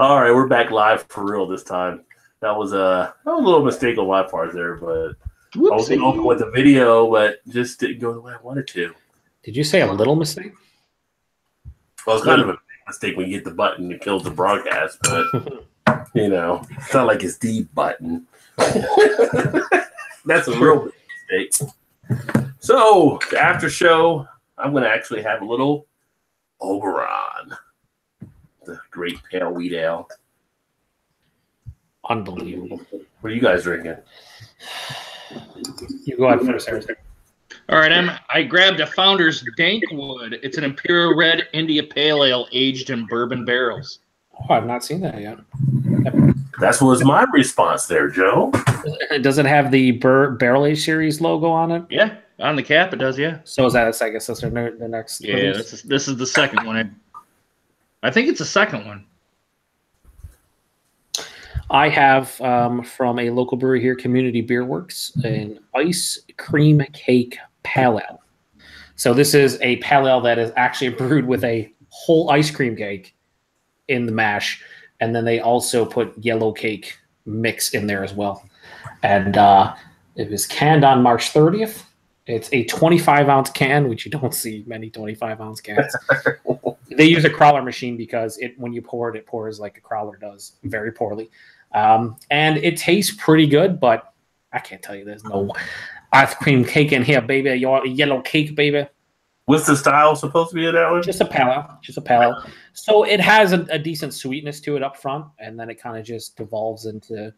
All right, we're back live for real this time. That was a, that was a little mistake on my part there, but I was going to open with the video, but just didn't go the way I wanted to. Did you say a little mistake? Well, it's kind of a mistake when you hit the button that kills the broadcast, but you know, it's not like it's the button. That's a real mistake. So, the after show, I'm going to actually have a little Oberon, the great pale wheat ale. Unbelievable. What are you guys drinking? You go ahead first, Eric. All right, I'm, I grabbed a Founder's Dankwood. It's an Imperial Red India Pale Ale aged in bourbon barrels. Oh, I've not seen that yet. That's was my response there, Joe. Does it have the Bur- Barrel Age series logo on it? Yeah, on the cap it does. Yeah, So is that, I guess that's their ne- the next. yeah. This is this is the second one. I think it's the second one. I have um, from a local brewery here, Community Beer Works, an ice cream cake pale ale. So this is a pale ale that is actually brewed with a whole ice cream cake in the mash, and then they also put yellow cake mix in there as well. And uh, it was canned on March 30th. It's a 25 ounce can, which you don't see many 25 ounce cans. they use a crawler machine because it when you pour it, it pours like a crawler does, very poorly. Um, and it tastes pretty good, but I can't tell you there's no ice cream cake in here, baby. Your yellow cake, baby. What's the style supposed to be in that one? Just a pale, just a pale. So it has a, a decent sweetness to it up front, and then it kind of just devolves into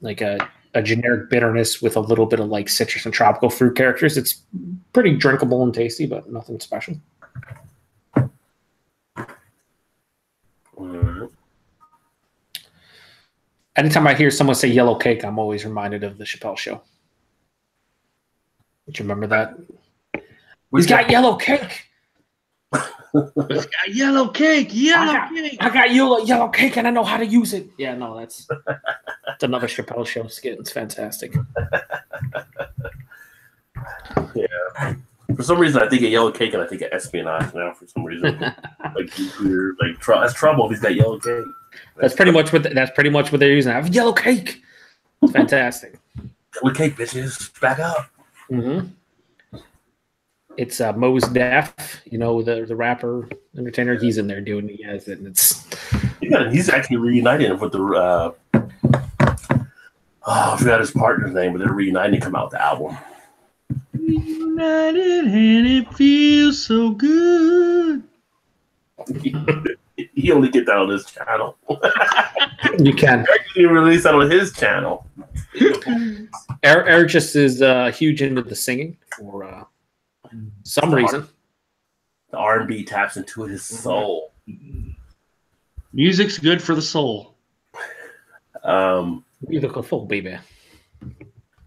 like a, a generic bitterness with a little bit of like citrus and tropical fruit characters. It's pretty drinkable and tasty, but nothing special. Alright. Anytime I hear someone say yellow cake, I'm always reminded of the Chappelle show. Did you remember that? He's got yellow cake. It's got yellow cake, yellow I got- cake. I got yellow yellow cake and I know how to use it. Yeah, no, that's that's another Chappelle show skit. It's fantastic. For some reason, I think of yellow cake and I think of espionage now. For some reason, like nuclear, like tr- that's trouble. if He's got yellow cake. That's pretty much what that's pretty much what they're using. I have yellow cake. It's fantastic. yellow cake, bitches. Back up. Mm-hmm. It's uh, Mos Def, you know the the rapper entertainer. He's in there doing he has it, and it's got, he's actually reuniting with the. Uh, oh, I forgot his partner's name, but they're reuniting to come out with the album. United and it feels so good. he only get that on his channel. you can. he released that on his channel. Eric, Eric just is uh, huge into the singing for uh, some reason. The R and B taps into his soul. Music's good for the soul. Um, You look a full baby.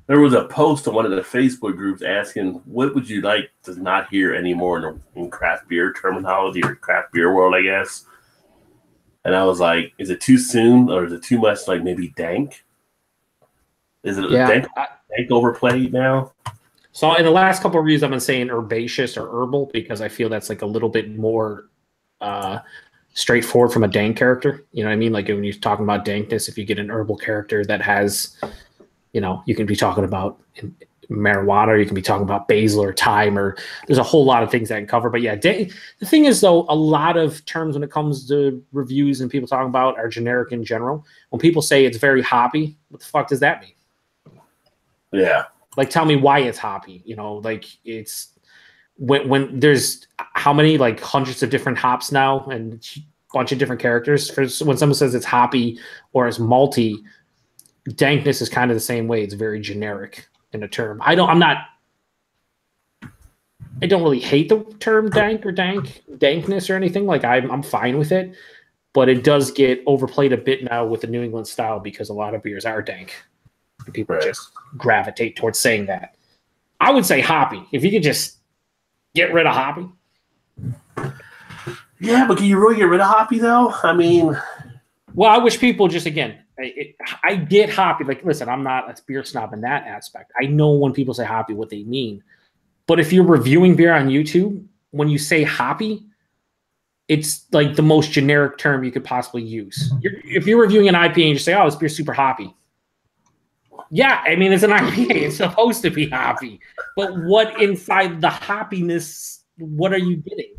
There was a post on one of the Facebook groups asking, "What would you like to not hear anymore in, in craft beer terminology or craft beer world?" I guess. And I was like, "Is it too soon, or is it too much? Like maybe dank? Is it Yeah. dank, I- dank overplayed now?" So in the last couple of reviews, I've been saying herbaceous or herbal because I feel that's like a little bit more uh, straightforward from a dank character. You know what I mean? Like when you're talking about dankness, if you get an herbal character that has, you know, you can be talking about marijuana, or you can be talking about basil or thyme, or there's a whole lot of things that can cover. But yeah, da- the thing is though, a lot of terms when it comes to reviews and people talking about are generic in general. When people say it's very hoppy, what the fuck does that mean? Yeah, like tell me why it's hoppy you know like it's when when there's how many like hundreds of different hops now and a bunch of different characters for when someone says it's hoppy or it's malty dankness is kind of the same way it's very generic in a term i don't i'm not i don't really hate the term dank or dank dankness or anything like i'm, I'm fine with it but it does get overplayed a bit now with the new england style because a lot of beers are dank and people Right. just gravitate towards saying that i would say hoppy if you could just get rid of hoppy yeah, but can you really get rid of hoppy though? I mean, Well, I wish people just again. I, it, I get hoppy. Like, listen, I'm not a beer snob in that aspect. I know when people say hoppy, what they mean. But if you're reviewing beer on YouTube, when you say hoppy, it's like the most generic term you could possibly use. You're, if you're reviewing an IPA and you say, "Oh, this beer's super hoppy," yeah, I mean it's an IPA. It's supposed to be hoppy, but what inside the hoppiness? What are you getting?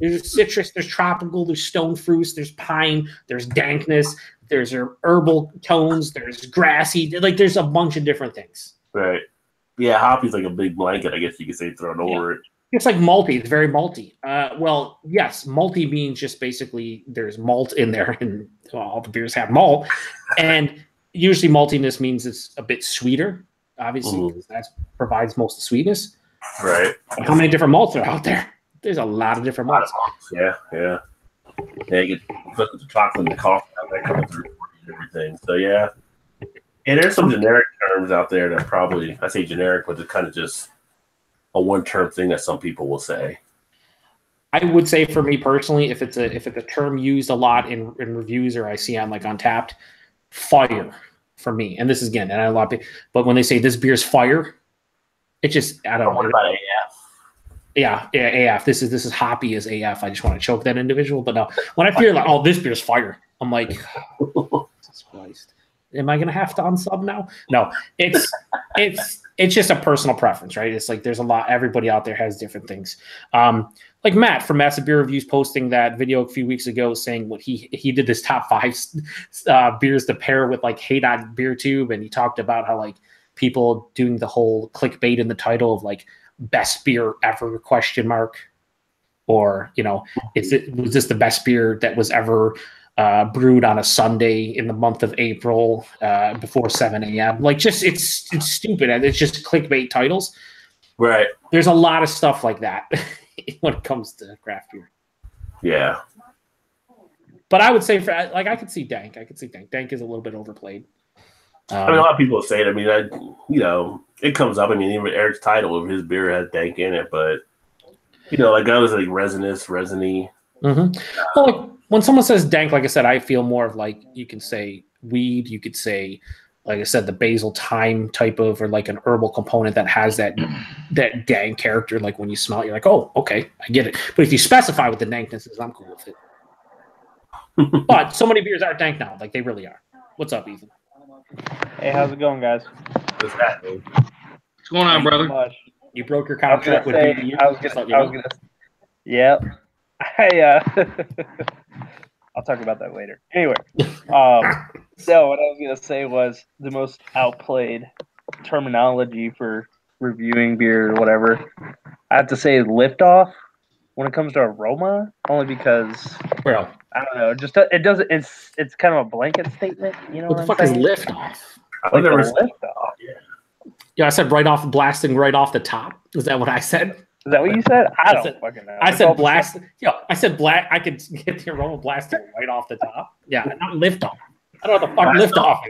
There's citrus, there's tropical, there's stone fruits, there's pine, there's dankness, there's herbal tones, there's grassy. Like there's a bunch of different things. Right. Yeah, hoppy's like a big blanket, I guess you could say, thrown over it. It's like malty. It's very malty. Uh, well, yes, malty means just basically there's malt in there, and well, all the beers have malt. And usually, maltiness means it's a bit sweeter, obviously, because that provides most of the sweetness. Right. How many different malts are out there? There's a lot of different malts. Yeah, yeah. Yeah, you get put the chocolate and the coffee out there coming through and everything. So yeah. And there's some generic terms out there that probably I say generic, but it's kind of just a one term thing that some people will say. I would say for me personally, if it's a if it's a term used a lot in, in reviews or I see on like Untappd, fire for me. And this is again, and I love it. But when they say this beer's fire, it just I don't What know. about? Yeah, yeah, AF. This is this is hoppy as AF. I just want to choke that individual. But no, when I feel like, oh, this beer's fire, I'm like, Jesus Christ. Am I gonna have to unsub now? No, it's it's it's just a personal preference, right? It's like there's a lot. Everybody out there has different things. Um, like Matt from Massive Beer Reviews posting that video a few weeks ago saying what he he did this top five uh, beers to pair with like Hey Dot Beer Tube, and he talked about how like people doing the whole clickbait in the title of like best beer ever question mark or you know is it was this the best beer that was ever uh, brewed on a Sunday in the month of April uh, before 7 a.m. Like, just it's it's stupid and it's just clickbait titles. Right. There's a lot of stuff like that when it comes to craft beer. Yeah. But I would say, for like, I could see Dank. I could see Dank. Dank is a little bit overplayed. I mean, a Um, lot of people say it. I mean, I, you know, it comes up. I mean, even Eric's title of his beer has dank in it, but you know, like I was like resinous, resiny. mhm. Well, like when someone says Dank, like I said, I feel more of like you can say weed. You could say, like I said, the basil thyme type of, or like an herbal component that has that that dank character. Like when you smell it, you're like, oh, okay, I get it. But if you specify what the dankness is, I'm cool with it. but so many beers are dank now, like they really are. What's up, Ethan? Hey, how's it going, guys? What's that? What's going on, brother? Much. You broke your I was gonna contract with say, BBU. I was gonna, I was gonna, yep. I, uh, I'll talk about that later. Anyway, um, so what I was gonna say was the most outplayed terminology for reviewing beer or whatever. I have to say liftoff when it comes to aroma, only because Bro, I don't know, just it doesn't. It's it's kind of a blanket statement, you know. what the I'm fuck is lift off? I've Like never a seen liftoff. Yeah, I said right off, blasting right off the top. Is that what I said? Is that what you said? I I don't said- fucking know. I It's said blast. Yeah, I said black. I could get the aroma blasting right off the top. Yeah, not lift off. I don't know what the fuck Blast lift off? off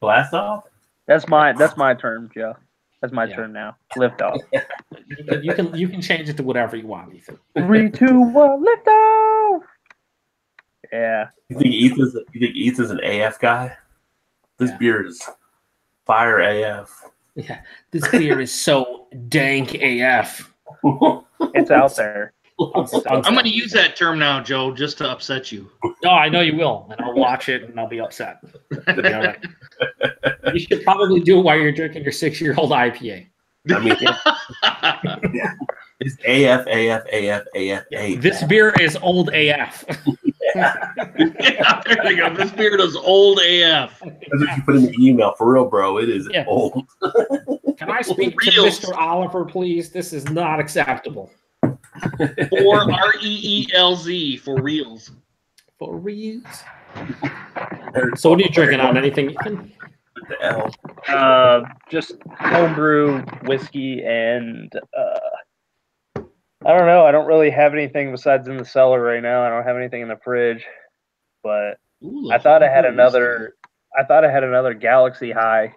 blast off. That's my that's my term, Joe. That's my Yeah. term now. Lift off. You can, you can you can change it to whatever you want, Ethan. Three, two, one, lift off. Yeah. You think Ethan's you think Ethan's an AF guy? This Yeah. beer is fire AF. Yeah, this beer is so dank AF. It's out there. I'm going to use that term now, Joe, just to upset you. No, I know you will, and I'll watch it and I'll be upset. Be all right. You should probably do it while you're drinking your six-year-old IPA. I mean, it's AF, AF, AF, AF, AF. This beer is old AF. yeah, there you go. This beard is old AF. That's what you put in the email for real, bro. It is Yeah. old. Can I speak to Mr. Oliver, please? This is not acceptable. Or R E E L Z for reals. For reals. So what are you drinking on? Anything? Ethan? The L. Uh, just homebrew whiskey and uh, I don't know. I don't really have anything besides in the cellar right now. I don't have anything in the fridge, but Ooh, I thought I had another. I thought I had another Galaxy High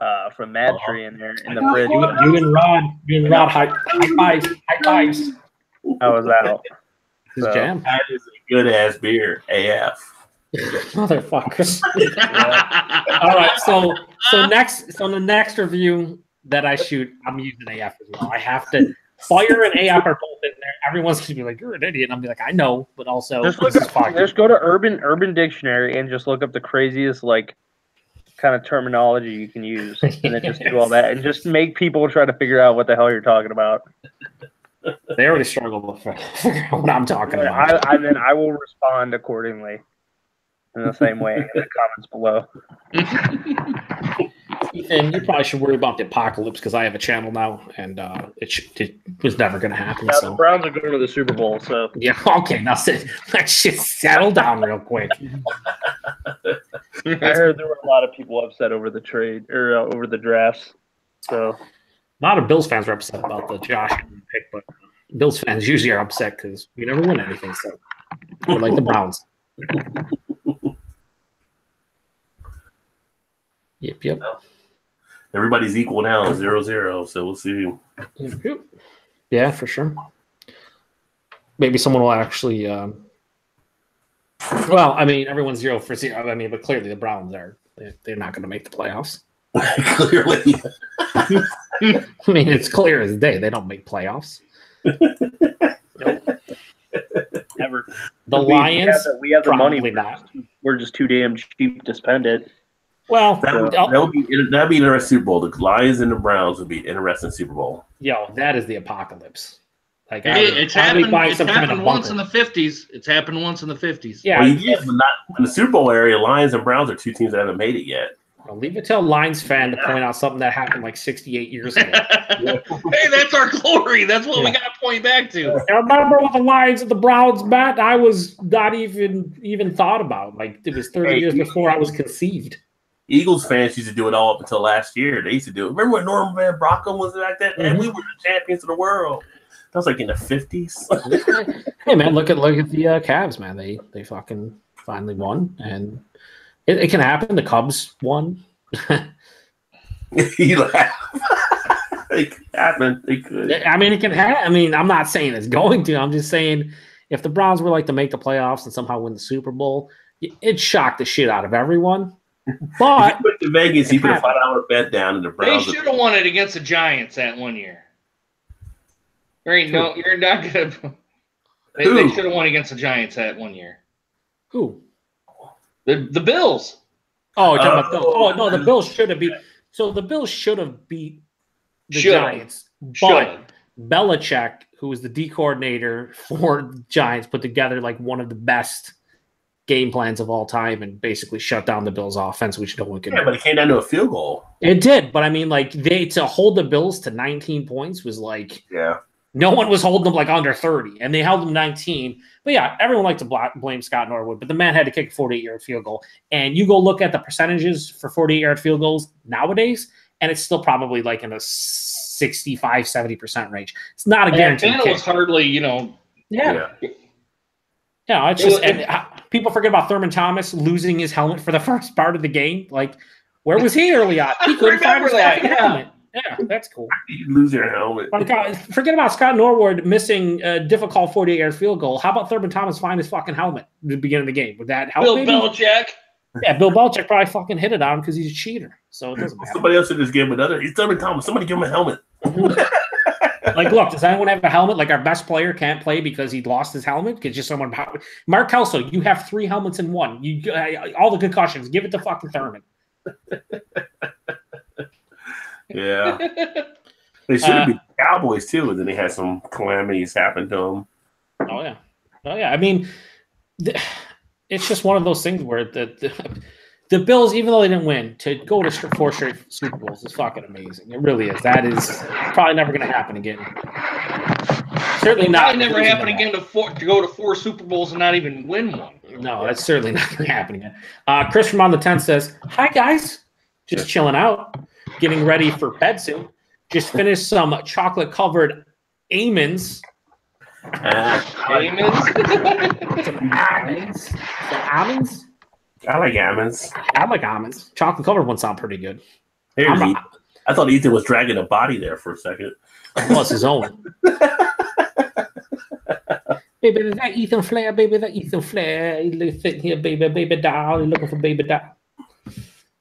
uh, from Mad Uh-huh. Tree in there in the fridge. You, you and Rod, you and Rod, high, high fives, high fives. I was out. His So- jam, That is a good ass beer. AF. motherfuckers. All right, so so next, so the next review that I shoot, I'm using AF as well. I have to Fire and AF are both in there. Everyone's gonna be like, "You're an idiot," and I'll be like, "I know," but also Just this look is up, just go to Urban Urban Dictionary and just look up the craziest like kind of terminology you can use, and then just do all that, and just make people try to figure out what the hell you're talking about. They already struggle to figure out what I'm talking about. I, I then I will respond accordingly in the same way in the comments below. Ethan, you probably should worry about the apocalypse because I have a channel now, and uh, it, sh- it was never going to happen. Now, the So Browns are going to the Super Bowl, so yeah, okay, now sit, let's just settle down real quick. I heard there were a lot of people upset over the trade or uh, over the drafts. So A lot of Bills fans were upset about the Josh Allen pick, but Bills fans usually are upset because we never win anything. So we're like the Browns. Yep, yep. Everybody's equal now, zero zero. So we'll see. Yep, yep. Yeah, for sure. Maybe someone will actually. Um, well, I mean, everyone's zero for zero. I mean, but clearly the Browns are. They're, they're not going to make the playoffs. Clearly, I mean, it's clear as day. They don't make playoffs. never. The we, Lions, we have the, we have the money. probably not. We're just too damn cheap to spend it. Well, that would, that would be that'd be an interesting Super Bowl. The Lions and the Browns would be an interesting Super Bowl. yo, that is the apocalypse. Like, It- would- it's I happened. be It's some kind happened of once bunker. in the fifties. It's happened once in the fifties. Yeah, well, you did, but not in the Super Bowl area. Lions and Browns are two teams that haven't made it yet. I'll leave it to a Lions fan to point out something that happened like 68 years ago. hey, that's our glory. That's what we got to point back to. I remember when the Lions and the Browns met. I was not even even thought about. Like it was 30 Hey, years you- before I was conceived. Eagles fans used to do it all up until last year. They used to do it. Remember when Norman Van Brocklin was back then? And we were the champions of the world. That was like in the fifties. hey man, look at look at the uh, Cavs, man. They they fucking finally won, and it, it can happen. The Cubs won. he laughed. it happened. It could. I mean, it can happen. I mean, I'm not saying it's going to. I'm just saying if the Browns were like to make the playoffs and somehow win the Super Bowl, it shocked the shit out of everyone. If But you went to Vegas, you put a five dollar bet down, and the Browns. They should have won it against the Giants that one year. There ain't no. You're not gonna. They, they should have won against the Giants that one year. who? The the Bills. Oh, you're uh, about Bills. Oh. oh no, the Bills should have beat. So the Bills should have beat the Should've. Giants, Should. but Belichick, who was the D coordinator for Giants, put together like one of the best game plans of all time and basically shut down the Bills' offense, which no one could. yeah, but it came down to a field goal. It did, but I mean, like they to hold the Bills to 19 points was like Yeah. No one was holding them like under 30, and they held them 19. But yeah, everyone liked to bla- blame Scott Norwood, but the man had to kick a 48 yard field goal. And you go look at the percentages for 48 yard field goals nowadays, and it's still probably like in a 65, 70% range. It's not a And guaranteed Atlanta kick. was hardly, you know. yeah. Yeah, it's It just was- and, uh, people forget about Thurman Thomas losing his helmet for the first part of the game. Like, where was he early on? He couldn't find his that, yeah. helmet. Yeah, that's cool. You lose your helmet. God, forget about Scott Norwood missing a difficult 48 yard field goal. How about Thurman Thomas find his fucking helmet at the beginning of the game? Would that help? Bill maybe? Belichick. Yeah, Bill Belichick probably fucking hit it on him because he's a cheater. So it doesn't matter. Somebody else should just give him another. He's Thurman Thomas. Somebody give him a helmet. like, look, does anyone have a helmet? Like, our best player can't play because he lost his helmet because just someone. Mark Kelso, you have three helmets in one. You uh, all the concussions. Give it to fucking Thurman. Yeah. They should have Uh, beat the Cowboys too, and then they had some calamities happen to them. Oh yeah, oh yeah. I mean, th- it's just one of those things where the, the the Bills, even though they didn't win, to go to four straight Super Bowls is fucking amazing. It really is. That is probably never going to happen again. Certainly not. Probably never happen again to four, to go to four Super Bowls and not even win one. No, that's certainly not going to happen again. Uh, Chris from on the 10 says, Hi, guys. Just chilling out, getting ready for bed soon. Just finished some chocolate covered almonds. Uh, Amens. Some almonds. Some almonds? I like almonds. I like almonds. Chocolate covered ones sound pretty good. Here's I'm- I thought Ethan was dragging a body there for a second. Plus his own. baby, is that Ethan Flair? Baby, that Ethan Flair. He's sitting here, baby, baby doll. He's looking for baby doll.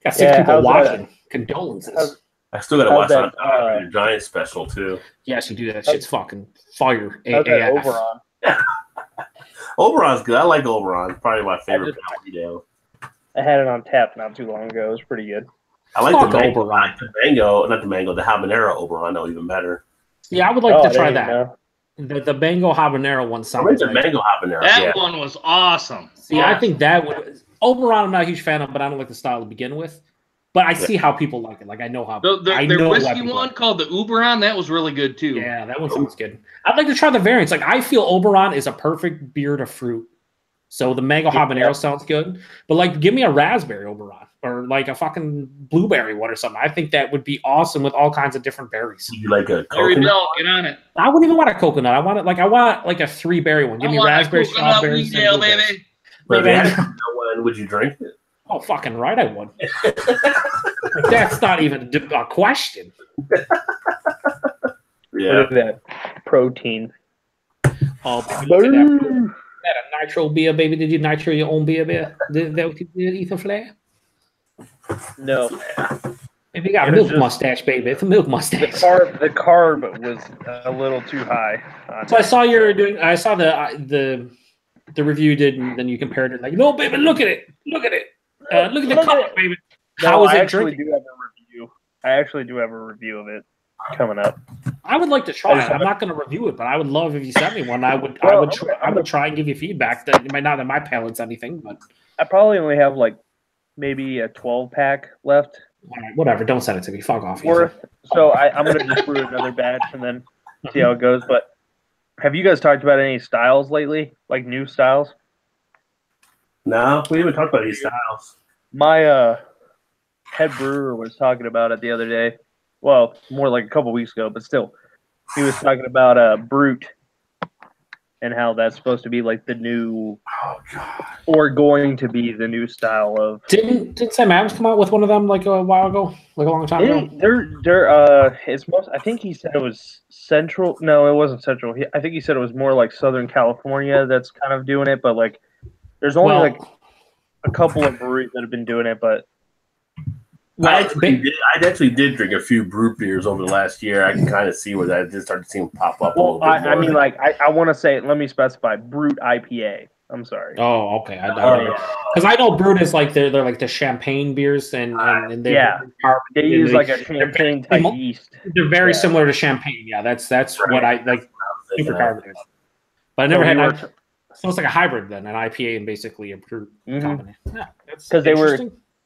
Got six Yeah, people how's that? Watching. Condolences. How's- I still gotta watch that, that uh, uh, Giant special too. Yes, you do that. Shit's fucking fire. How's that AAF. Oberon? Oberon's good. I like Oberon. Probably my favorite just- Palomino. I had it on tap not too long ago. It was pretty good. I like Fuck the mango, Oberon. I the mango, not the mango, the habanero Oberon. No, even better. Yeah, I would like Oh, to try that. know. The, the mango habanero one I like sounds the mango habanero. That yeah. one was awesome. See, I think that would Oberon. I'm not a huge fan of, but I don't like the style to begin with. But I see how people like it. Like I know how. the, the, I their know why whiskey one like called the Uberon. That was really good too. Yeah, that one sounds good. I'd like to try the variants. Like I feel Oberon is a perfect beer to fruit. So the mango Yeah. habanero sounds good, but like give me a raspberry Oberon or like a fucking blueberry one or something. I think that would be awesome with all kinds of different berries. You like a Larry coconut? Bell, get on it. I wouldn't even want a coconut. I want it like I want like a three berry one. Give I me raspberry, coconut strawberries, and retail, blueberries. baby. But if they had one, would you drink it? Oh, fucking right, I would. Like, that's not even a question. Yeah. Look that protein. Oh, baby, that. That a nitro beer, baby. Did you nitro your own beer, beer? Did that what you did, Ethan Flair? No, If you got a It was milk just- mustache, baby. It's a milk the mustache. carb the carb was a little too high. So I saw you're doing. I saw the uh, the the review did, and then you compared it. Like, no, baby, look at it, look at it, uh, look at the Look at color, baby. No, How is I it actually drinking? do have a review. I actually do have a review of it coming up. I would like to try it. I'm not going to review it, but I would love if you sent me one. I would. I Well, would. I'm Try, gonna- I would try and give you feedback. That it might not in my palate's anything, but I probably only have like maybe a 12 pack left all right, whatever. Don't send it to me. Fuck off. Ethan. worth. So I, I'm gonna just brew another batch and then see how it goes. But have you guys talked about any styles lately? Like new styles? No, we haven't talked about these styles. My uh head brewer was talking about it the other day. Well, more like a couple weeks ago, but still. He was talking about uh Brut and how that's supposed to be like the new Oh god. or going to be the new style of Didn't didn't Sam Adams come out with one of them like a while ago, like a long time ago? They- They're they're uh it's most I think he said it was central no it wasn't central he, I think he said it was more like Southern California that's kind of doing it but like there's only Well, like a couple of breweries that have been doing it but I actually, ba- did, I actually did drink a few brew beers over the last year. I can kind of see where that did start to see them pop up a well little bit I, I mean like I, I want to say let me specify Brut IPA I'm sorry oh, okay. I, Oh, I, Because I know Brut is like they're, they're like the champagne beers and, and, uh, and they're, Yeah. are- they and use they- like a champagne type mo- yeast they're very yeah. similar to champagne. Yeah, that's that's Right. what I like super carbonated. But I never So had we an so it's like a hybrid then, an IPA and basically a Brut Mhm. combination. Yeah, that's 'Cause they were-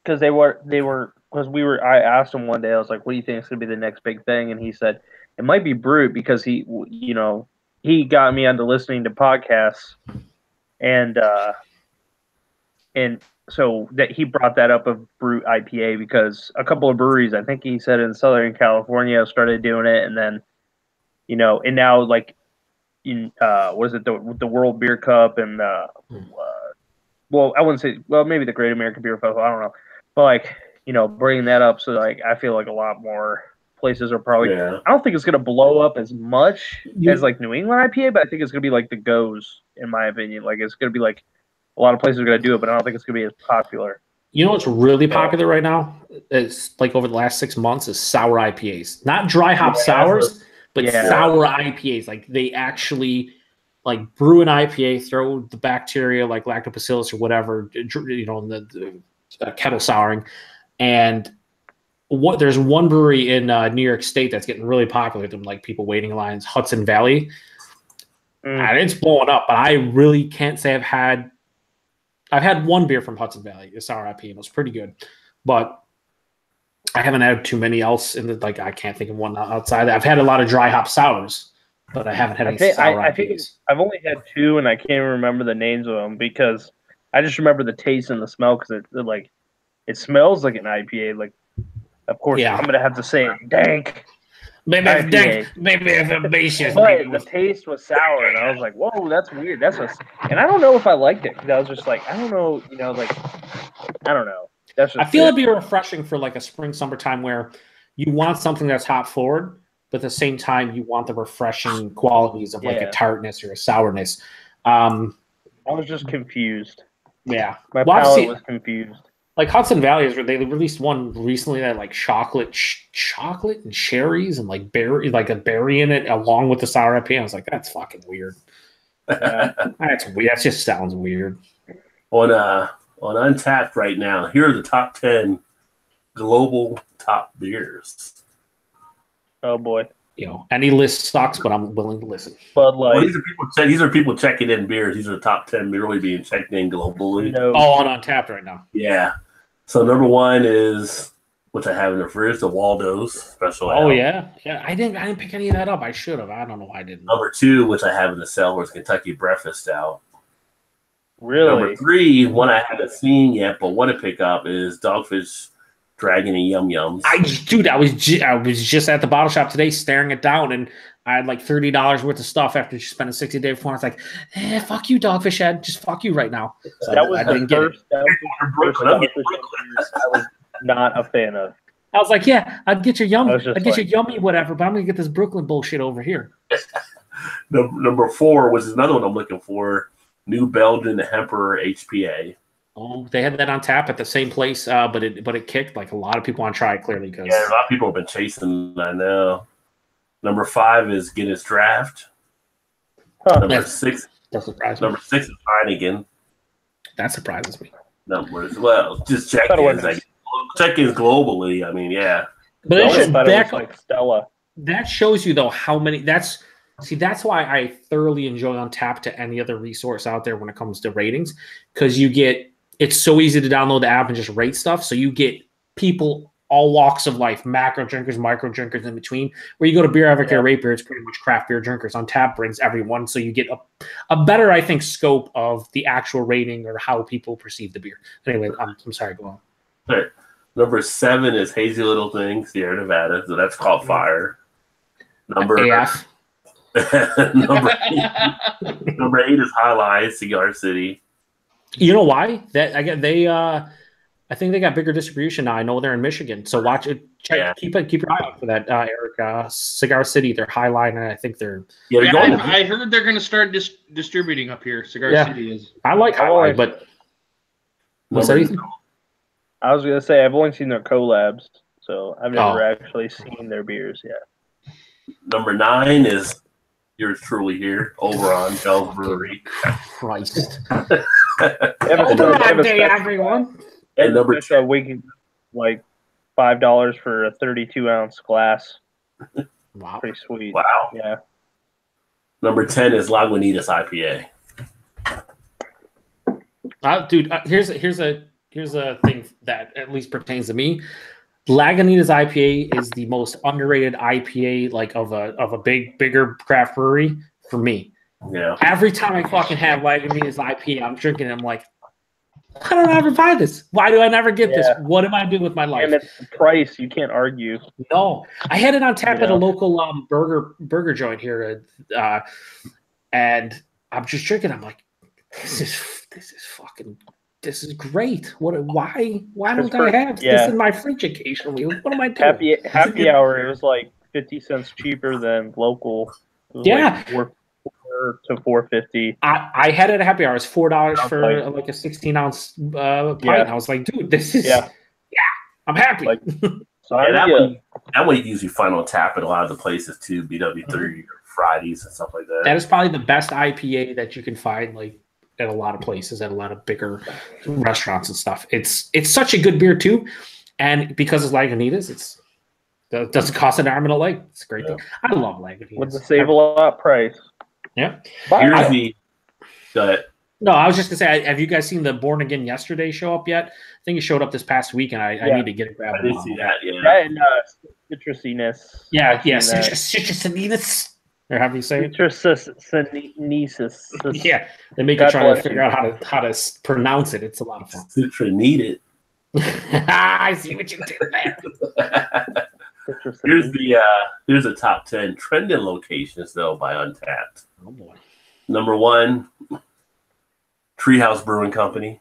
because they were they were because we were I asked him one day I was like what do you think is going to be the next big thing and he said it might be Brut because he you know he got me onto listening to podcasts and uh and so that he brought that up of Brut IPA because a couple of breweries I think he said in Southern California started doing it and then you know and now like in uh was it the the World Beer Cup and uh, Hmm. uh well I wouldn't say well maybe the Great American Beer Festival I don't know but like you know bringing that up so like I feel like a lot more places are probably yeah. I don't think it's gonna blow up as much You- as like New England IPA, but I think it's gonna be like the goes in my opinion. Like it's gonna be like a lot of places are gonna do it, but I don't think it's gonna be as popular. You know what's really popular right now? It's like over the last six months is sour IPAs, not dry hop Yeah, sours, but Yeah. sour IPAs. Like they actually like brew an IPA, throw the bacteria like lactobacillus or whatever, you know, in the, the uh, kettle souring, and what there's one brewery in uh, New York State that's getting really popular. Them like people waiting lines, Hudson Valley, Mm. and it's blowing up. But I really can't say I've had. I've had one beer from Hudson Valley, a sour IPA, and it was pretty good, but I haven't had too many else in the like. I can't think of one outside. I've had a lot of dry hop sours, but I haven't had I any think- I- sour I think I've only had two, and I can't even remember the names of them because I just remember the taste and the smell because it, it, like it smells like an IPA. Like, of course, Yeah. I'm gonna have to say it, dank. Maybe IPA. dank, maybe if ambitious. But the taste was sour, and I was like, "Whoa, that's weird." That's a, and I don't know if I liked it because I was just like, I don't know, you know, like I don't know. That's I feel it. it'd be refreshing for like a spring summertime where you want something that's hop forward, but at the same time you want the refreshing qualities of like Yeah. a tartness or a sourness. Um, I was just confused. yeah. My Well, I've palate was confused. like Hudson Valley is where they released one recently that had, like chocolate, ch- chocolate and cherries and like berry, like a berry in it along with the sour IPA. I was like, that's fucking weird. That's weird. That just sounds weird. on uh on Untappd right now. Here are the top ten global top beers. Oh boy, You know, any list sucks, but I'm willing to listen. Bud Well, these are people. These are people checking in beers. These are the top ten really being checked in globally. No, Oh, on Untappd right now. Yeah. So number one is which I have in the fridge, the Waldo's special. Oh ale. yeah, yeah. I didn't. I didn't pick any of that up. I should have. I don't know why I didn't. Number two, which I have in the cellar, is Kentucky Breakfast Stout. Really. Number three, one I haven't seen yet but want to pick up is Dogfish Dragon and Yum Yums. I dude, I was ju- I was just at the bottle shop today, staring it down, and I had like thirty dollars worth of stuff after just spending sixty day before. I was like, eh, "Fuck you, Dogfish Head. Just fuck you right now." So that was I the didn't get it. first. Was the first Brooklyn. I'm Dogfish getting beers I was not a fan of. I was like, "Yeah, I'd get your yum, I was just I'd get like- your yummy, whatever." But I'm gonna get this Brooklyn bullshit over here. Number four, was another one I'm looking for, New Belgium Emperor HPA. Oh, they had that on tap at the same place, uh, but it but it kicked. Like a lot of people want to try it clearly because Yeah, a lot of people have been chasing. I know. Number five is Guinness Draft. Huh. Number That's- six, that surprised me. number six is Heineken. That surprises me. Numbers well, just check Thought ins. Like, check ins globally. I mean, yeah. But I it always should back like Stella. that shows you though how many that's see that's why i thoroughly enjoy on tap to any other resource out there when it comes to ratings because you get it's so easy to download the app and just rate stuff. So you get people all walks of life macro drinkers micro drinkers in between. Where you go to beer advocate Yeah. or rate beer it's pretty much craft beer drinkers. On tap brings everyone. So you get a, a better i think scope of the actual rating or how people perceive the beer. Anyway i'm, I'm sorry go on. Number seven is Hazy Little Thing, Sierra Nevada. So that's called mm. Fire. Number af number, eight, number eight is Jai Alai, Cigar City. You know why? That I get they uh I think they got bigger distribution now. I know they're in Michigan. So watch it check Yeah. keep it keep your eye out for that, uh Eric. Uh Cigar City, they're Jai Alai, and I think they're Yeah, they're Yeah, going I, I heard they're going to start dis- distributing up here. Cigar Yeah. City is. I like I've Jai Alai, but what's that? I was gonna say I've only seen their collabs, so I've never Oh. actually seen their beers yet. number nine is yours truly here, over on Bell's Brewery. Christ. They have a, they have a God, special- everyone. And number special we can like five dollars for a thirty-two ounce glass. Wow. Pretty sweet. wow. Yeah. Number ten is Lagunitas IPA. Uh, dude, uh, here's here's a here's a thing that at least pertains to me. Lagunitas IPA is the most underrated IPA like of a of a big bigger craft brewery for me. Yeah. Every time I fucking have Lagunitas IPA, I'm drinking it. I'm like, why don't I ever buy this? Why do I never get this? What am I doing with my life? And it's the price you can't argue. No, I had it on tap You at a local um, burger burger joint here, uh, and I'm just drinking. I'm like, this is this is fucking this is great. What? Why? Why don't I for- have this yeah. in my fridge occasionally? What am I doing? Happy happy hour. It was like fifty cents cheaper than local. Yeah. Like four, four to four fifty. I, I had it at happy hour. It's four dollars for like- uh, like a 16 ounce uh, pint. Yeah. I was like, dude, this is Yeah. yeah. I'm happy. Like- So Yeah, that yeah, one, that one you can usually find on tap at a lot of the places too, BW3 or Fridays and stuff like that. that is probably the best IPA that you can find like at a lot of places, at a lot of bigger restaurants and stuff. It's it's such a good beer too, and because it's Lagunitas, it's it doesn't cost an arm and a leg. It's a great thing. I love Lagunitas. with the save a lot price. Yeah. But Here's I- the the No, I was just gonna say, have you guys seen the Born Again Yesterday show up yet? I think it showed up this past week, and I, I need to get it I did see that. Yeah. that and uh, citrusiness. Yeah, I've yeah, seen that. citrus, citrus, or how do you say it? Citrusiness. Yeah, they make you God try to figure out how to how to pronounce it. It's a lot of fun. Citra need it. I see what you did there. Citrus- here's the uh here's the top ten trending locations though by Untappd. Oh boy, Number one, Treehouse Brewing Company,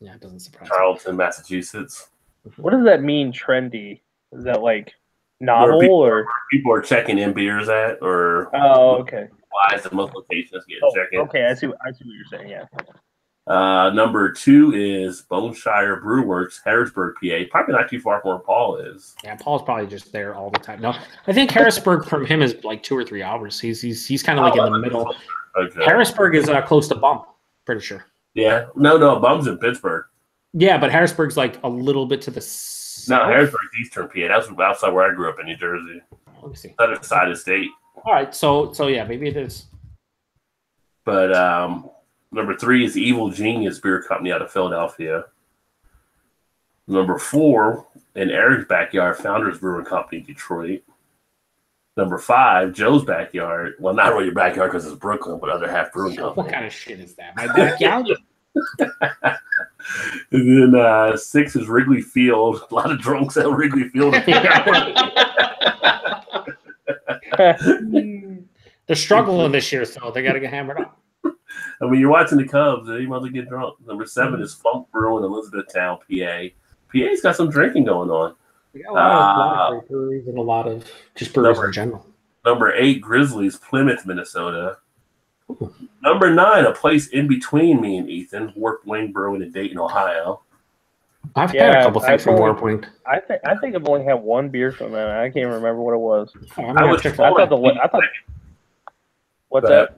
yeah, it doesn't surprise me. Charlton, Massachusetts. What does that mean? Trendy? Is that like novel people- or? People are checking in beers at, or Oh, okay. why is the most locations getting Oh, checked in. okay, I see. I see what you're saying. Yeah. Uh, number two is Boneshire Brewworks, Harrisburg, PA. Probably not too far from where Paul is. Yeah, Paul's probably just there all the time. No, I think Harrisburg from him is like two or three hours. He's he's he's kind of like in the middle. Okay. Harrisburg is uh, close to Bum, pretty sure. Yeah. No, no, Bum's in Pittsburgh. Yeah, but Harrisburg's like a little bit to the No, Harrisburg's Eastern PA. That's outside where I grew up in New Jersey. Let me see. Other side of the state. All right, so so yeah, maybe it is. But um, number three is Evil Genius Beer Company out of Philadelphia. Number four, in Eric's backyard, Founders Brewing Company, Detroit. Number five, Joe's backyard. Well, not really your backyard because it's Brooklyn, but other half brewing What company. kind of shit is that? My backyard. And then uh, six is Wrigley Field. A lot of drunks at Wrigley Field. They're struggling this year, so they got to get hammered up. I mean, you're watching the Cubs, and you mother get drunk. Number seven is Funk Brewing, Elizabethtown, PA. PA's got some drinking going on. We got a lot, of, of breweries and a lot of just breweries in general. Number eight, Grizzlies, Plymouth, Minnesota. Number nine, a place in between me and Ethan, Warped Wing Brewing in Dayton, Ohio. I've had a couple things I've from Warped Wing. I think I think I've only had one beer from them. I can't remember what it was. Oh, I'm I gonna was check told I thought the I thought. What's But- that?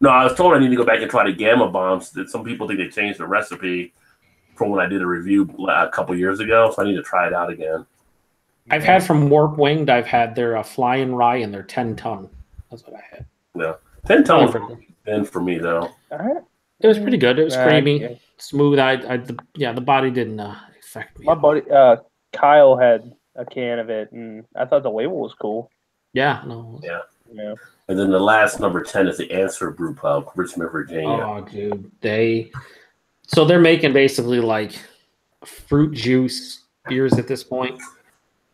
No, I was told I need to go back and try the Gamma Bombs. That some people think they changed the recipe from when I did a review a couple years ago, so I need to try it out again. I've had from Warped Wing. I've had their uh, Flying Rye and their ten ton. That's what I had. Ten Oh, tones for- in for me though. Alright. It was pretty good. It was Uh, creamy, yeah. smooth. I, I the, yeah, the body didn't uh, affect me. My buddy uh, Kyle had a can of it, and I thought the label was cool. Yeah, no. Yeah. Yeah. And then the last number ten is the Answer Brew Pub, Richmond, Virginia. Oh, dude, they so they're making basically like fruit juice beers at this point.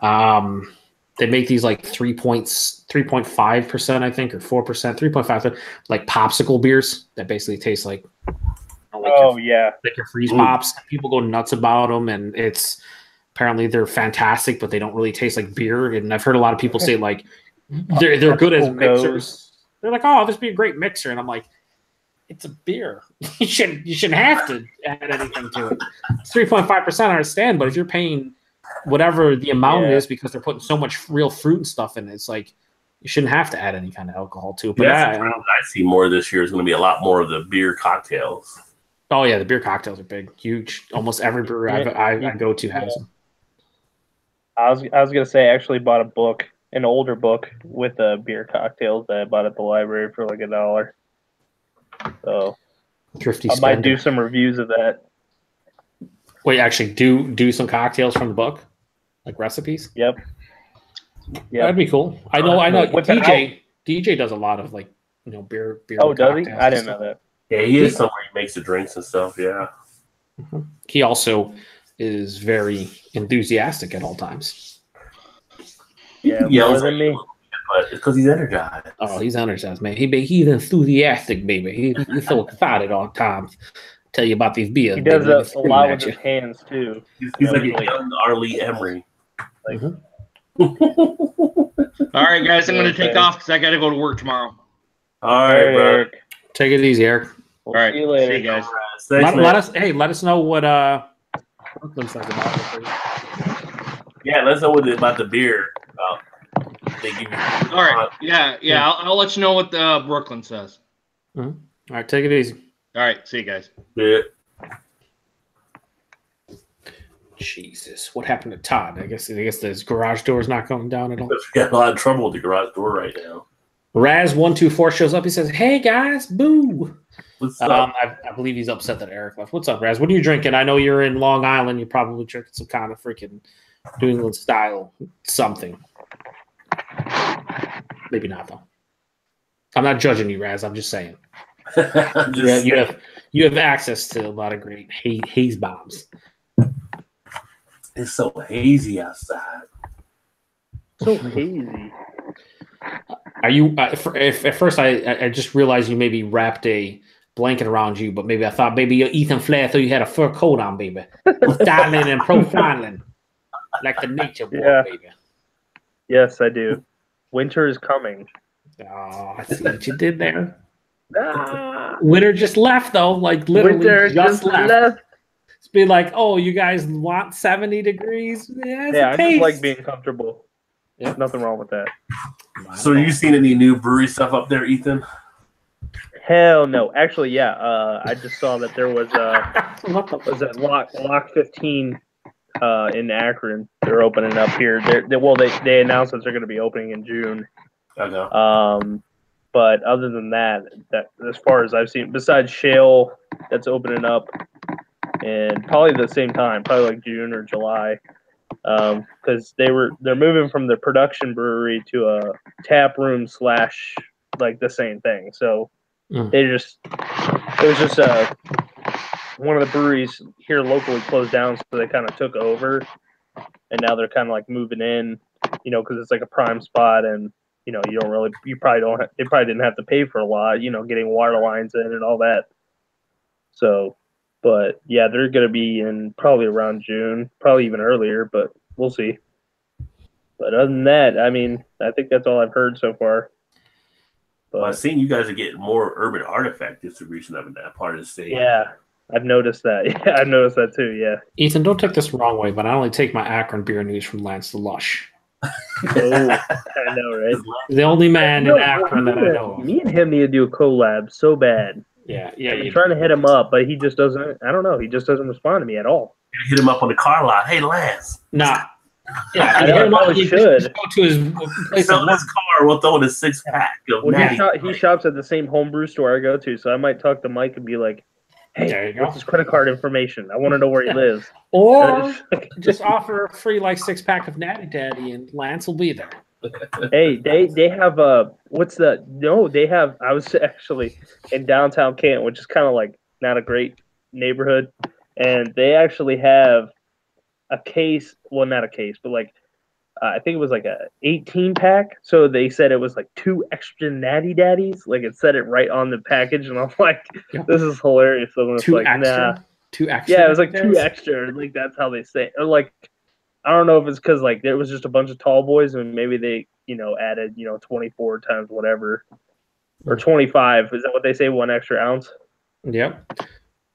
Um, they make these like three points, three point five percent, I think, or four percent, three point five, like popsicle beers that basically taste like, you know, like Oh your, yeah. like your freeze Mm. pops. People go nuts about them, and it's apparently they're fantastic, but they don't really taste like beer. And I've heard a lot of people say like they're they're good as mixers. They're like, oh, this would be a great mixer, and I'm like, it's a beer. you shouldn't you shouldn't have to add anything to it. It's three point five percent. I understand, but if you're paying whatever the amount Yeah. is because they're putting so much real fruit and stuff in it, it's like you shouldn't have to add any kind of alcohol to it. But Yeah, I- that's I see more this year is going to be a lot more of the beer cocktails. oh yeah, the beer cocktails are big, huge. Almost every brewer I, I, I go to has them. I was I was gonna say I actually bought a book, an older book with the beer cocktails that I bought at the library for like a dollar. So Thrifty I might do some reviews of that. Wait, actually, do do some cocktails from the book, like recipes. Yep. Yeah, that'd be cool. I know. I know. Whip it DJ DJ does a lot of like you know beer beer. Oh, does he? I didn't know that. Yeah, he is somewhere he makes the drinks and stuff. Yeah. Mm-hmm. He also is very enthusiastic at all times. Yeah, He yells more at than me. But it's because he's energized. Oh, he's energized, man. He he's enthusiastic, baby. He, he's so excited all the time. Tell you about these beers. He does that a lot with you. his hands too. He's, he's like a young Arlie Emery. Mhm. All right, guys, I'm going to take off because I got to go to work tomorrow. All right, bro. Eric, Take it easy, Eric. we'll All right, see you later. see you guys. Thanks, Let, let us hey, let us know what uh Brooklyn says about it. Yeah, let's know what the, about the beer. About they give you. All right, yeah, yeah, I'll, I'll let you know what uh, Brooklyn says. All right, take it easy. All right, see you guys. Yeah. Jesus, what happened to Todd? I guess I guess his garage door is not going down at all. We got a lot of trouble with the garage door right now. Raz one two four shows up. He says, "Hey guys, boo." What's up? Um, I, I believe he's upset that Eric left. What's up, Raz? What are you drinking? I know you're in Long Island. You're probably drinking some kind of freaking New England style something. Maybe not though. I'm not judging you, Raz. I'm just saying. I'm You have, you have you have access to a lot of great haze, haze bombs. it's so hazy outside. So hazy. Are you? Uh, if, if, at first, I I- I just realized you maybe wrapped a blanket around you, but maybe I thought maybe you're Ethan Flair, thought you had a fur coat on, baby, styling and profiling like the nature boy, Yeah. baby. Yes, I do. Winter is coming. Oh, I see what you did there. Ah, Winter just left though, like literally winter just, just left. left. It's be like, oh, you guys want seventy degrees? Yeah, it's Yeah, a I just like being comfortable. Yep. Nothing wrong with that. So, you seen any new brewery stuff up there, Ethan? Hell no. Actually, yeah. Uh, I just saw that there was a what the was that lock lock fifteen uh in Akron. They're opening up here. They're, they well they they announced that they're going to be opening in June. I know. Um, but other than that, that as far as I've seen, besides Shale, that's opening up, and probably the same time, probably like June or July, because they were they're moving from the production brewery to a tap room slash like the same thing. So Mm. they just it was just uh one of the breweries here locally closed down, so they kind of took over, and now they're kind of like moving in, you know, because it's like a prime spot and you know, you don't really, you probably don't, ha- they probably didn't have to pay for a lot, you know, getting water lines in and all that. So, but yeah, they're going to be in probably around June, probably even earlier, but we'll see. But other than that, I mean, I think that's all I've heard so far. Well, I've seen you guys are getting more urban artifact distribution up in that part of the state. yeah, I've noticed that. Yeah, I've noticed that too. Yeah. Ethan, don't take this the wrong way, but I only take my Akron beer news from Lance the Lush. Oh, I know, right? The only man in No, Akron that I know me and him need to do a collab so bad. Yeah, yeah. I'm You, trying to hit him up, but he just doesn't. I don't know. He just doesn't respond to me at all. Hit him up on the car lot. Hey, Lance, nah. Yeah, I you know, hear him I out, probably should. Go to his place sell of this work. car. We'll throw in a six pack of Well, he, natty. shop, he shops at the same homebrew store I go to, so I might talk to Mike and be like, "Hey, There you go. what's his credit card information? I want to know where he lives." Or just offer a free like six pack of Natty Daddy, and Lance will be there. hey, they they have uh, what's the? No, they have. I was actually in downtown Canton, which is kind of like not a great neighborhood, and they actually have a case. Well, not a case, but like. Uh, I think it was like a 18 pack. So they said it was like two extra natty daddies. Like it said it right on the package, and I'm like, this is hilarious. So Two like, extra. nah. Two extra. Yeah, it was like two extra. Like that's how they say. It. Or like, I don't know if it's because like there was just a bunch of tall boys, and maybe they you know added you know 24 times whatever, or 25. Is that what they say? One extra ounce. Yep.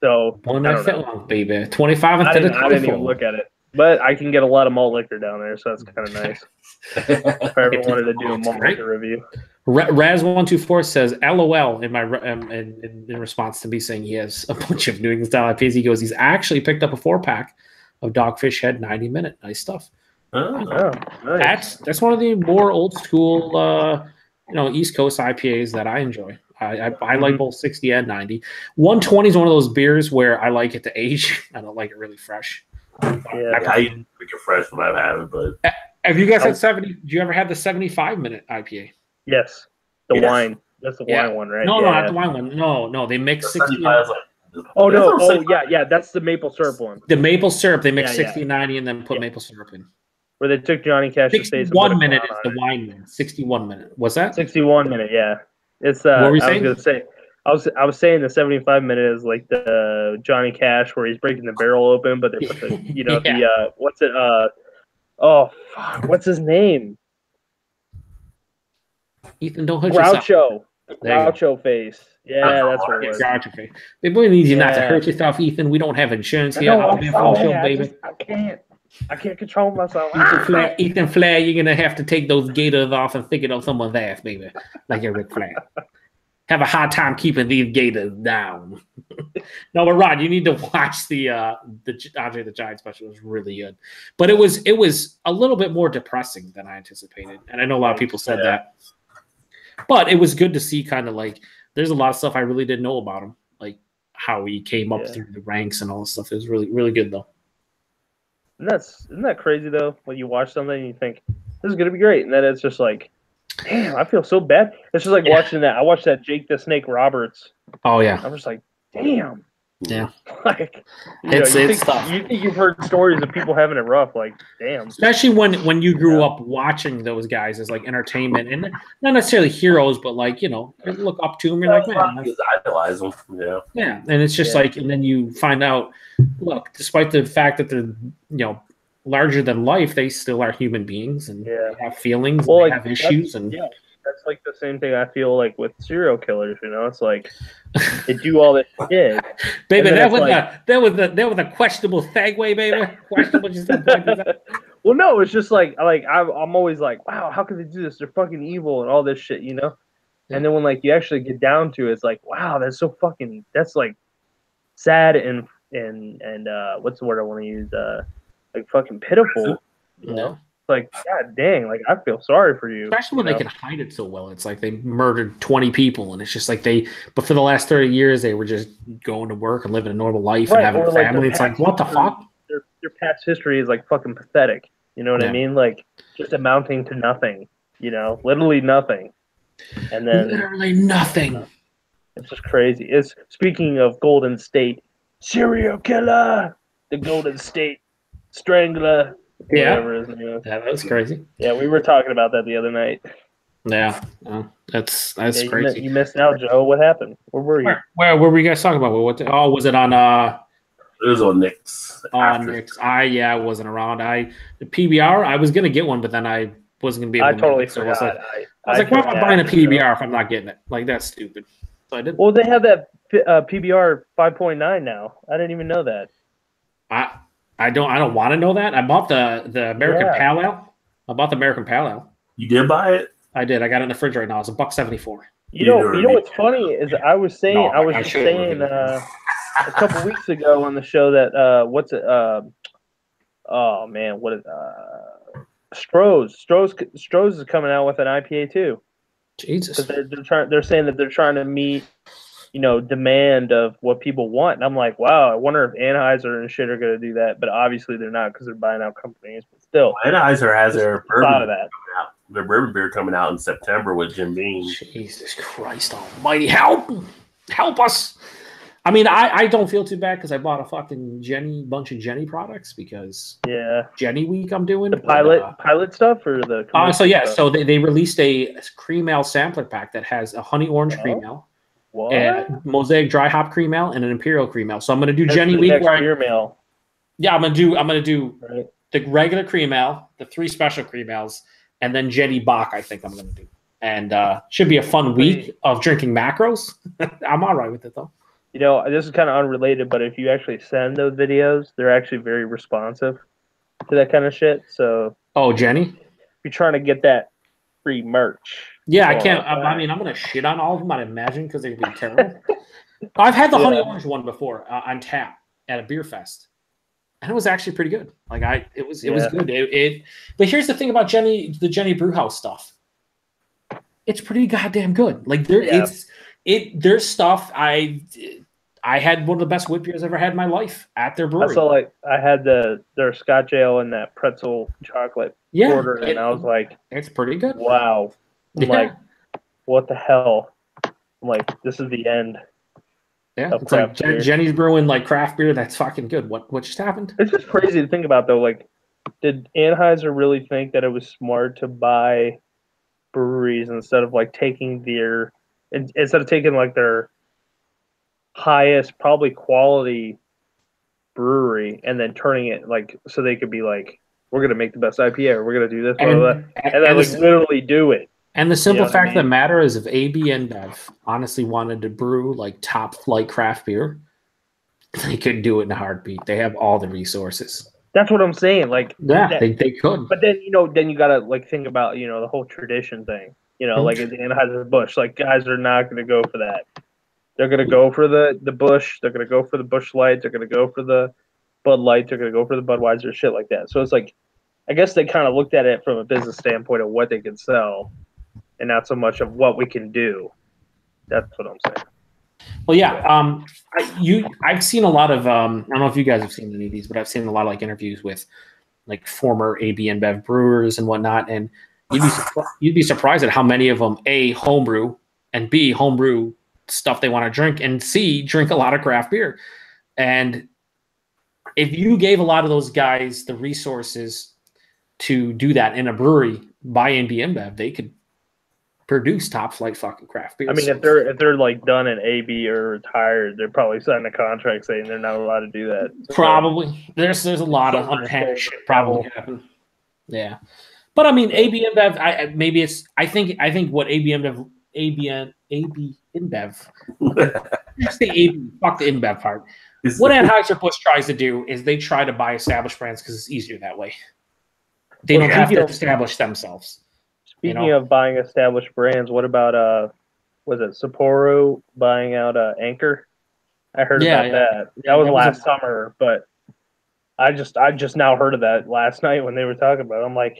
So One I that don't know. fit long, baby. Twenty-five I instead of didn't, I didn't even look at it, but I can get a lot of malt liquor down there, so that's kind of nice. If I ever wanted to do a malt liquor review. Raz one two four says LOL in my re- um, in, in, in response to me saying he has a bunch of New England style IPAs. He goes, he's actually picked up a four pack of Dogfish Head ninety minute. Nice stuff. Oh, Oh, nice. That's that's one of the more old school, uh, you know, East Coast IPAs that I enjoy. I, I, I like Mhm. both sixty and ninety. One twenty is one of those beers where I like it to age. I don't like it really fresh. Yeah. I, I drink it fresh when I have it, but Have you guys had seventy? Do you ever have the seventy-five minute IPA? Yes, the Yes. wine. That's the Yeah. wine one, right? No, no, not the wine one. No, no, they mix the sixty. like, Oh no! Oh yeah, yeah. That's the maple syrup one, The maple syrup, they mix Yeah, yeah. 60, 90, and then put Yeah. maple syrup in. where they took Johnny Cash's face. and put a 61 minute is crown the it. wine minute. 61 minute. What's that? 61 minute, yeah. It's uh What were I we was gonna say I was I was saying the 75 minute is like the Johnny Cash where he's breaking the barrel open, but they put the you know the uh what's it uh oh fuck, what's his name? Ethan, don't hurt yourself. Groucho. The There you go. Groucho face. Yeah, that's what it. Gotcha. face. They really need you not to hurt yourself, Ethan. We don't have insurance here. I'll be sorry, show, I, baby. just, I can't I can't control myself. Ethan Flair, Ethan Flair, you're gonna have to take those gators off and stick it on someone's ass, baby, like you're Ric Flair. Have a hard time keeping these gators down. no, but Rod, you need to watch the uh the Andre the Giant special. It was really good, but it was it was a little bit more depressing than I anticipated, and I know a lot of people said Yeah. that. But it was good to see, kind of like there's a lot of stuff I really didn't know about him, like how he came up Yeah. through the ranks and all this stuff. It was really really good though. Isn't that isn't that crazy though? When you watch something and you think this is gonna be great, and then it's just like, damn, I feel so bad. It's just like Yeah. watching that. I watched that Jake the Snake Roberts. Oh yeah, I'm just like, damn. Yeah. Like, you It's- know, you it's think, tough. You think you've heard stories of people having it rough? Like, damn. especially when when you grew Yeah. up watching those guys as like entertainment and not necessarily heroes but like you know you look up to them you're like man that's- Because idolize them. Yeah. yeah and it's just Yeah. like and then you find out look despite the fact that they're you know larger than life they still are human beings and Yeah. have feelings Well, and like, have issues and Yeah. that's like the same thing I feel like with serial killers. You know, it's like they do all this shit. Baby, that was like- a that was a that was a questionable segue, baby. Questionable. just well, no, it's just like like I'm, I'm always like, wow, how could they do this? They're fucking evil and all this shit, you know. And then when like you actually get down to it, it's like, wow, that's so fucking that's like sad and and and uh what's the word I want to use? Uh like fucking pitiful. You know? no. Like, god dang, like I feel sorry for you. Especially when you they can hide it so well. It's like they murdered 20 people, and it's just like they, but for the last 30 years, they were just going to work and living a normal life Right, and having a like family. it's like, what the fuck? their their past history is like fucking pathetic. You know what I mean? Like just amounting to nothing. You know, literally nothing. And then Literally nothing. it's just crazy. It's speaking of Golden State serial killer, the Golden State strangler. Yeah. whatever his name is. Yeah, that was crazy. Yeah, we were talking about that the other night. Yeah, no, that's that's Yeah, you, mi- crazy. you missed out, Joe. What happened? Where were you? Where, where, where were you guys talking about? What? the- oh, was it on uh It was on Nick's. on after. Nick's? I yeah, I wasn't around. I the PBR. I was gonna get one, but then I wasn't gonna be able I to. make totally it, so I was forgot. like, I, I was like, why am I buying a PBR if I'm not getting it? Like that's stupid. So I did. Well, they have that uh, PBR 5.9 now. I didn't even know that. I I don't I don't want to know that. I bought the the American Yeah. Pale Ale. I bought the American Pale Ale. You did buy it? I did. I got it in the fridge right now. It's a buck seventy four. You You know, you know what's funny is I was saying No, I was I just saying uh, a couple weeks ago on the show that uh, what's it? Uh, oh man, what is uh, Stroh's? Stroh's Stroh's is coming out with an IPA too. Jesus. They're, they're trying. They're saying that they're trying to meet, you know, demand of what people want. And I'm like, wow. I wonder if Anheuser and shit are going to do that. But obviously they're not because they're buying out companies. But still, Anheuser has their just thought of bourbon that. out. Their bourbon beer coming out in September with Jim Beam. Jesus Christ Almighty, help, help us! I mean, I, I don't feel too bad because I bought a fucking Genny bunch of Genny products because Yeah, Genny week I'm doing the but, pilot uh, pilot stuff or the. Uh, so yeah, stuff? so they, they released a cream ale sampler pack that has a honey orange cream ale, what? and mosaic dry hop cream ale, and an imperial cream ale. So I'm gonna do That's Genny week where I, yeah, I'm gonna do I'm gonna do right? the regular cream ale, the three special cream ales, and then Genny Bock. I think I'm gonna do, and uh, should be a fun week of drinking macros. I'm all right with it though. You know, this is kind of unrelated, but if you actually send those videos, they're actually very responsive to that kind of shit. So Oh, Genny. if you're trying to get that free merch, Yeah, I Oh, can't. I, I mean, I'm gonna shit on all of them. I'd imagine because they'd be terrible. I've had the honey orange one before uh, on tap at a beer fest, and it was actually pretty good. Like I, it was, it was good. It, it. But here's the thing about Genny, the Genny Brewhouse stuff. It's pretty goddamn good. Like there, Yeah. it's it. There's stuff I. I had one of the best whip beers I've ever had in my life at their I brewery. saw like I had the their Scotch ale and that pretzel chocolate yeah, order, and it- I was like, it's pretty good. wow. I'm Yeah. like, what the hell? I'm like, this is the end. Yeah, it's like Jen- beer. Genny's brewing like craft beer. That's fucking good. What what just happened? It's just crazy to think about though. Like, did Anheuser really think that it was smart to buy breweries instead of like taking their instead of taking like their highest probably quality brewery and then turning it like so they could be like we're gonna make the best IPA or we're gonna do this And, blah, blah. and, and then and like the, literally do it. And the simple know what I fact of the matter is, if AB InBev honestly wanted to brew like top flight craft beer, they could do it in a heartbeat. They have all the resources. That's what I'm saying. Like, Yeah, that- they, they could. but then you know, then you gotta like think about you know the whole tradition thing. You know, Mhm. like the Anheuser Busch, like guys are not gonna go for that. They're gonna go for the the Busch. They're gonna go for the Busch Lights. They're gonna go for the Bud Lights. They're gonna go for the Budweiser, shit like that. So it's like, I guess they kind of looked at it from a business standpoint of what they can sell, and not so much of what we can do. That's what I'm saying. Well, yeah. Um, I, you, I've seen a lot of. Um, I don't know if you guys have seen any of these, but I've seen a lot of like interviews with like former AB InBev brewers and whatnot, and you'd be you'd be surprised at how many of them a homebrew and b homebrew stuff they want to drink, and c drink a lot of craft beer. And if you gave a lot of those guys the resources to do that in a brewery by AB Bev, they could produce top flight fucking craft beers. I mean, if they're if they're like done in AB or retired, they're probably signing a contract saying they're not allowed to do that. So- Probably. There's there's a lot of Something underhanded shit probably happen. Yeah. But I mean, AB InBev. I I- maybe it's. I think. I think what AB InBev. ABN. AB InBev. Say AB. Fuck the InBev part. It's- What Anheuser Busch tries to do is they try to buy established brands because it's easier that way. They Well, don't have to establish themselves. Speaking know. of buying established brands, what about uh, was it Sapporo buying out uh, Anchor? I heard Yeah, about yeah. that. That was That was last a- summer, but I just I just now heard of that last night when they were talking about. it. I'm like,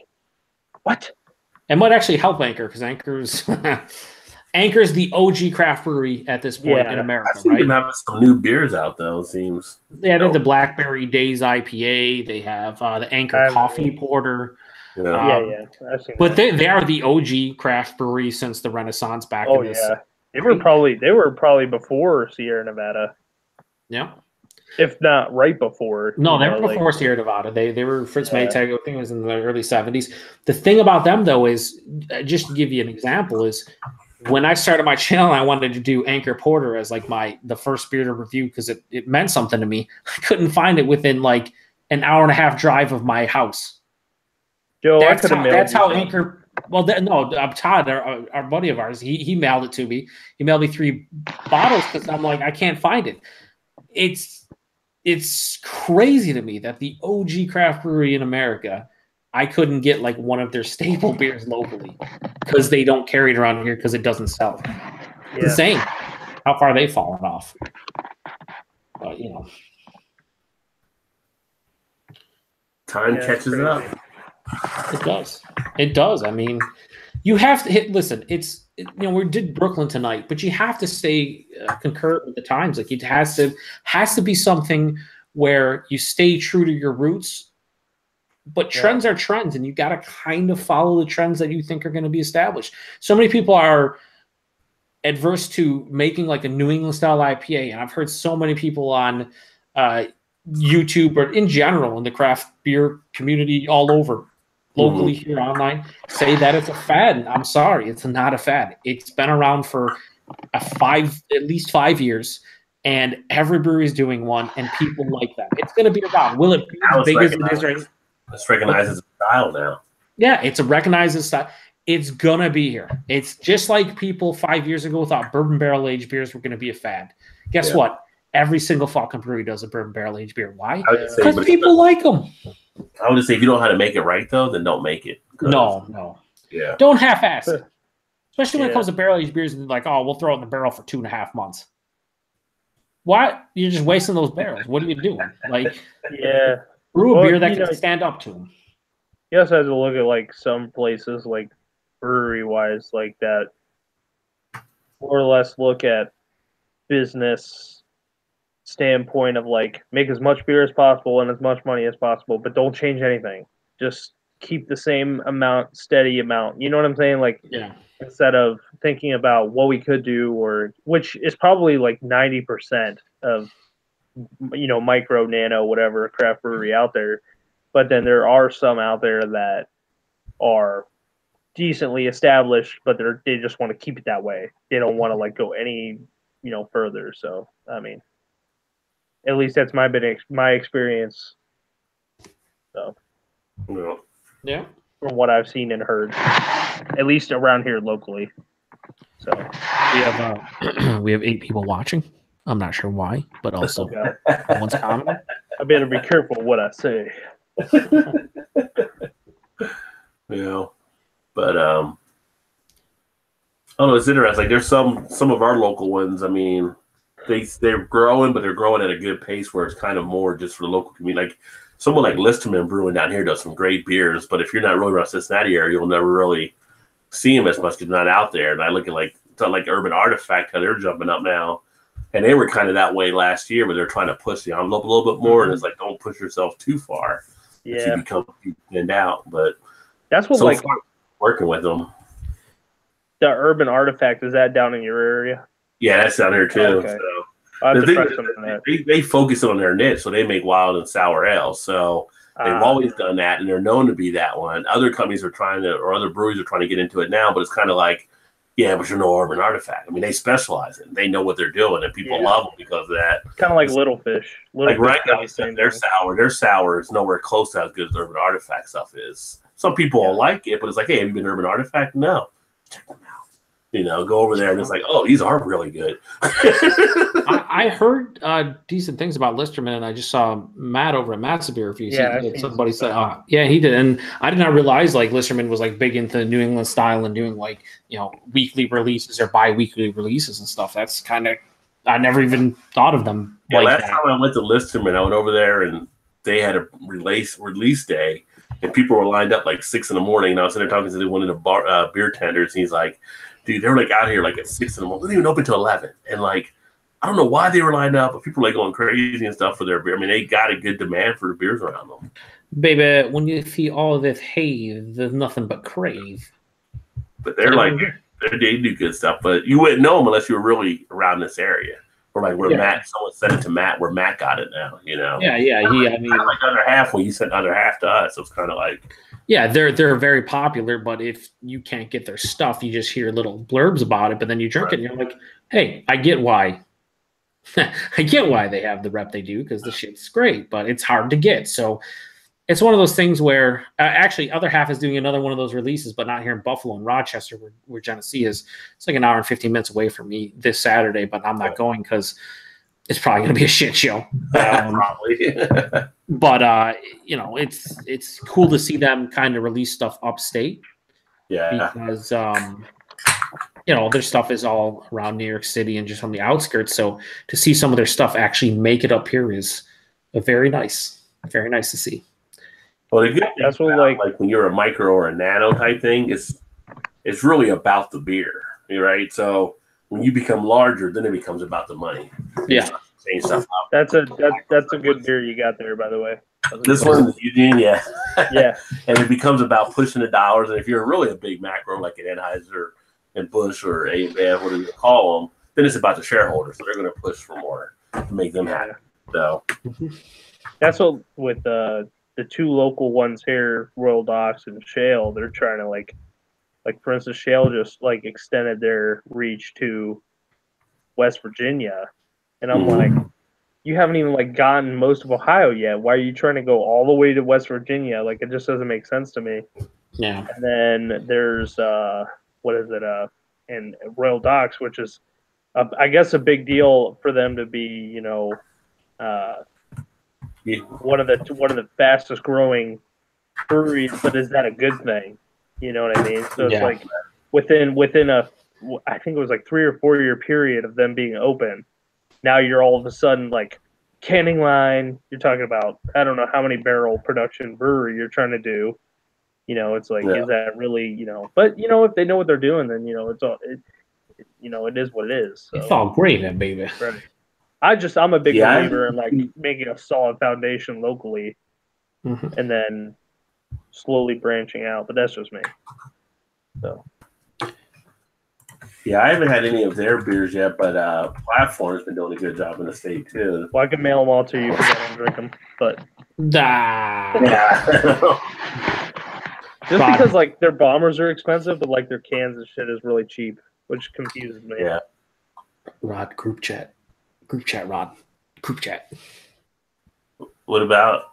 what? It might actually help Anchor because Anchor's Anchor's the OG craft brewery at this point Yeah. in I America, see right? them having some new beers out though. It seems. Yeah, they have the Blackberry Daze IPA. They have uh, the Anchor I'm- Coffee Porter. You know? Um, yeah, yeah. But that. they, they are the OG craft brewery since the Renaissance back oh in this. yeah, they were probably they were probably before Sierra Nevada, Yeah. if not right before. No, you they know, were like- before Sierra Nevada. They they were Fritz Yeah. Maytag. I think it was in the early seventies. The thing about them though is, uh, just to give you an example, is when I started my channel, I wanted to do Anchor Porter as like my the first beer to review because it, it meant something to me. I couldn't find it within like an hour and a half drive of my house. Joe, I that's could have how, that's how some. Anchor. Well, that, no, uh, Todd, our, our buddy of ours, he he mailed it to me. He mailed me three bottles because I'm like, I can't find it. It's it's crazy to me that the OG craft brewery in America, I couldn't get like one of their staple beers locally because they don't carry it around here because it doesn't sell. It's Yeah. insane how far they've fallen off. But you know, Time Yeah, catches up. It does. It does. I mean, you have to hit. Listen, it's it- you know we did Brooklyn tonight, but you have to stay uh, concurrent with the times. Like it has to has to be something where you stay true to your roots. But Yeah. trends are trends, and you got to kind of follow the trends that you think are going to be established. So many people are adverse to making like a New England style IPA, and I've heard so many people on uh, YouTube or in general in the craft beer community all over locally mm-hmm. here online say that it's a fad. I'm sorry, it's not a fad. It's been around for a five, at least five years, and every brewery is doing one, and people like that. It's going to be around. Will it be as big as it is right? It's recognized as a style now. Yeah, it's a recognized as style. It's gonna be here. It's just like people five years ago thought bourbon barrel aged beers were gonna be a fad. Guess Yeah. what? Every single fucking brewery does a bourbon barrel aged beer. Why? I would just say, Because people like them. I would just say if you don't know how to make it right though, then don't make it. No, no. Yeah. Don't half-ass it. Especially when it comes to barrel aged beers and like, oh, we'll throw it in the barrel for two and a half months. Why? You're just wasting those barrels. What are you doing? Like, Yeah, brew a Well, beer that can know- stand up to them. you also have to look at like some places, like brewery wise, like that, more or less look at business standpoint of like make as much beer as possible and as much money as possible, but don't change anything. Just keep the same amount, steady amount. You know what I'm saying? Like Yeah. instead of thinking about what we could do or which is probably like 90% of you know micro nano whatever craft brewery out there but then there are some out there that are decently established but they're they just want to keep it that way they don't want to like go any you know further so i mean at least that's my been ex- my experience So, know, Yeah. from what i've seen and heard at least around here locally so We have uh, we have eight people watching. I'm not sure why, but also yeah, one's commenting. i better be careful what i say you know. But um I don't know, it's interesting. Like there's some some of our local ones, I mean, they they're growing, but they're growing at a good pace where it's kind of more just for the local community. Like someone like Listerman Brewing down here does some great beers, but if you're not really around Cincinnati area, you'll never really see them as much because they're not out there. And I look at like like Urban Artifact, how they're jumping up now. And they were kind of that way last year, but they're trying to push the envelope a little bit more. And mm-hmm. it's like, don't push yourself too far. if yeah You become too thinned out. But that's what so like working with them. the urban artifact is that down in your area Yeah, that's down there too. Okay. So The thing try is, some of that they, they focus on their niche, so they make wild and sour ale. So they've Ah, always done that, and they're known to be that one. Other companies are trying to, or other breweries are trying to get into it now, but it's kind of like, yeah, but you're no urban artifact. I mean, they specialize in, it. they know what they're doing, and people Yeah. love them because of that. kind of like little fish little Like right now, the their thing. sour, their sour is nowhere close to as good as urban artifact stuff is. Some people will like it, but it's like, hey, have you been Urban Artifact? No. Check them out. You know, go over there and it's like, oh, these are really good. I, I heard uh, decent things about Listerman, and I just saw Matt over at Matt's Beer Reviews. Yeah, He- somebody some said, uh, yeah, he did, and I did not realize like Listerman was like big into New England style and doing like you know weekly releases or bi-weekly releases and stuff. That's kind of I never even thought of them Yeah, like last that. time I went to Listerman, I went over there and they had a release release day, and people were lined up like six in the morning. And I was sitting there talking to one of the bar uh, beer tenders, and he's like, "Dude, they were like out here like at six in the morning. They didn't even open till eleven, and like." I don't know why they were lined up, but people were like going crazy and stuff for their beer. I mean, they got a good demand for the beers around them. Baby, when you see all this haze, there's nothing but crave. But they're like, they're, they do good stuff, but you wouldn't know them unless you were really around this area. Or like where Yeah. Matt, someone sent it to Matt, where Matt got it now, you know? Yeah, yeah, he. I mean, Kind like other half when you sent other half to us. It was kind of like, Yeah, they're they're very popular, but if you can't get their stuff, you just hear little blurbs about it, but then you drink it and you're like, hey, I get why. I get why they have the rep they do because the shit's great, but it's hard to get. So it's one of those things where uh, actually other half is doing another one of those releases, but not here in Buffalo and Rochester, where, where Genesee is. It's like an hour and 15 minutes away from me this Saturday, but I'm not going because it's probably going to be a shit show. Um, probably. but uh, you know, it's it's cool to see them kind of release stuff upstate yeah. because um, you know their stuff is all around New York City and just on the outskirts. So to see some of their stuff actually make it up here is very nice, very nice to see. Well, the good thing That's what, about, like- like when you're a micro or a nano type thing, it's it's really about the beer, right? So when you become larger, then it becomes about the money. Yeah. Change stuff out. That's a that, that's a good beer you got there, by the way. This one, the Eugene, yeah. yeah, and it becomes about pushing the dollars. And if you're really a big macro like an Anheuser and Busch or a whatever you call them, then it's about the shareholders. So they're going to push for more to make them happy. So that's what with the the two local ones here, Royal Docks and Shale. They're trying to like, like for instance, Shale just like extended their reach to West Virginia, and I'm Mhm. like, you haven't even like gotten most of Ohio yet. Why are you trying to go all the way to West Virginia? Like it just doesn't make sense to me. Yeah, And then there's uh, what is it? Uh, in Royal Docks, which is, uh, I guess, a big deal for them to be, you know, uh, Yeah. one of the one of the fastest growing breweries. But is that a good thing? You know what I mean? So it's Yeah. like within within a, I think it was like three or four year period of them being open. Now you're all of a sudden like canning line. You're talking about I don't know how many barrel production brewery you're trying to do. You know, it's like, Yeah. is that really, you know? But you know, if they know what they're doing, then you know, it's all, it, it- you know, it is what it is. So. it's all gravy, baby. Right. I just, I'm a big Yeah, believer in like making a solid foundation locally, Mhm. and then slowly branching out. But that's just me. So yeah, I haven't had any of their beers yet, but uh, Platform's been doing a good job in the state too. well, I can mail them all to you because I don't drink them. But Da. Yeah. just Fine. because like their bombers are expensive, but like their cans and shit is really cheap, which confuses me. yeah. Rod group chat, group chat. Rod group chat. What about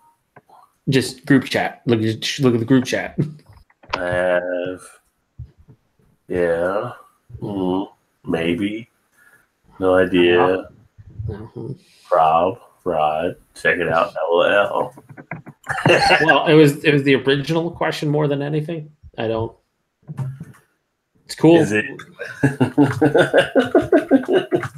Just group chat. Look at look at the group chat. I have? Yeah. Mm, maybe. No idea. Mhm. Prob. Rod. Check it out. LOL. well, it was it was the original question more than anything. I don't. It's cool. Is it?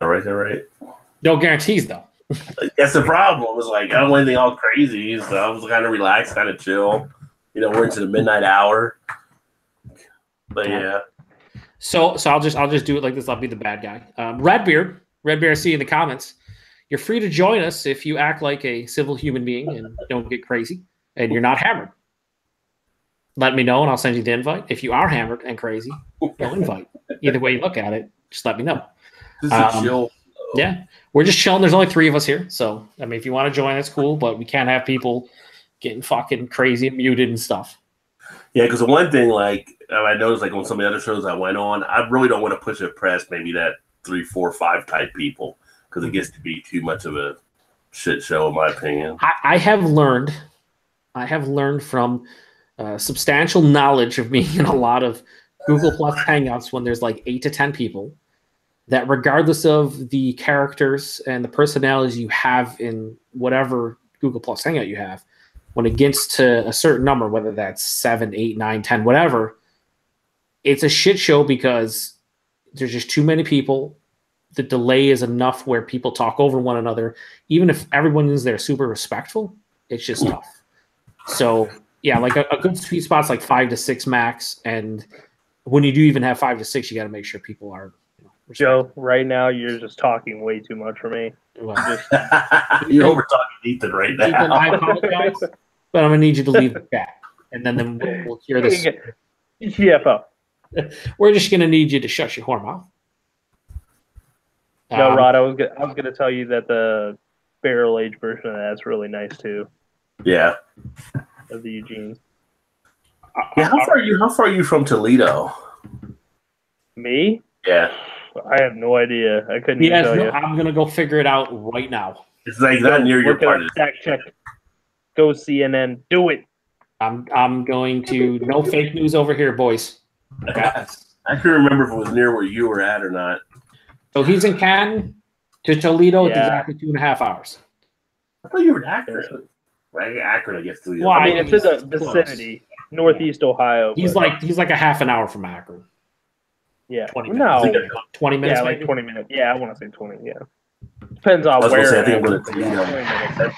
all right, all right. No guarantees though. That's the problem. It was like I don't want anything all crazy. So I was kind of relaxed, kind of chill. You know, we're into the midnight hour. But yeah, So so I'll just I'll just do it like this. I'll be the bad guy. Um, Redbeard, Redbeard, I see in the comments. You're free to join us if you act like a civil human being and don't get crazy and you're not hammered. Let me know and I'll send you the invite. If you are hammered and crazy, no invite. Either way you look at it, just let me know. This is Um, chill. Yeah, we're just chilling. There's only three of us here, so I mean, if you want to join, that's cool. But we can't have people getting fucking crazy and muted and stuff. Yeah, because the one thing, like I noticed, like on some of the other shows I went on, I really don't want to push it past maybe that three, four, five type people because it gets to be too much of a shit show, in my opinion. I, I have learned, I have learned from uh, substantial knowledge of being in a lot of Google Plus Hangouts when there's like eight to ten people, that regardless of the characters and the personalities you have in whatever Google Plus Hangout you have, when it gets to a certain number, whether that's seven, eight, nine, ten, whatever, it's a shit show because there's just too many people. The delay is enough where people talk over one another. Even if everyone is there super respectful, it's just tough. So yeah, like a, a good sweet spot's like five to six max, and when you do even have five to six, you got to make sure people are. You Joe, right now you're just talking way too much for me. Well, You're over talking Ethan right Ethan, now. I apologize, but I'm gonna need you to leave the chat, and then then we'll, we'll hear this. GFO. We're just gonna need you to shut your whore mouth. No, Um, Rod, I was gonna, I was gonna tell you that the barrel age version of that's really nice too yeah. of the Eugene. Yeah. How far are you? How far are you from Toledo? Me? Yeah. I have no idea. I couldn't even Yes, tell no, you. I'm gonna go figure it out right now. It's like that near your Look at part. it, Fact check. Go CNN. Do it. I'm I'm going to no fake news over here, boys. I can't remember if it was near where you were at or not. So he's in Canton to Toledo. It's exactly two and a half hours. I thought you were in Akron. Right, Akron, I guess. Toledo. Why? I mean, it's in the Close. vicinity, northeast Ohio. He's but- like he's like a half an hour from Akron. Yeah, 20 no, minutes. Twenty minutes, yeah, like twenty minutes. Yeah, I want to say twenty. Yeah, depends on I was gonna where. say, I think it I'm gonna but yeah, Toledo.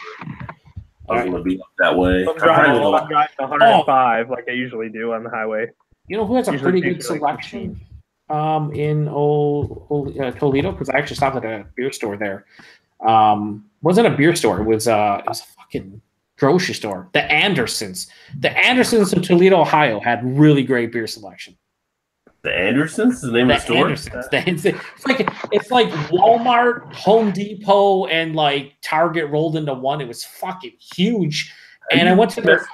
I was gonna be up that way. I'm I'm driving, I'm driving 105 like I usually do on the highway. You know who has a Usually pretty good selection um, in old, old uh, Toledo? Because I actually stopped at a beer store there. Um, wasn't a beer store. It was uh, it was a fucking grocery store. The Andersons. The Andersons of Toledo, Ohio, had really great beer selection. The Andersons, the name The of the store. Andersons. The- it's, it's like it's like Walmart, Home Depot, and like Target rolled into one. It was fucking huge. And I went to their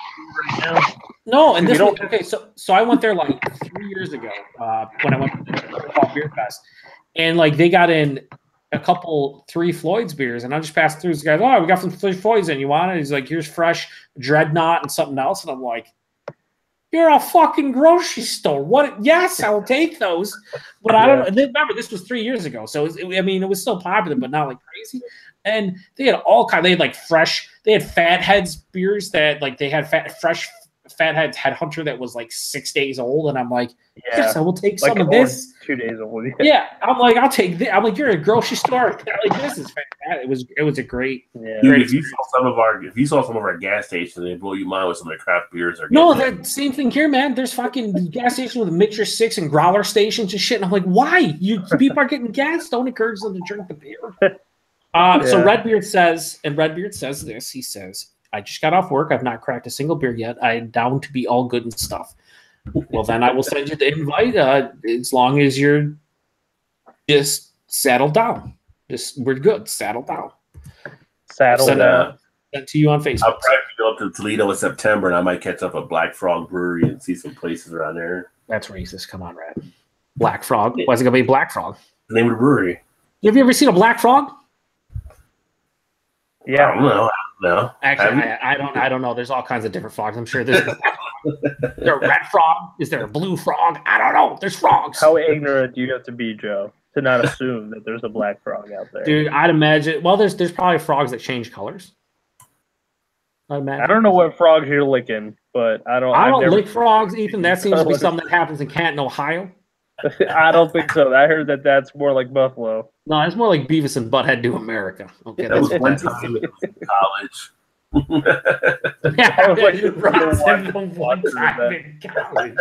no, and this was, okay. So so I went there like three years ago uh, when I went to the Fall Beer Fest, and like they got in a couple three Floyd's beers, and I just passed through. This guy, oh, we got some three Floyd's, and you want it? He's like, here's fresh Dreadnaught and something else, and I'm like. You're a fucking grocery store. What? Yes, I'll take those, but I don't. Remember, this was three years ago, so was, I mean, it was still popular, but not like crazy. And they had all kind. They had like fresh. They had Fatheads beers that like they had fat, fresh Fatheads Head Hunter that was like six days old, and I'm like, Yeah, yes, I will take like some of this. two days old. Yeah, I'm like, I'll take this. I'm like, you're a grocery store. like this is fantastic. It was it was a great. Yeah. Dude, if you saw some of our, if you saw some of our gas stations, they blow you mind with some of the craft beers. Are No, getting. that same thing here, man. There's fucking gas stations with mixture six and growler stations and shit. And I'm like, why? You people are getting gas. Don't encourage them to drink the beer. Uh, So Redbeard says, and Redbeard says this. He says, "I just got off work. I've not cracked a single beer yet. I'm down to be all good and stuff." Well, then I will send you the invite. Uh, as long as you're just settled down. Just we're good. Settle down. Saddle Send, down. uh, sent to you on Facebook. I'll Facebook. probably go up to Toledo in September, and I might catch up at Black Frog Brewery and see some places around there. That's racist. Come on, Red. Black Frog. Why's it gonna be Black Frog? The name of the brewery? Have you ever seen a black frog? I Yeah, don't know. No. Actually, I, I don't. I don't know. There's all kinds of different frogs. I'm sure there's. is there a red frog? Is there a blue frog? I don't know. There's frogs. how ignorant do you have to be, Joe, to not assume that there's a black frog out there? Dude, I'd imagine. Well, there's there's probably frogs that change colors. I imagine. I don't know what frogs you're licking, but I don't. I don't lick frogs, Ethan. That seems to be something that happens in Canton, Ohio. I don't think so. I heard that that's more like buffalo. No, it's more like Beavis and Butthead do America. Okay, That was that's one time it was in college. Yeah, was like, Rod said the one- one time in college.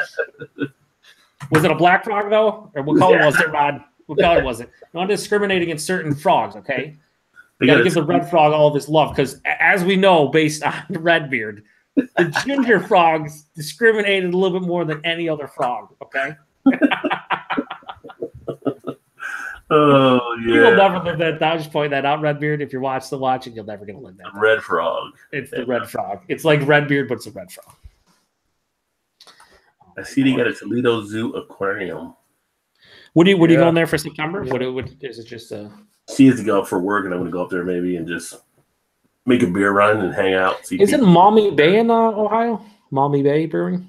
Was it a black frog though, or what color Yeah. was it, Rod? What color was it? Don't discriminate against certain frogs, okay? They You got to give the red frog all of his love because, as we know, based on Redbeard, the ginger frogs discriminated a little bit more than any other frog. Okay, Oh yeah. you'll never live that. I'll just point that out, Redbeard. If you're watching the watching, you'll never gonna live that. red frog. It's the red frog. It's like Redbeard, but it's a red frog. I see they got a Toledo Zoo aquarium. What do you what are you Yeah. going there for September? What, what is it just uh She has to go for work, and I'm gonna go up there maybe and just make a beer run and hang out. See Is it people. Maumee Bay in uh, Ohio? Maumee Bay Brewing?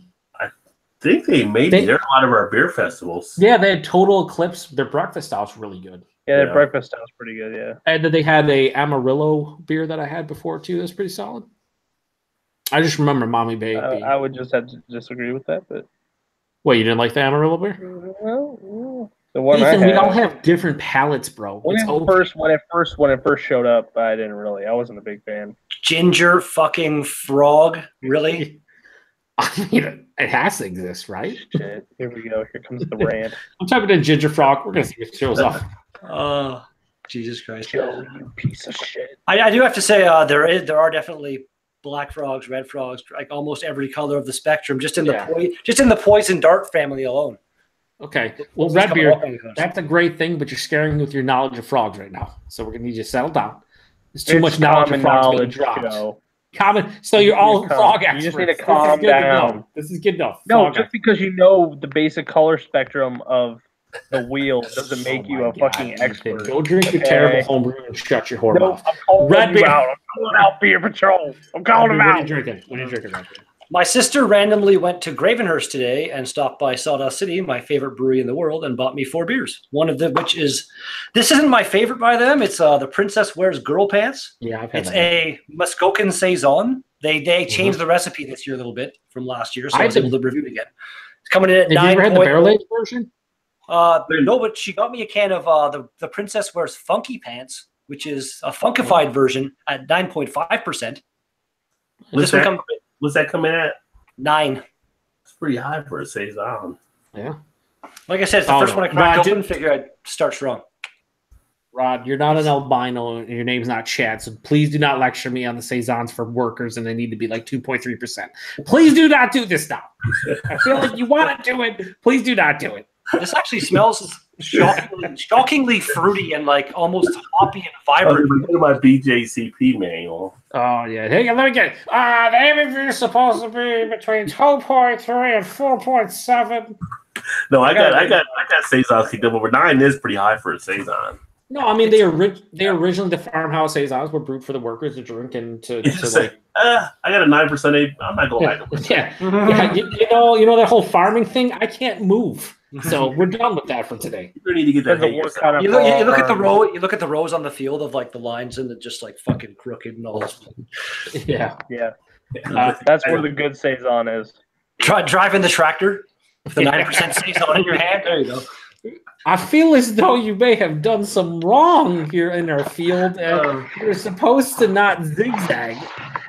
I think they made They- they're a lot of our beer festivals. Yeah, they had Total Eclipse. Their breakfast style's really good. Yeah, their Yeah. breakfast sounds pretty good. Yeah. And then they had a Amarillo beer that I had before too. That's pretty solid. I just remember Maumee Bay. I, I would just have to disagree with that, but Wait, you didn't like the Amarillo beer? well, well, the one Ethan, I we all have different palates, bro. when It's it okay. first when it first when it first showed up, I didn't really. I wasn't a big fan. Ginger fucking frog. Really? I mean, it has to exist, right? Shit. Here we go. Here comes the rant. I'm typing in ginger frog. We're gonna see if it shows up. Oh, Jesus Christ. Joe, you piece of shit. I, I do have to say uh, there is there are definitely black frogs, red frogs, like almost every color of the spectrum, just in the Yeah. poi- just in the poison dart family alone. Okay. Well, It's red coming beer. up on the coast. That's a great thing, but you're scaring me with your knowledge of frogs right now. So we're gonna need you to settle down. There's too It's much knowledge of common frogs being knowledge, dropped. Joe. Common. So you're all calm- frog you just need to This is calm to down. This is good enough. No, Frog just because you know the basic color spectrum of the wheel doesn't oh make Oh you a God, fucking expert. Go drink your Okay. terrible homebrew and shut your whore No, mouth. I'm calling Red you beer. out. I'm calling out Beer Patrol. I'm calling them What are you out. drinking? What are you drinking, Red Beer? My sister randomly went to Gravenhurst today and stopped by Sawdust City, my favorite brewery in the world, and bought me four beers. One of them, which is this isn't my favorite by them. It's uh, the Princess Wears Girl Pants. Yeah, I've had It's that. a Muskokan saison. They they changed the recipe this year a little bit from last year, so I, I was able to review it again. It's coming in at Have you ever had the barrel aged version? Uh, no, but she got me a can of uh, the the Princess Wears Funky Pants, which is a funkified version at nine point five percent. What's This one that? comes What's that coming at? nine. It's pretty high for a saison. Yeah. Like I said, it's the Oh, first one I cracked Rod, open. Figure I'd start strong. Rod, you're not an albino and your name's not Chad, so please do not lecture me on the Saisons for workers and they need to be like 2.3%. Please do not do this now. I feel like you want to do it. Please do not do it. This actually smells shockingly, shockingly fruity and like almost hoppy and I was vibrant. looking at my BJCP manual. Oh, yeah. Hey, let me get it. Uh, the ABV is supposed to be between 2.3 and 4.7. No, I got, I got, I got saisons kicked up over nine. Is pretty high for a saison. No, I mean, they, ori- they originally, the farmhouse Saisons were brewed for the workers to drink and to, to like, like, uh, I got a nine percent. I'm not going yeah, back. to yeah, yeah, you, you know, you know that whole farming thing. I can't move, so we're done with that for today. You need to get that. Doesn't hang work yourself. kind of You look, you, you look at the farm. row. You look at the rows on the field of like the lines and the just like fucking crooked and all this. Yeah, Yeah, Uh, that's where the good saison is. Try driving the tractor. with The ninety percent saison in your hand. There you go. I feel as though you may have done some wrong here in our field. And you're supposed to not zigzag.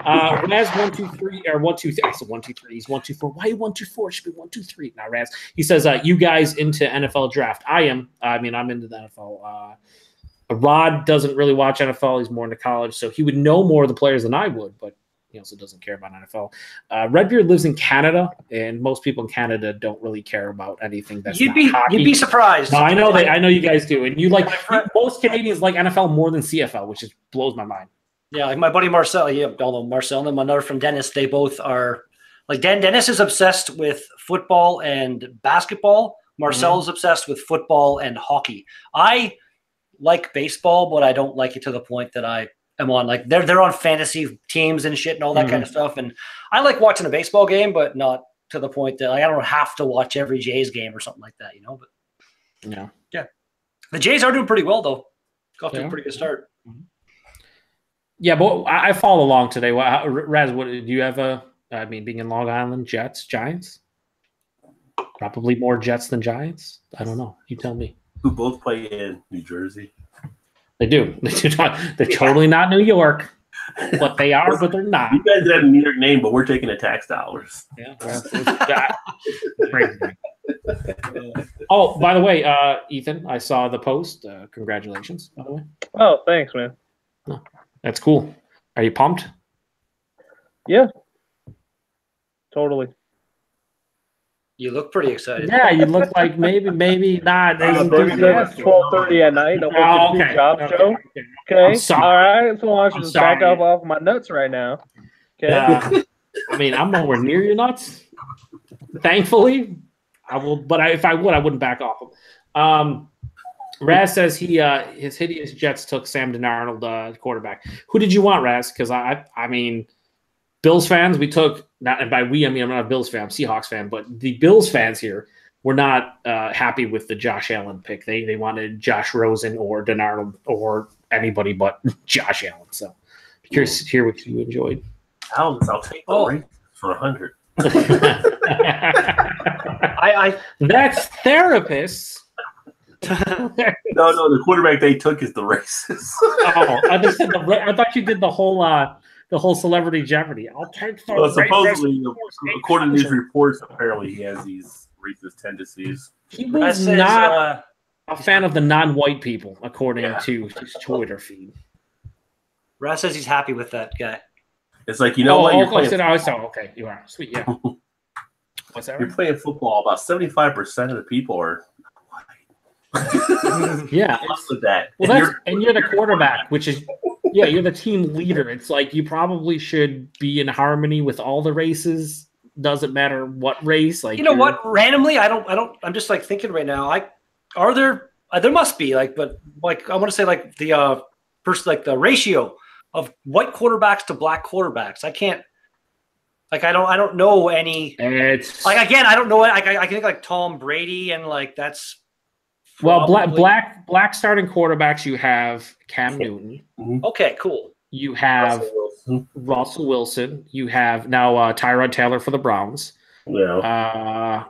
Uh, Raz one two three or one two. I said one two three. He's one two four. Why one two four? It should be one two three. Now Raz. He says, uh, "You guys into NFL draft? I am. I mean, I'm into the NFL. Uh, Rod doesn't really watch NFL. He's more into college, so he would know more of the players than I would. But he also doesn't care about NFL. Uh, Redbeard lives in Canada, and most people in Canada don't really care about anything that's You'd not be hockey. you'd be surprised. No, I know that. I know you guys do, and you like My friend- most Canadians like NFL more than CFL, which just blows my mind. Yeah, like my buddy Marcel. Yeah, although Marcel and another from Dennis, they both are like Dan. Dennis is obsessed with football and basketball. Marcel is obsessed with football and hockey. I like baseball, but I don't like it to the point that I am on like they're they're on fantasy teams and shit and all that mm-hmm. kind of stuff. And I like watching a baseball game, but not to the point that like, I don't have to watch every Jays game or something like that, you know. But Yeah, yeah, the Jays are doing pretty well though. Got off to Yeah. a pretty good start. yeah, but I, I follow along today. Well, Raz, what do you have? A, I mean, being in Long Island, Jets, Giants, probably more Jets than Giants. I don't know. You tell me. Who both play in New Jersey. They do. They do not. They're totally not New York, but they are. But they're not. You guys have a New York name, but we're taking the tax dollars. Yeah. well, it's- that- crazy. Oh, by the way, uh, Ethan, I saw the post. Uh, congratulations, by the way. Oh, thanks, man. That's cool. Are you pumped? Yeah. Totally. You look pretty excited. Yeah, you look like maybe, maybe not. as enthusiastic. Twelve thirty at night. Don't Oh, make okay. okay. job, okay. Joe. okay. Okay. Sorry. All right. So I'm you just back sorry. up off my nuts right now? Okay. Uh, I mean, I'm nowhere near your nuts. Thankfully, I will. But I, if I would, I wouldn't back off them. Um, Raz says he uh, his hideous Jets took Sam Darnold, uh, quarterback. Who did you want, Raz? Because I, I mean, Bills fans, we took not and by we I mean I'm not a Bills fan, I'm a Seahawks fan, but the Bills fans here were not uh, happy with the Josh Allen pick. They they wanted Josh Rosen or Denardo or anybody but Josh Allen. So curious to hear what you enjoyed. Alex, I'll take the Oh. Raiders for a hundred. I, I That's therapists. No, no, the quarterback they took is the racist. Oh, I just said the. I thought you did the whole uh the whole celebrity Jeopardy. I'll take the. well, ra- supposedly, according to these reports, apparently he has these racist tendencies. He was says, not uh, a fan of the non-white people, according Yeah. to his Twitter feed. Raz says he's happy with that guy. It's like you know oh, what? You're oh, I playing, said, oh, so okay, you are sweet, yeah. What's that? you're playing football. About seventy-five percent of the people are white. Yeah, with that? Well, And that's you're- and you're the quarterback, which is yeah, you're the team leader. It's like you probably should be in harmony with all the races. Doesn't matter what race. Like You know what? Randomly, I don't. I don't. I'm just like thinking right now. I are there. Uh, there must be like, but like I want to say like the uh first like the ratio of white quarterbacks to black quarterbacks. I can't. Like I don't. I don't know any. It's Like again, I don't know. Like I, I can think like Tom Brady and like that's. Well, black black black starting quarterbacks. You have Cam Newton. Okay, cool. You have Russell Wilson. Russell Wilson. You have now uh, Tyrod Taylor for the Browns. Yeah. Uh,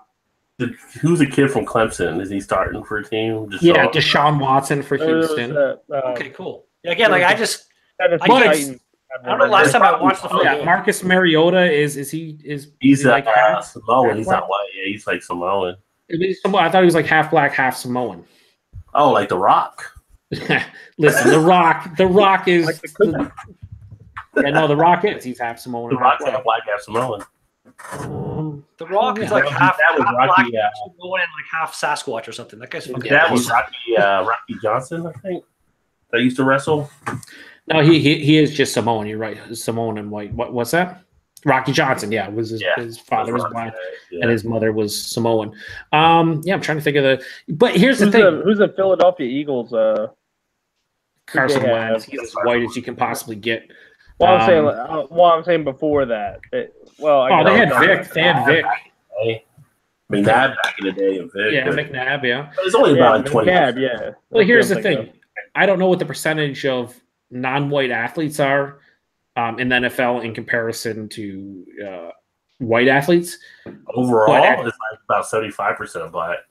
The- Who's the kid from Clemson? Is he starting for a team? Just yeah, so- Deshaun Watson for Houston. uh, uh, Okay, cool. Yeah, again, like I just. Tennessee I guess- Titans have I don't know. one Last time I watched the Oh, yeah. Marcus Mariota is is he is he's is he uh, like half? Samoan. He's not white. Yeah, he's like Samoan. I mean, some- I thought he was like half black, half Samoan. Oh, like The Rock. Listen, The Rock, The Rock is. Like the yeah, no, The Rock is. He's half Samoan. The and half Rock's half black, half Samoan. Um, The Rock is like half, that was half Rocky, black, uh, Samoan and like half Sasquatch or something. That guy's fucking. Yeah, that was Rocky. Uh, Rocky Johnson, I think. That used to wrestle. no, he, he he is just Samoan. You're right, Samoan and white. What what's that? Rocky Johnson. Yeah, was his, Yeah, his father was Rocky, black yeah. and his mother was Samoan. Um, yeah, I'm trying to think of the. But here's the thing: the, who's the Philadelphia Eagles? Uh, Carson yeah. Wentz. He's as white as you can possibly get. well, I'm saying, Um, uh, well, I'm saying before that. It- well, I Oh, they had Vic. They had Vic. Hey, McNabb back in the day. And Vic, Yeah, but McNabb. Yeah. it was only Yeah, about 20 McNabb, yeah. Well, here's the That's what I'm thing. thinking I don't know what the percentage of non-white athletes are um, in the NFL in comparison to uh, white athletes. Overall, But- it's like about 75% black. Is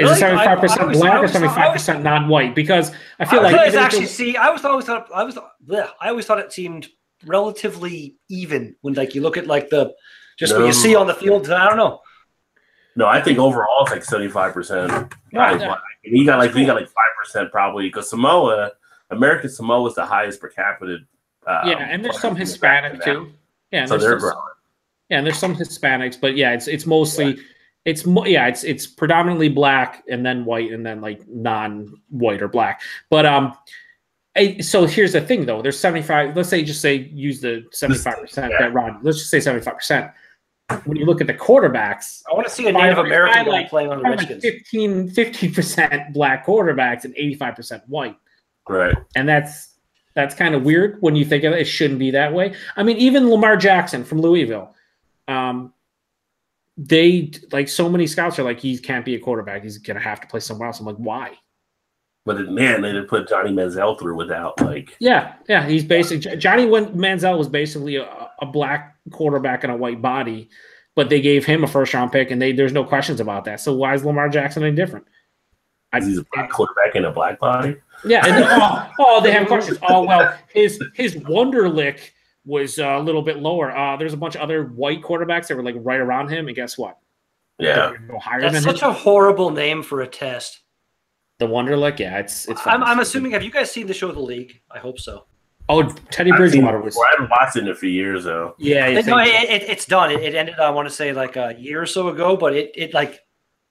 it Really? I- seventy-five percent black or always thought- I seventy-five always- percent non-white? Because I feel I like was even if actually it- see. I was always thought I was bleh, I always thought it seemed relatively even when like you look at like the just what you see on the field. I don't know. No, I think overall it's like 75%. Yeah, black. you got like, we got like 5% probably because Samoa, American Samoa is the highest per capita. Uh, yeah, and there's some Hispanic too. Yeah, and So there's they're some- growing. yeah, and there's some Hispanics, but yeah, it's it's mostly it's mo- yeah, it's it's predominantly black and then white and then like non-white or black. But um, so here's the thing though, there's 75. Let's say just say use the 75 percent Yeah. that Ron. Let's just say 75 percent. When you look at the quarterbacks, I want to see a Native American guy like- playing on the Redskins. 15 percent black quarterbacks and 85 percent white. Right. and that's that's kind of weird when you think of it. It shouldn't be that way. I mean, even Lamar Jackson from Louisville, um, they like so many scouts are like he can't be a quarterback. He's gonna have to play somewhere else. I'm like, why? But it, man, they did put Johnny Manziel through without like Yeah, yeah. He's basically Johnny Wen- Manziel was basically a, a black quarterback in a white body, but they gave him a first round pick, and they there's no questions about that. So why is Lamar Jackson any different? I- he's a black quarterback in a black body. Yeah. And, oh, oh, they have questions. Oh well, his his Wonderlic was uh, a little bit lower. Uh, there's a bunch of other white quarterbacks that were like right around him, and guess what? Yeah. They're no higher That's than such him. a horrible name for a test. the Wonderlic. Yeah, it's it's. I'm. I'm assuming. Have you guys seen the show The League? I hope so. Oh, Teddy I've seen it Bridgewater was. before. I haven't watched it in a few years though. Yeah, It, no, think it, it, it's done. It, it ended. I want to say like a year or so ago, but it it like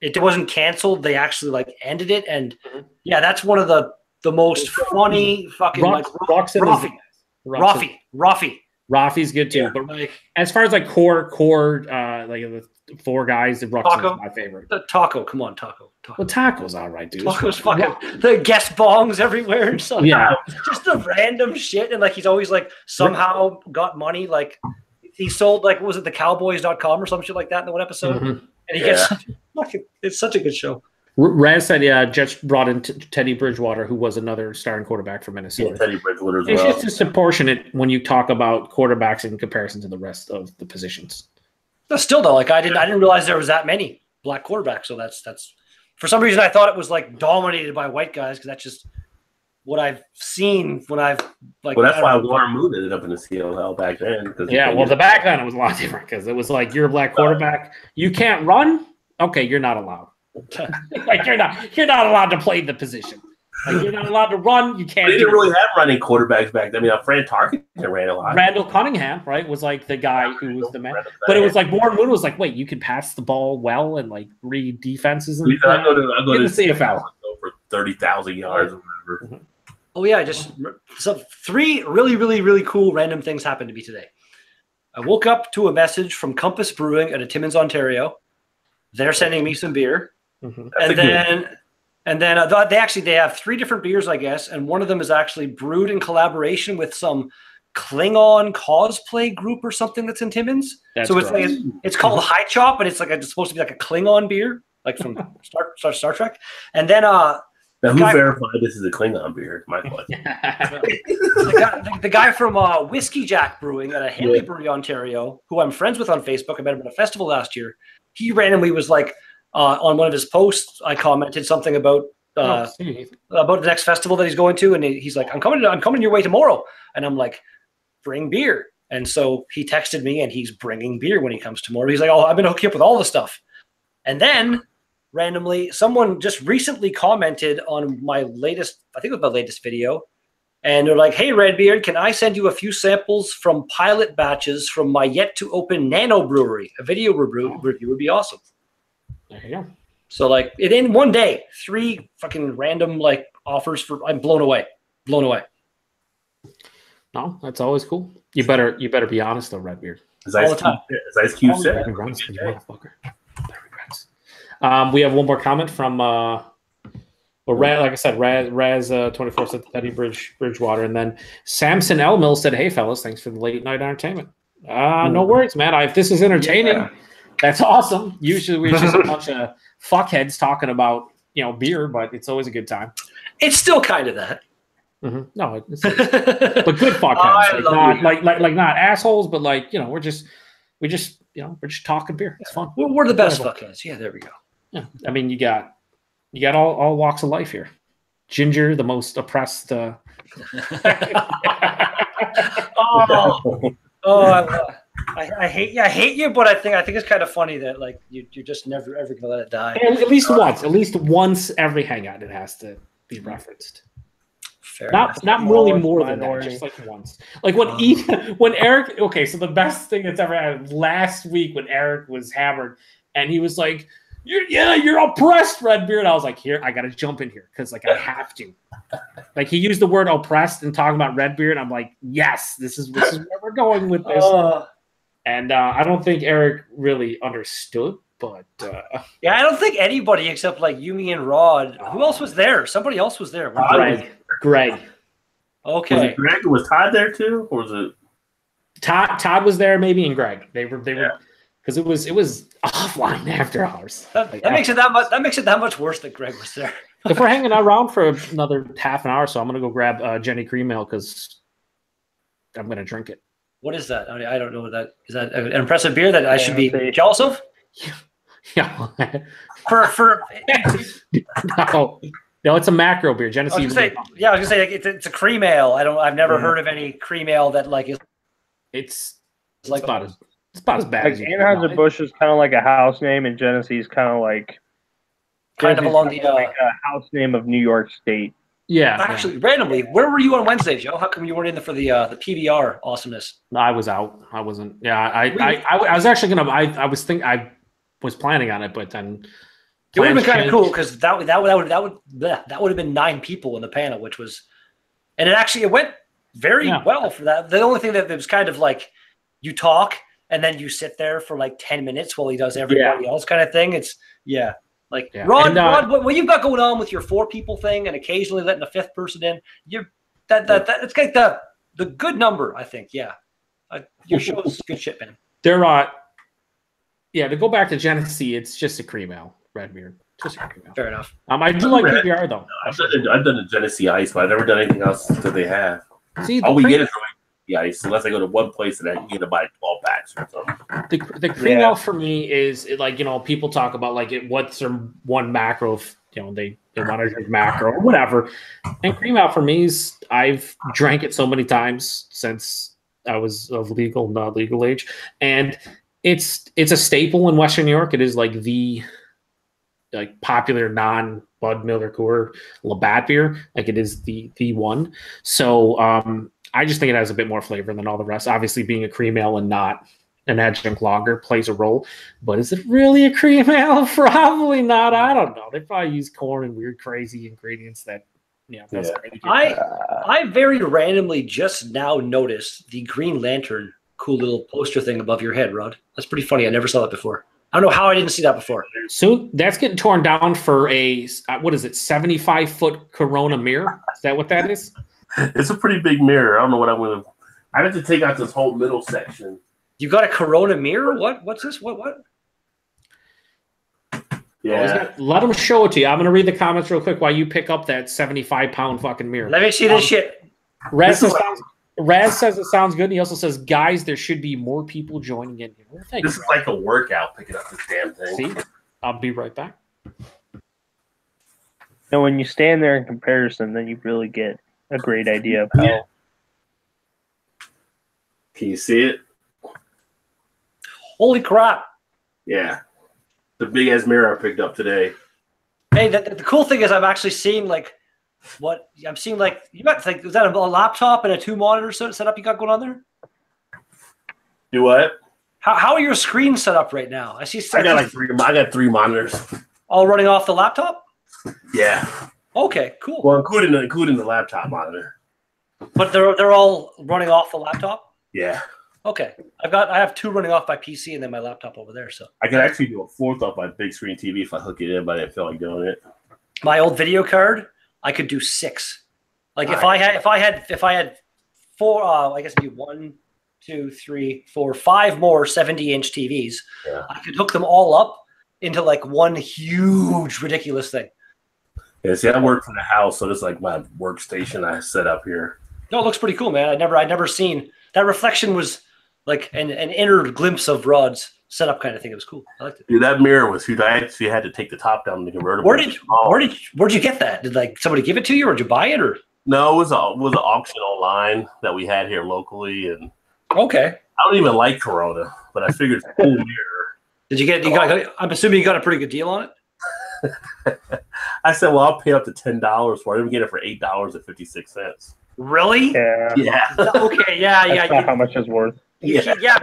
it wasn't canceled. They actually like ended it, and Mhm. yeah, that's one of the the most funny fucking like Rock, Ruxin is- Rafi, Ruxin- Rafi, Rafi. Rafi's good too. Yeah, but like as far as like core core, uh, like the four guys, the Ruxin's Taco? my favorite. the taco. Come on, taco. Taco. Well, Taco's all right, dude. Taco's fucking the guest bongs everywhere and stuff. Yeah. just the random shit. And like he's always like somehow got money. Like he sold like what was it the cowboys.com or some shit like that in the one episode. Mhm. And he gets it's such a good show. R- Raz said, yeah, Jets brought in T- Teddy Bridgewater, who was another starting quarterback for Yeah, Minnesota. Teddy Bridgewater as It's well. just disproportionate when you talk about quarterbacks in comparison to the rest of the positions. But still though, like I didn't I didn't realize there was that many black quarterbacks. So that's that's for some reason I thought it was like dominated by white guys because that's just what I've seen when I've like Well, that's I why don't know. Warren Moon ended up in the CLL back then. Yeah, well, the back then it was a lot different because it was like you're a black quarterback, you can't run. Okay, you're not allowed. like you're not you're not allowed to play the position. Like you're not allowed to run. You can't. They didn't do really have running quarterbacks back then. I mean, uh, Fran Tarkenton ran a lot. Randall Cunningham, right, was like the guy who was the man. But it was like Warren Moon was like, wait, you can pass the ball well and like read defenses and He said, I go to I go in to the CFL. go for thirty thousand yards or whatever. Oh yeah, just so three really, really, really cool random things happened to me today. I woke up to a message from Compass Brewing out of Timmins, Ontario. They're sending me some beer, Mhm. A and good- then and then I thought they actually they have three different beers, I guess, and one of them is actually brewed in collaboration with some Klingon cosplay group or something that's in Timmins. That's so it's gross. like it's called High Chop, but it's like it's supposed to be like a Klingon beer, like from Star Star, Star Trek. And then uh Now, who guy- verified this is a Klingon beer? My question. the, guy, the, the guy from uh, Whiskey Jack Brewing at a Haley Yeah. Brewery, Ontario, who I'm friends with on Facebook. I met him at a festival last year. He randomly was like uh, on one of his posts. I commented something about uh, Oh, about the next festival that he's going to, and he's like, "I'm coming. To, I'm coming your way tomorrow." And I'm like, "Bring beer." And so he texted me, and he's bringing beer when he comes tomorrow. He's like, "Oh, I'm gonna hook you up with all the stuff." And then randomly, someone just recently commented on my latest, I think it was my latest video, and they're like, "Hey, Redbeard, can I send you a few samples from pilot batches from my yet to open Nano Brewery? A video review review would be awesome." There you go. So like it in one day, three fucking random like offers for I'm blown away. Blown away. No, that's always cool. You better you better be honest though, Redbeard. As All Ice the time. Cube, as Ice Cube said, regrets, motherfucker. Regrets. Um, we have one more comment from uh well, Raz, like I said, Raz, Raz uh, 24 said Teddy Bridge, Bridgewater. And then Samson L. Mill said, Hey, fellas, thanks for the late night entertainment. Uh, no worries, man. I, if this is entertaining, Yeah. That's awesome. Usually we're just a bunch of fuckheads talking about, you know, beer, but it's always a good time. It's still kind of that. Mhm. No, it's, but but good fuckheads. Like, not, you. like, like, like not assholes, but like, you know, we're just, we just, you know, we're just talking beer. It's fun. we're, we're the best Whatever. fuckheads. Yeah, there we go. Yeah, I mean, you got you got all, all walks of life here. Ginger, the most oppressed. Uh... oh, oh, I, I, I hate you. I hate you, but I think I think it's kind of funny that like you you're just never ever gonna let it die. at at least once, at least once every hangout, it has to be referenced. Fair Not enough. not really Smallest more than that, just like once. Like when e- when Eric. Okay, so the best thing that's ever happened last week when Eric was hammered, and he was like. You're, yeah, you're oppressed, Redbeard. I was like, here, I gotta jump in here because like I have to. Like he used the word oppressed and talking about Redbeard. I'm like, yes, this is this is where we're going with this. Uh, And uh, I don't think Eric really understood, but uh, yeah, I don't think anybody except like Yumi and Rod. Who else was there? Somebody else was there. Rod Greg, Greg, was Okay. it Greg? Was Todd there too, or was it? Todd, Todd was there, maybe, and Greg. They were, they were, because it was, it was offline after hours. That, Like, that makes it that much. That makes it that much worse that Greg was there. if we're hanging around for another half an hour, so I'm gonna go grab uh, Genny Cream Ale because I'm gonna drink it. What is that? I, mean, I don't know what that is. That an impressive beer that I should be Yeah, jealous of? Yeah, For for no, no, it's a macro beer. I Genesee. was gonna say, yeah, I was gonna say like, it's, it's a cream ale. I don't. I've never Yeah. heard of any cream ale that like is it's, it's like about as it's about as bad Like as Anheuser Busch is kind of like a house name, and Genesee's kind of like kind of along the. kinda Uh, like a house name of New York State. Yeah, yeah. actually, randomly, where were you on Wednesday, Joe? How come you weren't in there for the uh, the PBR awesomeness? I was out. I wasn't. Yeah, I, I, I, I was actually gonna. I, I was think I was planning on it, but then It would have been kind of cool because that would that would that would that would bleh, that would have been nine people in the panel, which was, and it actually it went very Yeah. well for that. The only thing that it was kind of like you talk and then you sit there for like 10 minutes while he does everybody else kind of thing. It's yeah. Like Yeah. Rod, And, uh, Rod, what, what you've got going on with your four people thing and occasionally letting a fifth person in, you're that that, that it's like the the good number, I think. Yeah. Uh, your show's good shit, man. They're uh yeah, to go back to Genesee, it's just a cream ale, red beer. Just a cream ale. Fair enough. Um, I do like PBR though. I've done, I've done the Genesee Ice, but I've never done anything else that they have. See, the All we cream- get is the ice, unless I go to one place and I can get to buy 12 packs or something. the, the cream Yeah. ale for me is it, like you know people talk about like it, what's their one macro if you know they they want to drink macro or whatever. And cream ale for me is i've drank it so many times since i was of legal not legal age. And it's it's a staple in western new york. It is like the like popular non bud miller Coors labatt beer. Like it is the the one. So um i just think it has a bit more flavor than all the rest obviously being a cream ale and not an adjunct lager plays a role, but is it really a cream ale? Probably not. I don't know. They probably use corn and weird, crazy ingredients that, you know, that's Yeah. really. I Uh, I very randomly just now noticed the Green Lantern cool little poster thing above your head, Rod. That's pretty funny. I never saw that before. I don't know how I didn't see that before. so that's getting torn down for a uh, what is it, seventy five foot Corona mirror? Is that what that is? It's a pretty big mirror. I don't know what I'm going to. I have to take out this whole middle section. You got a Corona mirror? What? What's this? What? What? Yeah. Let them show it to you. I'm going to read the comments real quick while you pick up that seventy five pound fucking mirror. Let me see this Um, shit. Raz This says, sounds, Raz says it sounds good. And he also says, guys, there should be more people joining in here. Well, thank This you. is like a workout picking up this damn thing. See, I'll be right back. and when you stand there in comparison, then you really get a great idea of how. Yeah. Can you see it? Holy crap! Yeah. The big ass mirror I picked up today. Hey, the, the cool thing is I'm actually seeing like what I'm seeing like you got like is that a, laptop and a two monitor set setup you got going on there? Do what? How, how are your screens set up right now? I see I got like three. I got three monitors. all running off the laptop. Yeah. Okay, cool. Well, including the, including the laptop monitor. But they're they're all running off the laptop. Yeah. Okay, I've got I have two running off my PC and then my laptop over there. So I could actually do a fourth off my big screen TV if I hook it in, but I didn't feel like doing it. my old video card, I could do six. Like if I had if I had if I had four, uh, I guess it'd be one, two, three, four, five more seventy inch TVs. Yeah. I could hook them all up into like one huge ridiculous thing. Yeah, see, I work from the house, so this is like my workstation I set up here. No, it looks pretty cool, man. I never I never seen that reflection was like an, an inner glimpse of Rod's setup kind of thing. It was cool. I liked it. Dude, that mirror was huge. I actually had to take the top down the convertible. Where did Oh, where did where'd you get that? Did like somebody give it to you, or did you buy it, or no, it was a it was an auction online that we had here locally, and okay? I don't even like Corona, but I figured it's a cool mirror. Did you get? You got? I'm assuming you got a pretty good deal on it. I said, well, I'll pay up to ten dollars for it. I'm get it for eight dollars and fifty six cents. Really? Yeah, Yeah, okay, yeah, yeah. that's yeah, not you- how much it's worth. yeah. yeah.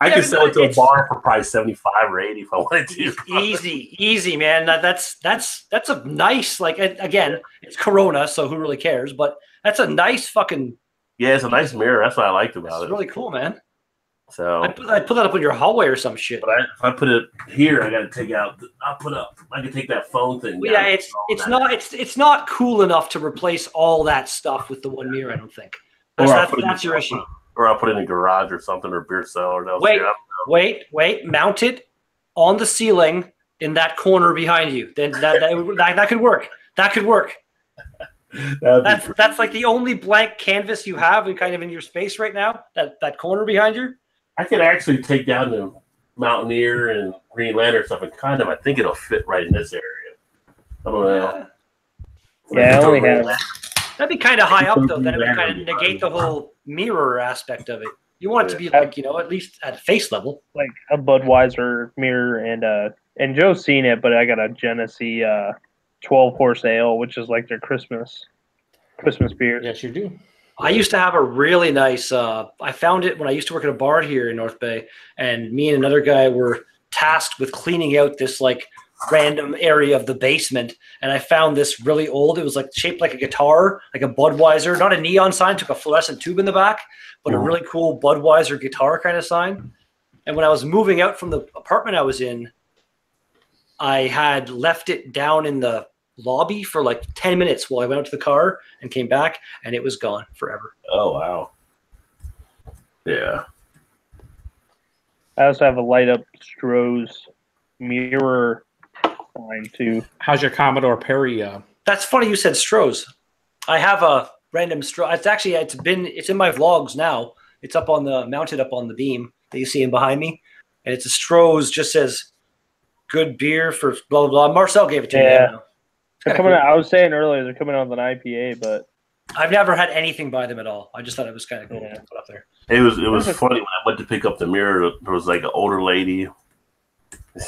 I Yeah, could sell it to a bar for probably seventy five or eighty if I wanted to. easy, easy, man. That, that's that's that's a nice like a- again, it's Corona, so who really cares? But that's a nice fucking. Yeah, it's a nice mirror. That's what I liked about It's it. really cool, man. So, I'd put, I'd put that up in your hallway or some shit. but I, if I put it here, I got to take out. I'll put up. I can take that phone thing. Well, yeah, it's it's that. not it's it's not cool enough to replace all that stuff with the one mirror. I don't think. That's, Or I'll that's, put it in that's the- your issue. Or I'll put it in a garage or something or beer cellar. Or Wait. downstairs. Wait, wait, mount it on the ceiling in that corner behind you. Then that that, that, that could work. That could work. That's that's like the only blank canvas you have and kind of in your space right now. That that corner behind you. I could actually take down the Mountaineer and Green Lantern stuff and kind of, I think it'll fit right in this area. I don't know. Yeah, I only have That'd be kind of high up though. Then it would kind of negate the whole mirror aspect of it. You want it to be like you know at least at face level. like a Budweiser mirror and uh and Joe's seen it, but I got a Genesee uh twelve horse ale, which is like their Christmas Christmas beer. Yes, you do. I used to have a really nice. Uh, I found it when I used to work at a bar here in North Bay, and me and another guy were tasked with cleaning out this like random area of the basement, and I found this really old. It was like shaped like a guitar, like a Budweiser, not a neon sign. Took a fluorescent tube in the back, but a really cool Budweiser guitar kind of sign. And when I was moving out from the apartment I was in, I had left it down in the lobby for like 10 minutes while I went out to the car and came back, and it was gone forever. Oh wow. Yeah. I also have a light up Stroh's mirror sign too. How's your Commodore Perry? Uh, That's funny you said Stroh's. I have a random Stroh. It's actually it's been it's in my vlogs now. It's up on the mounted up on the beam that you see in behind me, and it's a Stroh's. Just says good beer for blah blah blah. Marcel gave it to me. Yeah. I don't know. They're coming out, I was saying earlier they're coming out with an IPA, but I've never had anything by them at all. I just thought it was kind of cool Yeah. to put up there. It was it was funny when I went to pick up the mirror. There was like an older lady.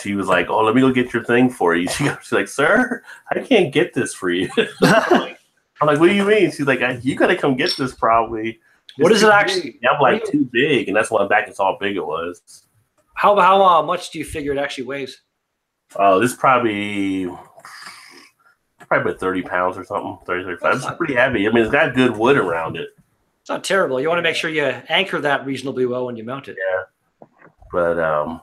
She was like, "Oh, let me go get your thing for you." She, she's like, "Sir, I can't get this for you." I'm, like, I'm like, "What do you mean?" She's like, I, "You gotta come get this probably." What It's is it actually- big." I'm like, "Too big," and that's why I'm back and saw how big it was. How how uh, much do you figure it actually weighs? Oh, this probably probably about thirty pounds or something. 30, 35. It's pretty heavy. I mean, it's got good wood around it, It's not terrible. You want to make sure you anchor that reasonably well when you mount it. Yeah. But um,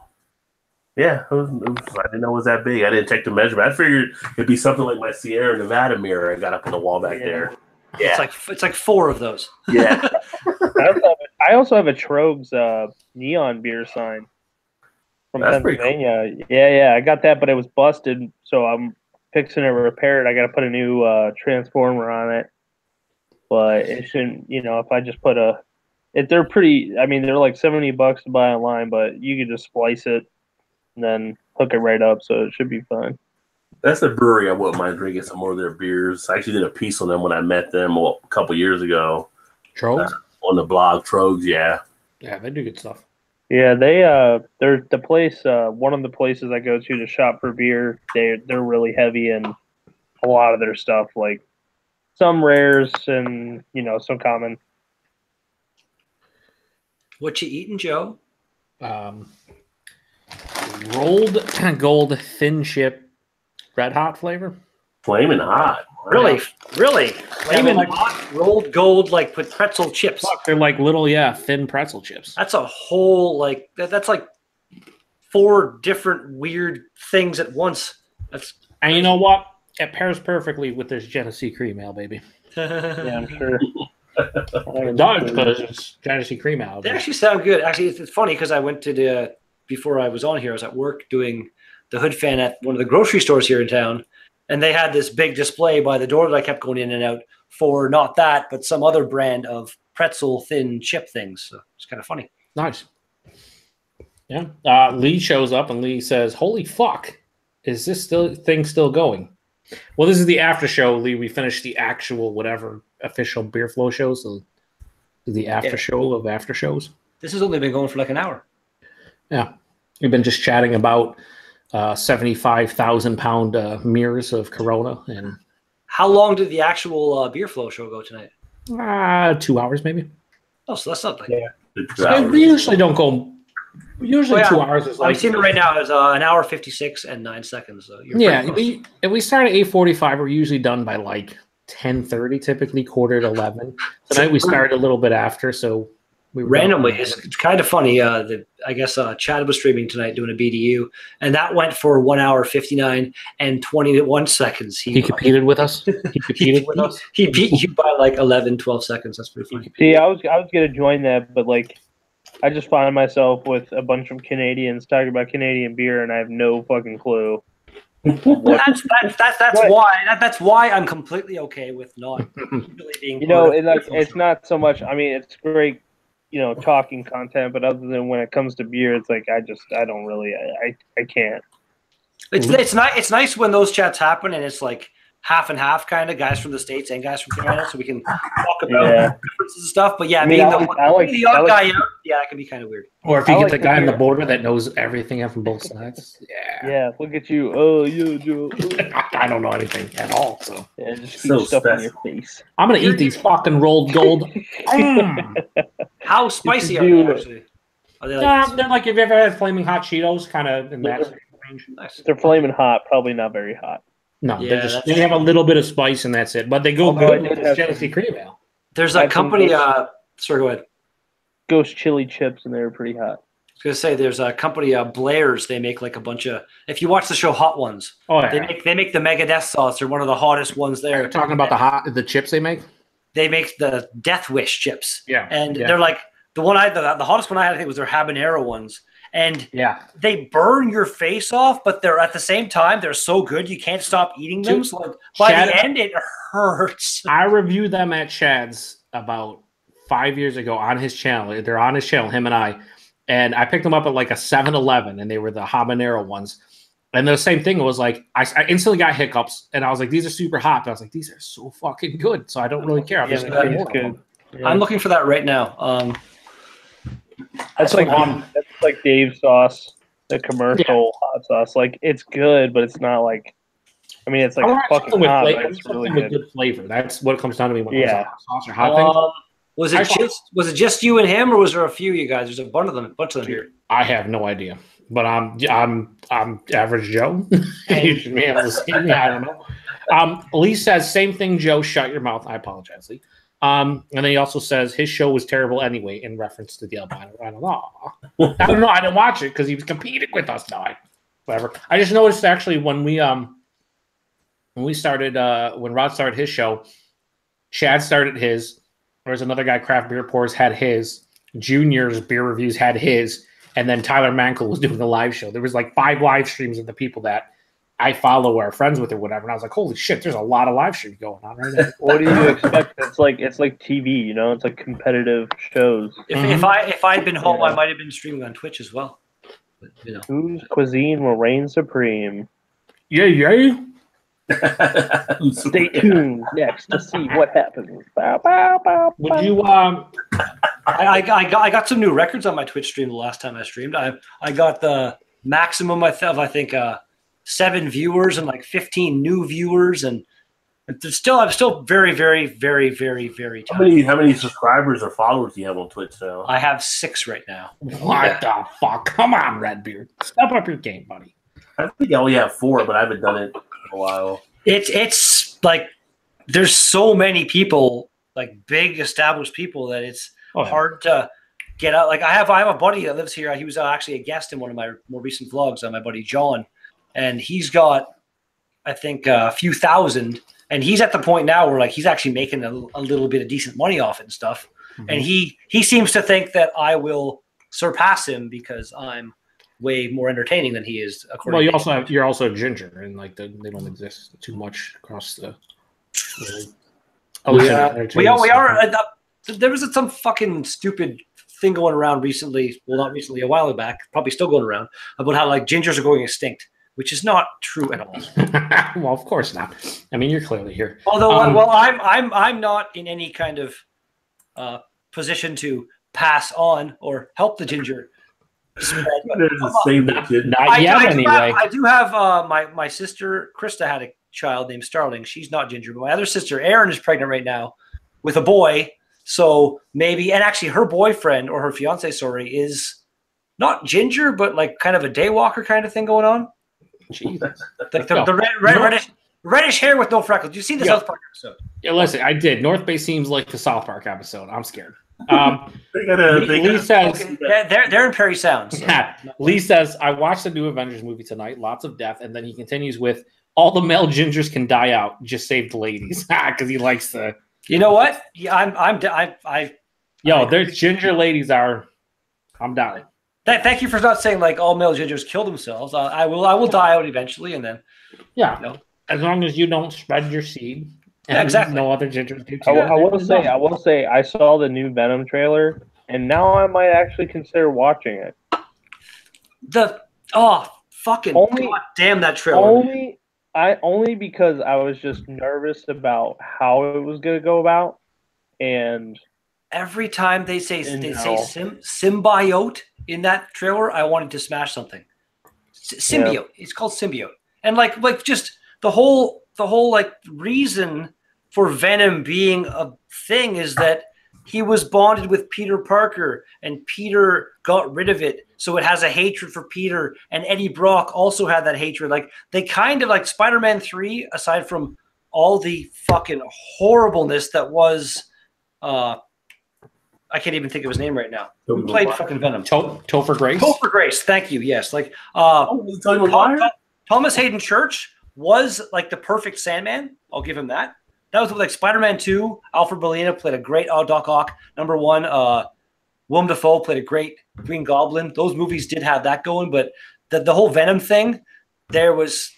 yeah, it was, it was, I didn't know it was that big. I didn't check the measurement. I figured it'd be something like my Sierra Nevada mirror I got up on the wall back Yeah. there. It's like it's like four of those. yeah. I also have a, I also have a Troegs uh, neon beer sign from That's pretty cool. Pennsylvania. Yeah, yeah, I got that, but it was busted, so I'm fixing it to repair it. I got to put a new uh, transformer on it, but it shouldn't. You know, if I just put a, if they're pretty. I mean, they're like seventy bucks to buy online, but you could just splice it and then hook it right up, so it should be fine. That's the brewery I wouldn't mind drinking some more of their beers. I actually did a piece on them when I met them well, a couple years ago Troegs? on the blog. Troegs, yeah. yeah, they do good stuff. Yeah, they uh they're the place uh one of the places I go to to shop for beer, they they're really heavy in a lot of their stuff, like some rares and you know, some common. What you eating, Joe? Um, rolled gold thin chip red hot flavor. Flaming hot. Really, really, flaming like- hot rolled gold like with pretzel chips. Fuck, they're like little, yeah, thin pretzel chips. That's a whole like that, that's like four different weird things at once. That's And you know what? It pairs perfectly with this Genesee cream ale, baby. Yeah, I'm sure. Does because it's Genesee cream ale. They actually sound good. Actually, it's, it's funny because I went to the before I was on here. I was at work doing the hood fan at one of the grocery stores here in town, and they had this big display by the door that I kept going in and out for not that, but some other brand of pretzel thin chip things. So it's kind of funny. Nice. Yeah. Uh, Lee shows up and Lee says, "Holy fuck, is this still thing still going?" Well, this is the after show, Lee. We finished the actual whatever official beer flow show, so the after Yeah. show of after shows. This has only been going for like an hour. Yeah, we've been just chatting about uh, seventy-five thousand pound uh, mirrors of Corona and How long did the actual uh, beer flow show go tonight? uh, two hours maybe. Oh, so that's not like. Yeah. So we usually don't go. Usually Oh, yeah. two hours is like. I'm like seeing it right now. It's uh, an hour fifty six and nine seconds. So you're Yeah, pretty we, if we start at eight forty-five, we're usually done by like ten thirty, typically quarter to eleven. Tonight we started a little bit after, so we were randomly it's, it's kind of funny uh the i guess uh chad was streaming tonight doing a bdu and that went for one hour 59 and 21 seconds He competed with us. He he, competed with us. he beat you by like 11 12 seconds that's pretty funny See, I was I was gonna join that, but like I just find myself with a bunch of Canadians talking about Canadian beer and I have no fucking clue. well, that's that's that's, that's What? why that, that's why i'm completely okay with not really being you know, of it, like it's not so much I mean it's great, you know, talking content, but other than when it comes to beer, it's like I just I don't really I I, I can't. It's it's nice. It's nice when those chats happen, and it's like half and half, kind of guys from the states and guys from Canada, so we can talk about Yeah. differences and stuff. But yeah, I mean, being I the, like- I like- the odd like- guy out, yeah, that can be kind of weird. Or if you I get like the guy on the border that knows everything from both sides. Yeah. Yeah, look at you. Oh, you do. I don't know anything at all, so Yeah, just So stuff in your face. I'm gonna eat these fucking rolled gold. Mm. How spicy are they it. actually? Are they like Um, they're like, have you ever had flaming hot Cheetos? Kind of in that. range. Nice. They're flaming hot, probably not very hot. No, Yeah, they just that's- they have a little bit of spice and that's it. But they go Although good did with have Genesee cream ale. There's I a think company. those- Uh, sorry, go ahead. Ghost chili chips, and they were pretty hot. I was gonna say there's a company, uh, Blair's. They make like a bunch of. If you watch the show Hot Ones, Oh they make they make the Mega Death sauce. They're one of the hottest ones there. You're talking about the hot the chips they make? They make the Death Wish chips, Yeah. and yeah. they're like the one I the, the hottest one I had. I think was their habanero ones, and Yeah. they burn your face off, but they're at the same time they're so good you can't stop eating them. So like, by Shad- the end, it hurts. I reviewed them at Chad's about five years ago on his channel. They're on his channel, him and I. And I picked them up at like a 7 Eleven, and they were the habanero ones. And the same thing was like, I, I instantly got hiccups, and I was like, these are super hot. But I was like, these are so fucking good. So I don't really care. I'm Yeah, just gonna is get more good. Yeah. I'm looking for that right now. Um, That's like Um, that's like Dave's sauce, the commercial hot sauce. Like it's good, but it's not like. I mean, it's like I fucking with, hot, flavor, it's really good. good flavor. That's what comes down to me when Yeah. comes to hot sauce or hot things. um, was it thought- just was it just you and him, or was there a few of you guys? There's a bunch of them, bunch of them here. I have no idea, but I'm I'm I'm average Joe. you should be able to see me. I don't know. Um, Lee says same thing. Joe, shut your mouth. I apologize, Lee. Um, and then he also says his show was terrible anyway in reference to the albino. I don't. I don't know. I didn't watch it because he was competing with us. No, I, whatever. I just noticed actually when we um when we started uh when Rod started his show, Chad started his. There was another guy, Craft Beer Pours, had his. Junior's beer reviews had his, and then Tyler Mankel was doing a live show. There was like five live streams of the people that I follow or are friends with or whatever. And I was like, holy shit, there's a lot of live streams going on right now. What do you expect? It's like it's like TV, you know. It's like competitive shows. If, Mhm. if I if I'd been home, Yeah. I might have been streaming on Twitch as well. But, you know, Whose cuisine will reign supreme? yeah, yeah. Stay tuned next to see what happens. Bow, bow, bow, Would bow. you um I, I, got- I got I got some new records on my Twitch stream the last time I streamed. I I got the maximum I th- of I think uh, seven viewers and like fifteen new viewers, and it's still I'm still very very very very very How many how many subscribers or followers do you have on Twitch now? I have six right now. what the fuck? Come on, Redbeard. Step up your game, buddy. I think I only have four, but I haven't done it in a while. It's it's like there's so many people like big established people that it's Oh, yeah. hard to get out. Like I have, I have a buddy that lives here. He was actually a guest in one of my more recent vlogs. Uh, my buddy John, and he's got, I think, uh, a few thousand. And he's at the point now where like he's actually making a, a little bit of decent money off it and stuff. Mhm. And he he seems to think that I will surpass him because I'm way more entertaining than he is. According Well, you also have you're also a ginger, and like the, they don't exist too much across the. the Oh ocean yeah, we are. We are. Uh, there was some fucking stupid thing going around recently. Well, not recently, a while back. Probably still going around about how like gingers are going extinct, which is not true at all. well, of course not. I mean, you're clearly here. Although, Um, well, I'm I'm I'm not in any kind of uh, position to pass on or help the ginger. spread. The same shit. Not I, yet, I do anyway. have, I do have uh, my my sister Krista had a child named Starling. She's not ginger, but my other sister Erin is pregnant right now with a boy. So maybe, and actually, her boyfriend or her fiance, sorry, is not ginger, but like kind of a daywalker kind of thing going on. Jesus. Like the, No. the red, red, You reddish, reddish hair with no freckles. You see the Yeah. South Park episode? Yeah, listen, I did. North Bay seems like the South Park episode. I'm scared. Um, they gotta, Lee, they Lee says okay. they're, they're, they're in Parry Sound. so- Lee says, I watched the new Avengers movie tonight. Lots of death, and then he continues with, "All the male gingers can die out. Just save the ladies," because he likes the. You know what? Yeah, I'm. I'm. I. I Yo, there's ginger ladies are. I'm down. Th- thank you for not saying like all male gingers kill themselves. Uh, I will. I will die out eventually, and then Yeah, No. as long as you don't spread your seed. Yeah, exactly. No other gingers do. I, too. will- I will say, I will say, I saw the new Venom trailer, and now I might actually consider watching it. the oh fucking Only- god damn that trailer. Only, I only because I was just nervous about how it was going to go about, and Every time they say And they say now- sim, symbiote in that trailer, I wanted to smash something. S- symbiote. It's called symbiote, and like like just the whole the whole like reason for Venom being a thing is that he was bonded with Peter Parker, and Peter got rid of it. So it has a hatred for Peter, and Eddie Brock also had that hatred. Like they kind of like Spider Man 3, aside from all the fucking horribleness that was. uh I can't even think of his name right now. Who played fucking Venom? To- Topher Grace. Topher Grace. Thank you. Yes, like uh, Oh, was Tom- Thomas Haden Church was like the perfect Sandman. I'll give him that. That was like Spider-Man 2. Alfred Molina played a great uh, Doc Ock. Number one, uh, Willem Dafoe played a great Green Goblin. Those movies did have that going, but the, the whole Venom thing, there was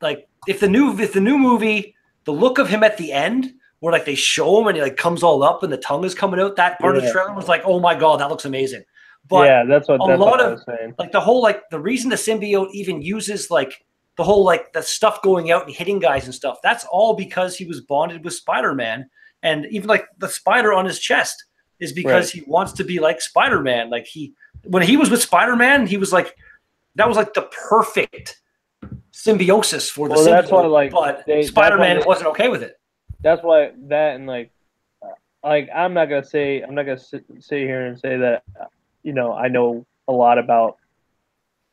like if the new if the new movie, the look of him at the end, where like they show him and he like comes all up and the tongue is coming out, that part of the trailer was like, oh my god, that looks amazing. But yeah, that's what a that's lot what of- like the whole like the reason the symbiote even uses like the whole like the stuff going out and hitting guys and stuff that's all because he was bonded with spider-man and even like the spider on his chest is because he wants to be like spider-man. Like he when he was with spider-man he was like that was like the perfect symbiosis for the Well, that's why, symbiote, like, but spider-man wasn't okay with it That's why that and like, like I'm not gonna say I'm not gonna sit, sit here and say that, you know, I know a lot about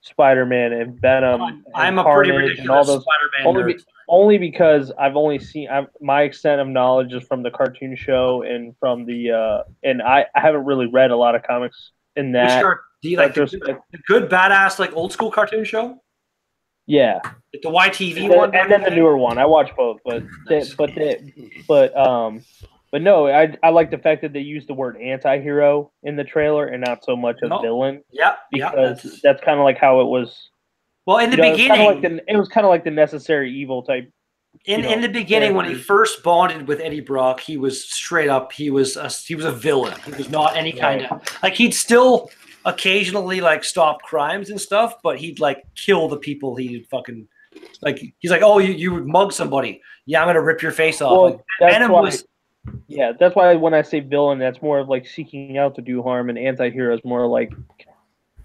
Spider-Man and Venom. and i'm a pretty Carnage and all those spider-man only be- only because I've only seen I've, my extent of knowledge is from the cartoon show and from the uh and I, I haven't really read a lot of comics in that. do you like the, retrospect. the good badass like old school cartoon show yeah, like the YTV and one and then the newer one. I watch both, but they, Nice. but they, but um, but no, I I like the fact that they used the word anti-hero in the trailer and not so much a No. villain yeah yeah because that's- that's kind of like how it was. well in the know, it was kinda beginning it was kind of like the necessary evil type. in, you in the beginning when he first bonded with Eddie Brock, he was straight up he was a, he was a villain. He was not any kind of like he'd still occasionally like stop crimes and stuff, but he'd like kill the people he fucking like he's like, "Oh, you you would mug somebody. Yeah, I'm going to rip your face off." Well, Like, that's Venom why. was Yeah, that's why when I say villain, that's more of like seeking out to do harm, and anti-hero is more like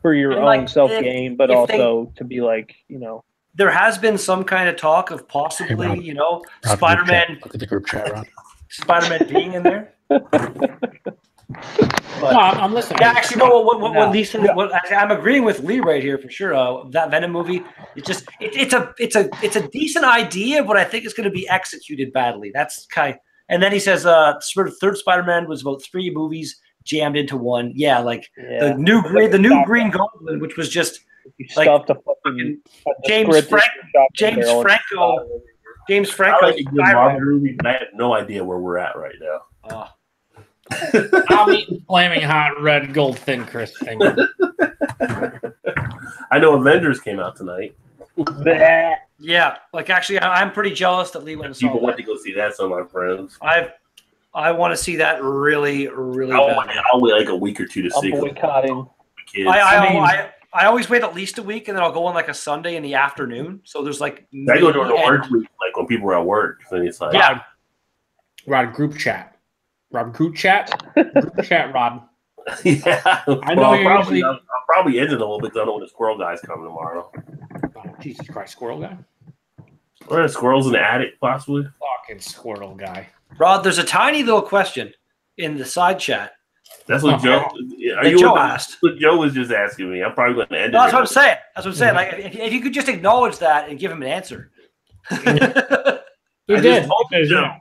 for your own like, self gain, but if they- also to be like you know. there has been some kind of talk of possibly, Rob. you know, Rob, Spider-Man. Look at the group chat, Rob. Spider-Man being in there. No, I'm, I'm listening. Yeah, actually, no. What, what, No. what Lee said, what, I'm agreeing with Lee right here for sure. Uh, that Venom movie, it just it, it's a it's a it's a decent idea, but I think it's going to be executed badly. That's kind. Of, And then he says, uh, sort of third Spider-Man was about three movies jammed into one. Yeah, like Yeah, the new green, the new Green Goblin, which was just like, stuffed a fucking James script Frank- your shotgun James barrel and Franco- James I Franco. like a good Marvel movie, but I have no idea where we're at right now. Uh, I'm eating flaming hot red gold thin crisp finger. I know Avengers came out tonight. Bleh. yeah, like actually, I, I'm pretty jealous that Lee went and saw People want to go see that. so my friends. I I want to see that really, really I'll, bad. wait- I'll wait like a week or two to I'm see. 'cause boycotting. Kids. I, I, I mean- I, I always wait at least a week, and then I'll go on like a Sunday in the afternoon. So there's like I go during the work week, like when people are at work. Then it's like, Yeah. Rod, group chat. Rob, group chat. Group chat, Rod. yeah. I know Well, you're I'll probably, usually- I'll, I'll probably end it a little bit. 'cause I know when the squirrel guy's coming tomorrow. Oh, Jesus Christ, squirrel guy. Or the squirrels in the attic, possibly. Fucking squirrel guy. Rod, there's a tiny little question in the side chat That's what Uh-huh. Joe. Are you? Joe asked. What Joe was just asking me. I'm probably going to end No, it. that's what I'm saying. That's what I'm saying. Like, if, if you could just acknowledge that and give him an answer. He did. just told He says, you. yeah.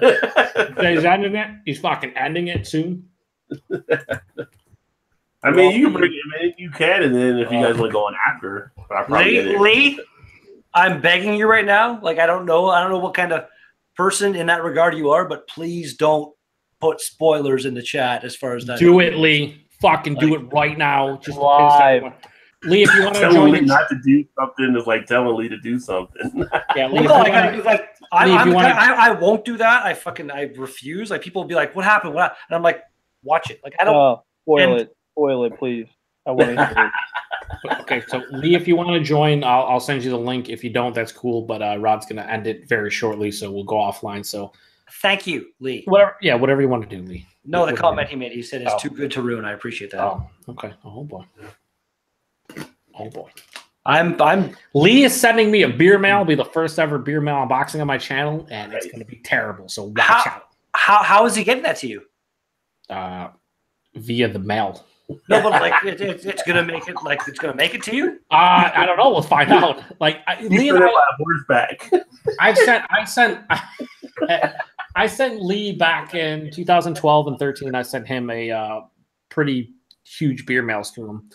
He's ending it. He's fucking ending it soon. I mean, you can bring it. I mean, you can, and then if you guys want to go on after, I'll probably end Lee, it. Lee, I'm begging you right now. Like, I don't know. I don't know what kind of person in that regard you are, but please don't put spoilers in the chat as far as that. Do it, Lee. Fucking do it right now. Just to piss Live. Everyone. Lee, if you want to Telling join Lee the not to do something is like telling Lee to do something. yeah, Lee, Well, no, like, I, wanna- like I, Lee, if I'm you the wanna- kind- I, I won't do that. I fucking I refuse. Like people will be like, "What happened?" What? hap-" And I'm like, "Watch it." Like I don't. Oh, spoil and- it. Spoil it, please. I want to. Okay, so Lee, if you want to join, I'll, I'll send you the link. If you don't, that's cool. But uh, Rod's going to end it very shortly, so we'll go offline. So Thank you, Lee. whatever, yeah, whatever you want to do, Lee. No, the comment he made. He said it's Oh. too good to ruin. I appreciate that. Oh, okay. Oh boy. Oh boy. I'm I'm Lee is sending me a beer mail. It'll be the first ever beer mail unboxing on my channel, and it's going to be terrible. So watch How- out. how how is he getting that to you? uh, via the mail. No, but like it, it, it's gonna make it like it's gonna make it to you. Uh, I don't know. We'll find out. Like I, Lee said and it I, my words back. I sent I sent I sent Lee back in 2012 and 13. I sent him a uh, pretty huge beer mails to him,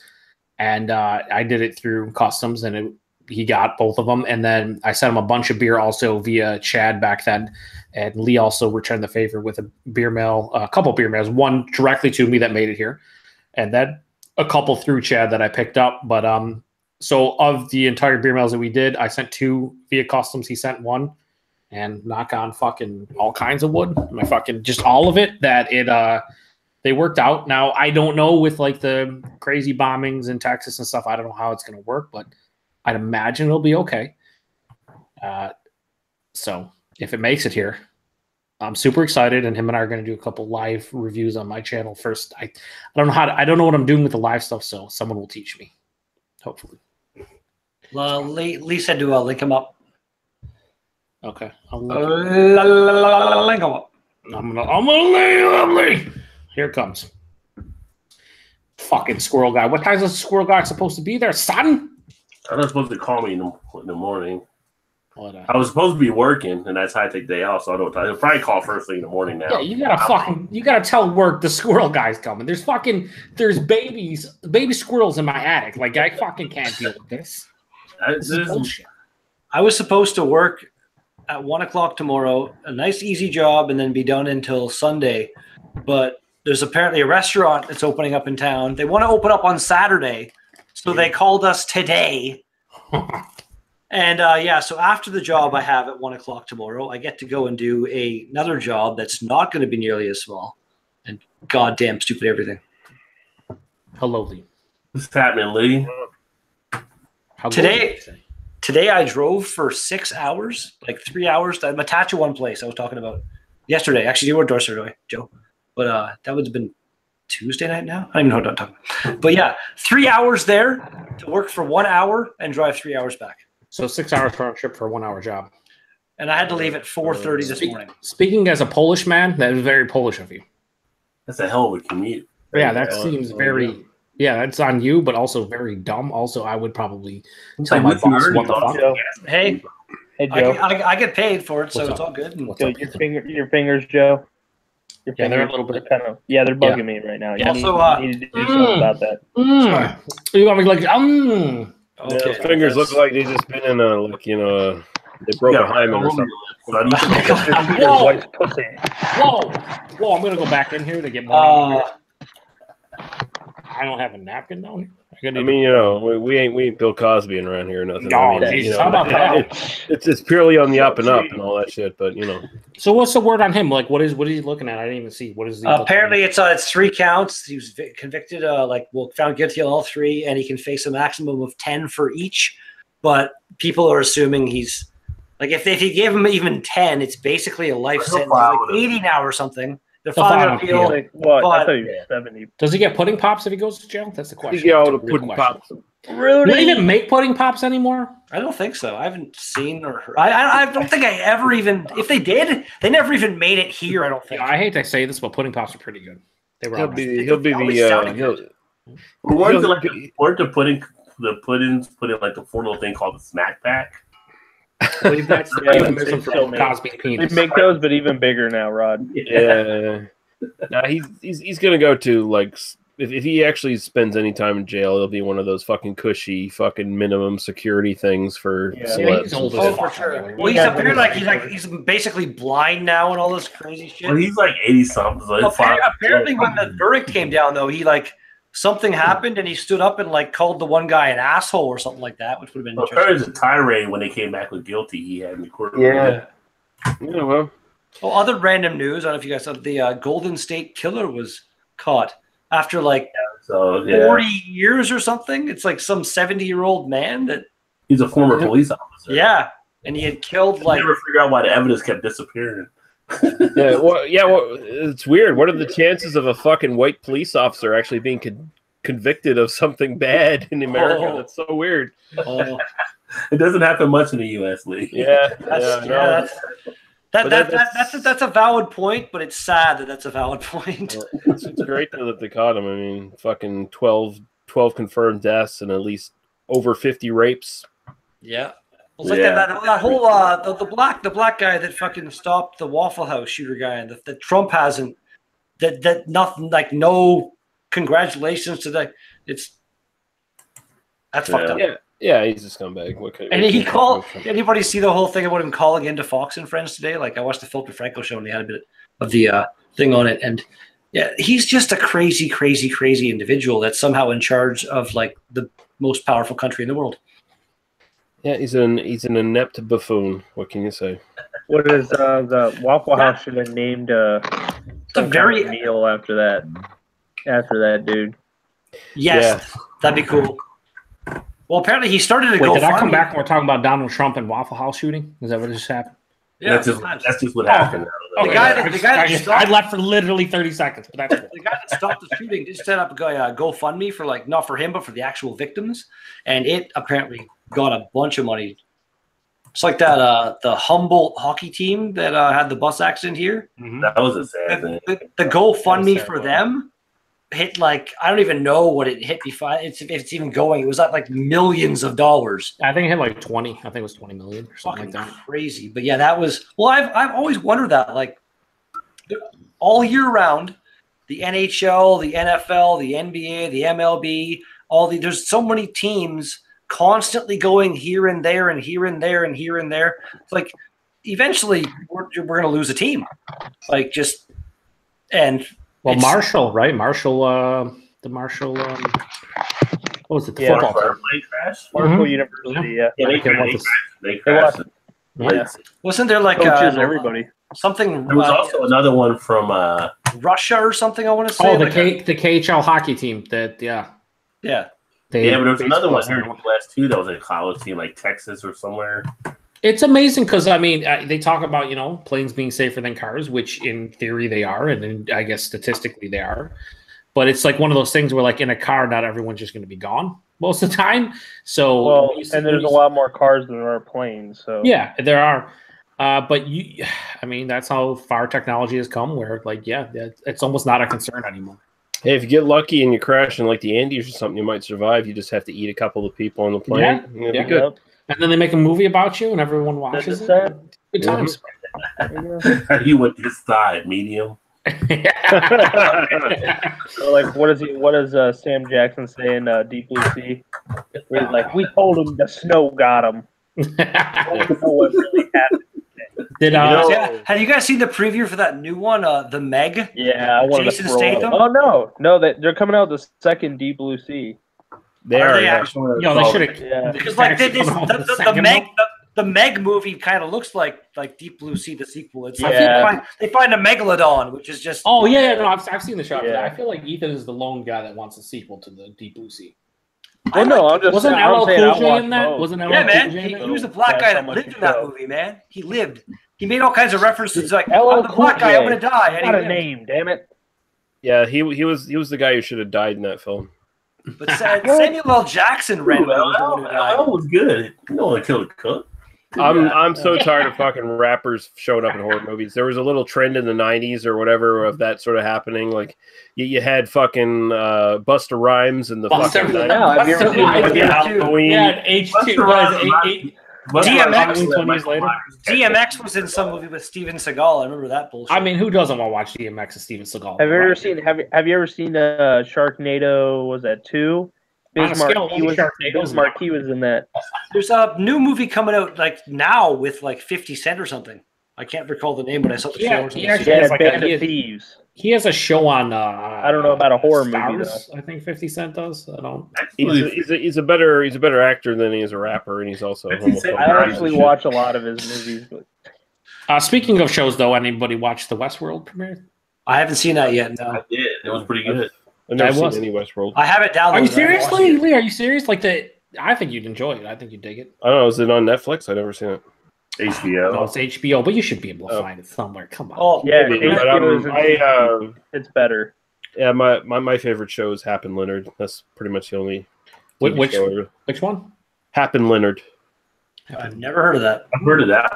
and uh, I did it through customs, and it, he got both of them. And then I sent him a bunch of beer also via Chad back then, and Lee also returned the favor with a beer mail, a couple beer mails, one directly to me that made it here, and then a couple through Chad that I picked up. But um, so of the entire beer mails that we did, I sent two via customs. He sent one, and knock on fucking all kinds of wood. My fucking just all of it that it uh they worked out. Now I don't know with like the crazy bombings in Texas and stuff. I don't know how it's gonna work, but I'd imagine it'll be okay. Uh, so if it makes it here, I'm super excited, and him and I are going to do a couple live reviews on my channel first. I, I don't know how to, I don't know what I'm doing with the live stuff, so someone will teach me, hopefully. Said to uh, link him up. Okay, I'll Uh, look link him up. I'm gonna, I'm gonna lay it up. Here it comes. Fucking squirrel guy. What time's a squirrel guy supposed to be there, son? I'm not supposed to call me in the, in the morning. What, uh, I was supposed to be working, and that's how I take day off. So I don't. I'll probably call first thing in the morning now. yeah, you gotta fucking, you gotta tell work the squirrel guy's coming. There's fucking, there's babies, baby squirrels in my attic. Like I fucking can't deal with this. This this is is- bullshit. I was supposed to work at one o'clock tomorrow, a nice easy job, and then be done until Sunday. But there's apparently a restaurant that's opening up in town. They want to open up on Saturday, so they called us today. And uh, yeah, so after the job I have at one o'clock tomorrow, I get to go and do a, another job that's not going to be nearly as small, and goddamn stupid everything. Hello, Lee. What's happening, Lee? How Today- good? Today I drove for six hours, like three hours. I'm attached to one place I was talking about yesterday. Actually, you were Dorset, Roy, Joe. But uh, that would have been Tuesday night now. I don't even know what I'm talking about. But yeah, three hours there to work for one hour and drive three hours back. So six hours round trip for a one hour job. And I had to leave at 4:30 this Speak- morning. Speaking as a Polish man, that is very Polish of you. That's a hell of a commute. Yeah, that Yeah. seems very. Yeah, that's on you, but also very dumb. Also, I would probably tell Like, my boss what the fuck. Joe, Hey, hey I, Joe, I, I get paid for it, so What's it's all good. What's Joe, up? your finger, your fingers, Joe. Your Yeah, they're a little bit- kind of yeah, they're bugging me right now. You Yeah. need, Also, uh, you need to do Mm. something about that. Mm. You want me like, um, Okay. Yeah, his fingers look like they just been in a like you know uh, they broke Yeah, a hymen or something. Whoa. Whoa, whoa! I'm gonna go back in here to get more. Uh, I don't have a napkin down here. I, mean, you know, we, we ain't we ain't Bill Cosby and around here or nothing. Oh, I mean, Jesus, you know, how about that? It's, it's it's purely on the up and up and all that shit. But you know, so what's the word on him? Like, what is what is he looking at? I didn't even see. What is he? looking apparently, at? it's uh, it's three counts. He was vi- convicted, uh, like well, found guilty on all three, and he can face a maximum of ten for each. But people are assuming he's like if they, if you give him even ten, it's basically a life sentence, like eighty now or something. They're He'll filing file an an appeal. appeal. Like, what? I thought he was seventy. Does he get pudding pops if he goes to jail? That's the you question. get all the That's a pudding good question. pops. Do they even make pudding pops anymore? I don't think so. I haven't seen or heard. I, I, I don't think I ever even. If they did, they never even made it here. I don't think. Yeah, I hate to say this, but pudding pops are pretty good. They were He'll all right. be he'll be the uh, he'll, good. Weren't he'll the, like, be- weren't the pudding the puddings put in like the four little thing called the snack pack? Pudding pops. Yeah, I even they miss them still from make- Cosby They penis. make those, but even bigger now, Rod. yeah. Nah, he's he's he's gonna go to like if, if he actually spends any time in jail, it'll be one of those fucking cushy fucking minimum security things for Yeah. Yeah, he's old Oh, for sure. anyway. Well, he's Yeah, appeared like he's like he's basically blind now and all this crazy shit. Well, he's like eighty something. So Apparently, apparently, when the verdict came down, though, he like something happened and he stood up and like called the one guy an asshole or something like that, which would have been Well, interesting. apparently, the tirade when they came back with guilty, he had in the court. Yeah. Yeah, well, Well, other random news. I don't know if you guys saw the uh, Golden State Killer was caught after like So yeah, 40 years or something. It's like some 70 year old man that, he's a former police officer. yeah, and he had killed I like never figured out why the evidence kept disappearing. Yeah, well, yeah, well, it's weird. What are the chances of a fucking white police officer actually being con- convicted of something bad in America? Oh. That's so weird. oh, It doesn't happen much in the U.S. League. Yeah, that's, yeah, yeah, no. that's That, that, that- that, that's a, that's a valid point, but it's sad that that's a valid point. It's, it's great though that they caught him. I mean, fucking 12, 12 confirmed deaths and at least over 50 rapes. Yeah. Well, it's like Yeah. that, that, that whole uh, the, the black the black guy that fucking stopped the Waffle House shooter guy, and that, that Trump hasn't that that nothing like no congratulations to that. It's that's fucked Yeah. up. Yeah, yeah, he's a scumbag. What could, And what he could- called. Anybody see the whole thing about him calling into Fox and Friends today? Like I watched the Philip DeFranco show and he had a bit of the uh, thing on it, and yeah, he's just a crazy, crazy, crazy individual that's somehow in charge of like the most powerful country in the world. Yeah, he's an he's an inept buffoon. What can you say? What is uh, the Waffle House should have named uh, It's a kind very of meal after that. After that, dude. yes, that'd be cool. Well, apparently he started to Wait, go. did I come back and we're talking about Donald Trump and Waffle House shooting? Is that what just happened? Yeah, that's just sometimes. that's just what Oh. happened. The guy that- I, the guy that I, stopped- I left for literally 30 seconds, but that's cool. the guy that stopped the shooting just set up a go- uh, GoFundMe for like not for him but for the actual victims, and it apparently got a bunch of money. It's like that uh, the Humboldt hockey team that uh, had the bus accident here. that was a sad thing. The, the GoFundMe That's for terrible. them hit like I don't even know what it hit before it's if it's even going. It was at like millions of dollars. I think it had like 20. I think it was 20 million or something Fucking like that. crazy. But yeah, that was well. I've I've always wondered that like all year round, the NHL, the NFL, the NBA, the MLB, all the there's so many teams constantly going here and there and here and there and here and there. It's like eventually we're we're gonna lose a team. Like just and Well, Marshall, right? Marshall, uh, the Marshall, um, what was it? The Yeah. football team. Plane crash. Marshall Mhm. University, yeah. Yeah, they, crashed. they, crashed. they They crashed. lost. Like, wasn't there like Coaches, uh, everybody. something There was uh, also another one from uh, Russia or something? I want to say. Oh, the like K, the KHL hockey team. That yeah, yeah. They yeah, but there was another one here in the US too that was a college team like Texas or somewhere. It's amazing because I mean they talk about you know planes being safer than cars, which in theory they are, and in, I guess statistically they are. But it's like one of those things where like in a car, not everyone's just going to be gone most of the time. So Well, when see- and there's you a lot more cars than there are planes. So Yeah, there are. Uh, but you, I mean, that's how far technology has come. Where like, yeah, it's almost not a concern anymore. Hey, if you get lucky and you crash in like the Andes or something, you might survive. You just have to eat a couple of people on the plane. Yeah, and it'll yeah. be good. Yep. And then they make a movie about you, and everyone watches it. That's Good times. you went this side, medium. So, like, what is he? What does uh, Sam Jackson say in uh, Deep Blue Sea? Where he's like, "We told him the snow got him." Don't know what really happened. Did You uh, know- Yeah. Have you guys seen the preview for that new one, uh, the Meg? Yeah, I wanted Jason to Statham? Oh no, no, that they're coming out the second Deep Blue Sea. They Are are. they yeah. actually? yo, they should have. Yeah. Because like this, this, the, the, the Meg, the, the Meg movie kind of looks like like Deep Blue Sea, the sequel. It's like Yeah. they, find, they find a megalodon, which is just Oh yeah, yeah, no, I've, I've seen the show. Yeah. I feel like Ethan is the lone guy that wants a sequel to the Deep Blue Sea. Well, no, I'm just Wasn't I'm LL Cool J in that? both. Wasn't LL yeah, Cool man. J He, in he was the black guy that lived in that movie, man. He lived. He made all kinds of references like LL I'm the black guy, I'm gonna die. And he Not a name, damn it. Yeah, he he was he was the guy who should have died in that film. But Samuel L. Jackson randomly was the one who died. LL was good. You don't want to cook. I'm I'm so tired of fucking rappers showing up in horror movies. There was a little trend in the '90s or whatever of that sort of happening. Like you, you had fucking uh, Busta Rhymes and the Busta fucking Rhymes. Yeah, have you ever Busta seen Rhymes. Yeah. Halloween. Yeah, H two was Rhymes eight, eight, But DMX Michael- 20 years later. DMX was in some movie with Steven Seagal. I remember that bullshit. I mean, who doesn't want to watch DMX and Steven Seagal? Have you ever seen have you, have you ever seen uh, Sharknado? Was that two? On a Biz scale of Markie one was Biz Markie was in that. There's a new movie coming out like now with like 50 Cent or something. I can't recall the name, but I saw the Yeah, trailer. or he actually- Yeah, has like Band he of Thieves. He has a show on. Uh, I don't know about a horror movie, Stars, I think Fifty Cent does. I don't. He's a, he's, a, he's a better he's a better actor than he is a rapper, and he's also a Fifty Cent- I actually watch a lot of his movies, but Uh, speaking of shows, though, anybody watch the Westworld premiere? I haven't seen that yet. I No, did. It was pretty good. I've never I seen was- any Westworld. I have it downloaded. Are you I haven't seriously. Lee? Are you serious? Like the? I think you'd enjoy it. I think you'd dig it. I don't know. Is it on Netflix? I've never seen it. No, HBO. it's HBO, but you should be able to Oh. find it somewhere. Come on. Oh, yeah, Maybe, HBO but, is- I, uh, it's better. yeah, my, my my favorite show is Hap and Leonard. That's pretty much the only. Wh- which show which one? Hap and Leonard? I've never heard of that. I've heard of that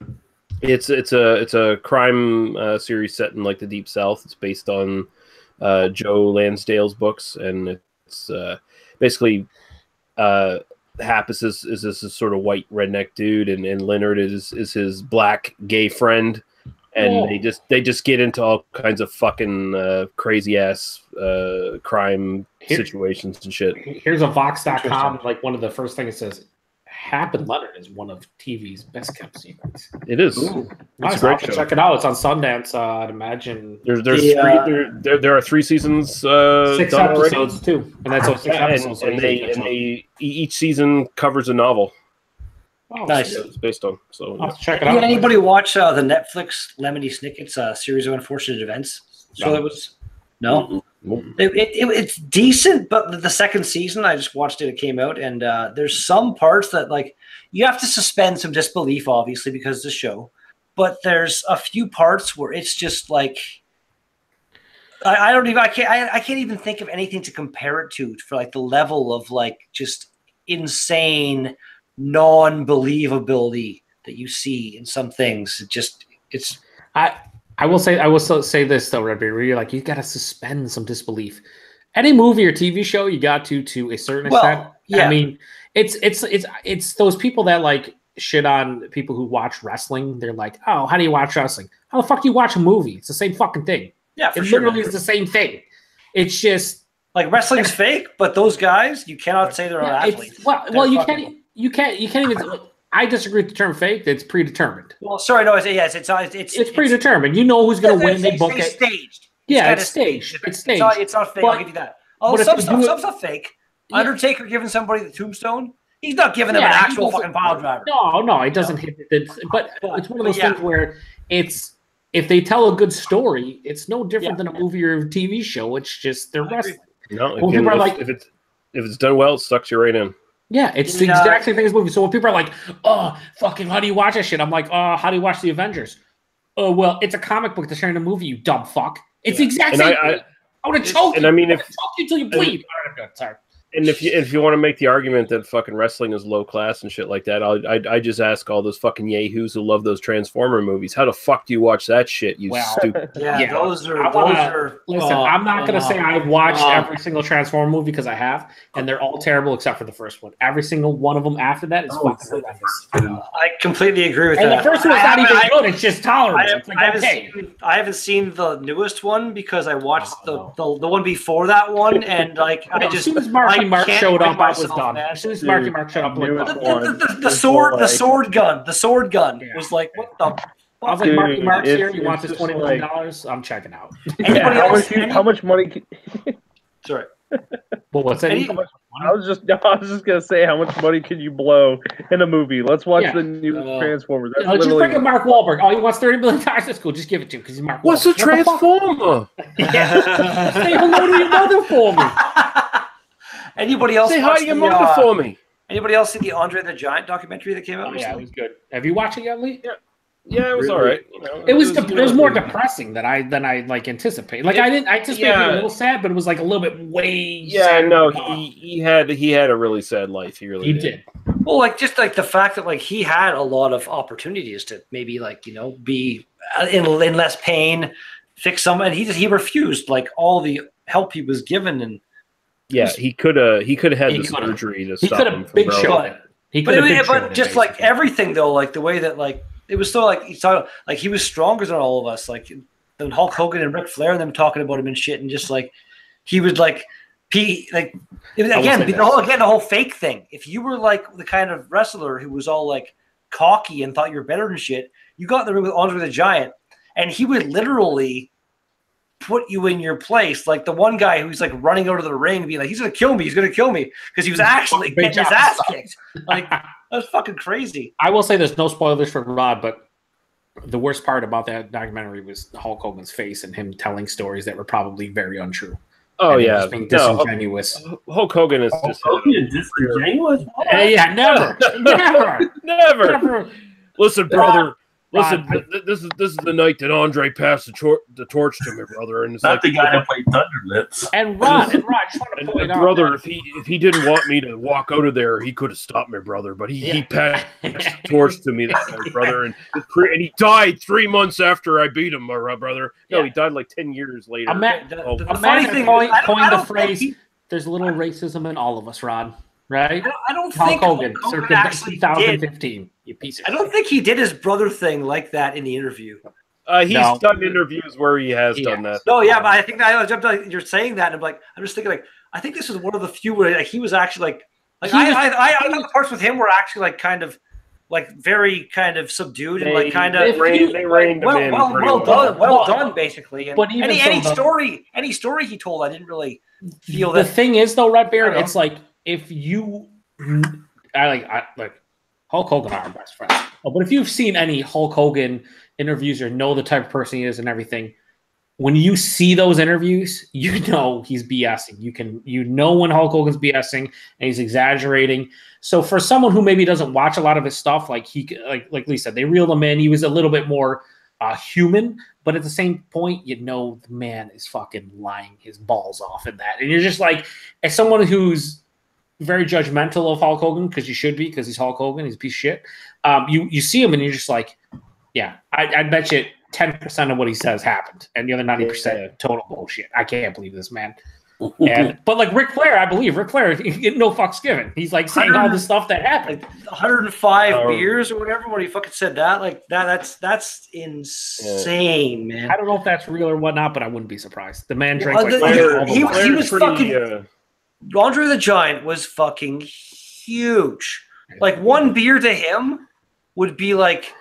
one. It's it's a it's a crime uh, series set in like the deep south. It's based on uh, Joe Lansdale's books, and it's uh, basically uh, Happus is, is this a sort of white redneck dude, and, and Leonard is is his black gay friend, and Oh. they just they just get into all kinds of fucking uh, crazy ass uh, crime Here- situations and shit. Here's a Vox.com. Like one of the first things it says, Hap and Leonard is one of TV's best kept secrets. It is. Nice. great I'll to show. check it out. It's on Sundance. Uh, I'd imagine There's there's The, three, uh, there, there there are three seasons uh, six done already. episodes too, and that's all six Yeah, and, episodes. so and they and they each season covers a novel. Oh, Nice. It's based on. So I'll have to check it out. Did out. anybody watch uh, the Netflix Lemony Snicket's uh, series of unfortunate events? So No. it was no. Mm-hmm. It, it, it- it's decent, but the second season I just watched it. It came out, and uh, there's some parts that like you have to suspend some disbelief, obviously, because the show. But there's a few parts where it's just like I, I don't even I can't I, I can't even think of anything to compare it to for like the level of like just insane non-believability that you see in some things. It just it's I I will say I will say this though, Red Beard, where you're like you got to suspend some disbelief. Any movie or TV show, you got to to a certain Well, extent. yeah. I mean, it's it's it's it's those people that like shit on people who watch wrestling. They're like, oh, how do you watch wrestling? How the fuck do you watch a movie? It's the same fucking thing. yeah, for It sure. literally is the same thing. It's just Like wrestling's fake, but those guys, you cannot say they're yeah, athletes. well, They're well, you fucking- can't you can't you can't even. I disagree with the term fake. It's predetermined. Well, sorry, no, it's yes, it's uh, it's it's It's predetermined. You know who's going to win. it's- They it's- book it. staged. Yeah, kinda it's staged. It's It's staged. not, it's not fake. I'll But- give you that. Oh, if some stuff, it- some stuff fake. Yeah. Undertaker giving somebody the tombstone. He's not giving them Yeah, an actual fucking pile driver. No, no, it doesn't hit. The, but But- it's one of those yeah. things where it's if they tell a good story, it's no different Yeah. than a movie or a TV show. It's just they're wrestling. No, again, if, like- if it's if it's done well, it sucks you right in. Yeah, it's the Yeah. Uh, exact same thing as movie. So when people are like, "Oh, fucking, how do you watch that shit?" I'm like, "Oh, how do you watch the Avengers?" Oh, well, it's a comic book. They're sharing a movie. You dumb fuck. It's the exact And same. I- I- thing. I want to choke And you. I mean, I if choke you till you bleed. All right, I'm good. Sorry. And if you if you want to make the argument that fucking wrestling is low class and shit like that, I'll, I I just ask all those fucking yahoos who love those Transformer movies, how the fuck do you watch that shit? You Well, stupid. Yeah, Yeah. those are I those wanna- are. Listen, uh, I'm not going to uh, say I've watched uh, every single Transformer movie because I have, and they're all terrible except for the first one. Every single one of them after that is Oh, fucking horrendous. I completely agree with And that. the first one's I not even I- good. It's just tolerable. I, have, like, I haven't okay. seen I haven't seen the newest one because I watched Oh, the, the the one before that one and like I just as as Marky I Mark can't showed up, I was myself, done. As soon as Marky Mark showed up, like, the, the- the, the, the It's sword the sword gun the sword gun Yeah. was like what the I was like, Marky Dude, Mark's it's- here. You want this just twenty million like- dollars? I'm checking out. Anybody how else? much, you, how much money? Can, sorry Well, what's that? Any- I was just I was just gonna say how much money can you blow in a movie? Let's watch Yeah. the new Uh, Transformers. You That's know, just bring in Mark Wahlberg. Oh, he wants thirty million dollars. That's cool. Just give it to him because he's Mark. What's a Wahlberg. What the? Transformer? Say hello to your mother for me. Anybody else Say hi to your the, mother uh, for me. anybody else see the Andre the Giant documentary that came out Oh, yeah, it was good. Have you watched it yet, Lee? Yeah, Yeah, it was Really? all right. You know, It was, dep- you it was more depressing than I than I like anticipated. Like I didn't I anticipated being Yeah. a little sad, but it was like a little bit way. Yeah, no, I thought. he, he had he had a really sad life. He really he did. did. Well, like just like the fact that like he had a lot of opportunities to maybe like you know be uh, in, in less pain, fix some, and he just he refused like all the help he was given, and Yeah, he could have he could have had He the could've. surgery to He stop could him from big growing. show But- it. He but, could it, have but just like everything though, like the way that like it was so like he talked like he was stronger than all of us, like than Hulk Hogan and Ric Flair and them talking about him and shit, and just like he would like. He like it was, again the whole again the whole fake thing. If you were like the kind of wrestler who was all like cocky and thought you were better than shit, you got in the ring with Andre the Giant, and he would literally put you in your place. Like the one guy who's like running out of the ring, being like, "He's gonna kill me! He's gonna kill me!" because he was actually Big getting his ass kicked. Like that was fucking crazy. I will say there's no spoilers for Rod, but the worst part about that documentary was Hulk Hogan's face and him telling stories that were probably very untrue. Oh And yeah, just being no, Hulk, disingenuous. Hulk Hogan is just Hogan is disingenuous. Hey, yeah, never, never, never. never. Listen, brother, Listen, Rod, th- th- this is this is the night that Andre passed the, tor- the torch to me, brother, and it's Not like, the guy that played Thunderlips. and Rod, and Rod, I just want to and, point and brother, that- if he if he didn't want me to walk out of there, he could have stopped me, brother. But he, he passed the torch to me, that night, brother, and and he died three months after I beat him, my brother. No, Yeah. he died like ten years later. a man, The- Oh, the- the funny thing coined, I don't- I coined the don't phrase. he- There's a little racism in all of us, Rod. Right? I don't, I don't Hulk think Hogan, Hulk Hogan circa actually did. You piece of I don't think he did his brother thing like that in the interview. Uh, he's No. done interviews where he has He done has. that. No, yeah, but I think that I jumped. Like, you're saying that, and I'm like, I'm just thinking, like, I think this is one of the few where like, he was actually like, like He I, was- I, I, I thought the parts with him were actually like kind of, like very kind of subdued and like kind they, of. rein, they reined him Well, well, well well. done, well Well, done, basically. And but even any, so, any the- story, any story he told, I didn't really feel the that. thing is though, Red Beard, it's like if you, I like, I like Hulk Hogan our best friends. Oh, But if you've seen any Hulk Hogan interviews or know the type of person he is and everything, when you see those interviews, you know he's BSing. You can you know when Hulk Hogan's BSing and he's exaggerating. So for someone who maybe doesn't watch a lot of his stuff, like he like like said, they reeled him in. He was a little bit more uh, human, but at the same point, you know the man is fucking lying his balls off in that, and you're just like, as someone who's very judgmental of Hulk Hogan because you should be because he's Hulk Hogan, he's a piece of shit. Um, you you see him and you're just like, yeah, I, I bet you ten percent of what he says happened, and the other ninety Yeah. percent total bullshit. I can't believe this man. And but like Ric Flair, I believe Ric Flair, he, no fucks given. He's like saying all the stuff that happened. like 105 Oh. beers or whatever when he fucking said that like that that's that's insane man I don't know if that's real or whatnot, but I wouldn't be surprised. The man drank Well, like the- fucking Flair- all the he- wine. he was pretty, fucking- uh, Andre the Giant was fucking huge. Like one beer to him would be like,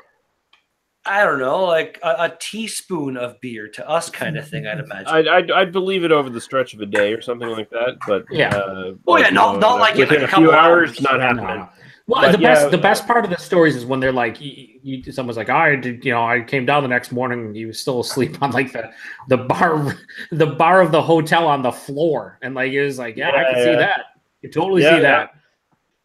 I don't know, like a, a teaspoon of beer to us, kind of thing. I'd imagine. I'd, I'd, I'd believe it over the stretch of a day or something like that. But Yeah. uh, Oh, yeah, you not- not like in, within like, a a few hours, hours. not No, happening. No. Well, But the yeah, best the best part of the stories is when they're like, you, you, someone's like, I did, you know, I came down the next morning, and he was still asleep on like the the bar, the bar of the hotel on the floor, and like it was like, yeah, I can yeah. see that. You totally Yeah, see that.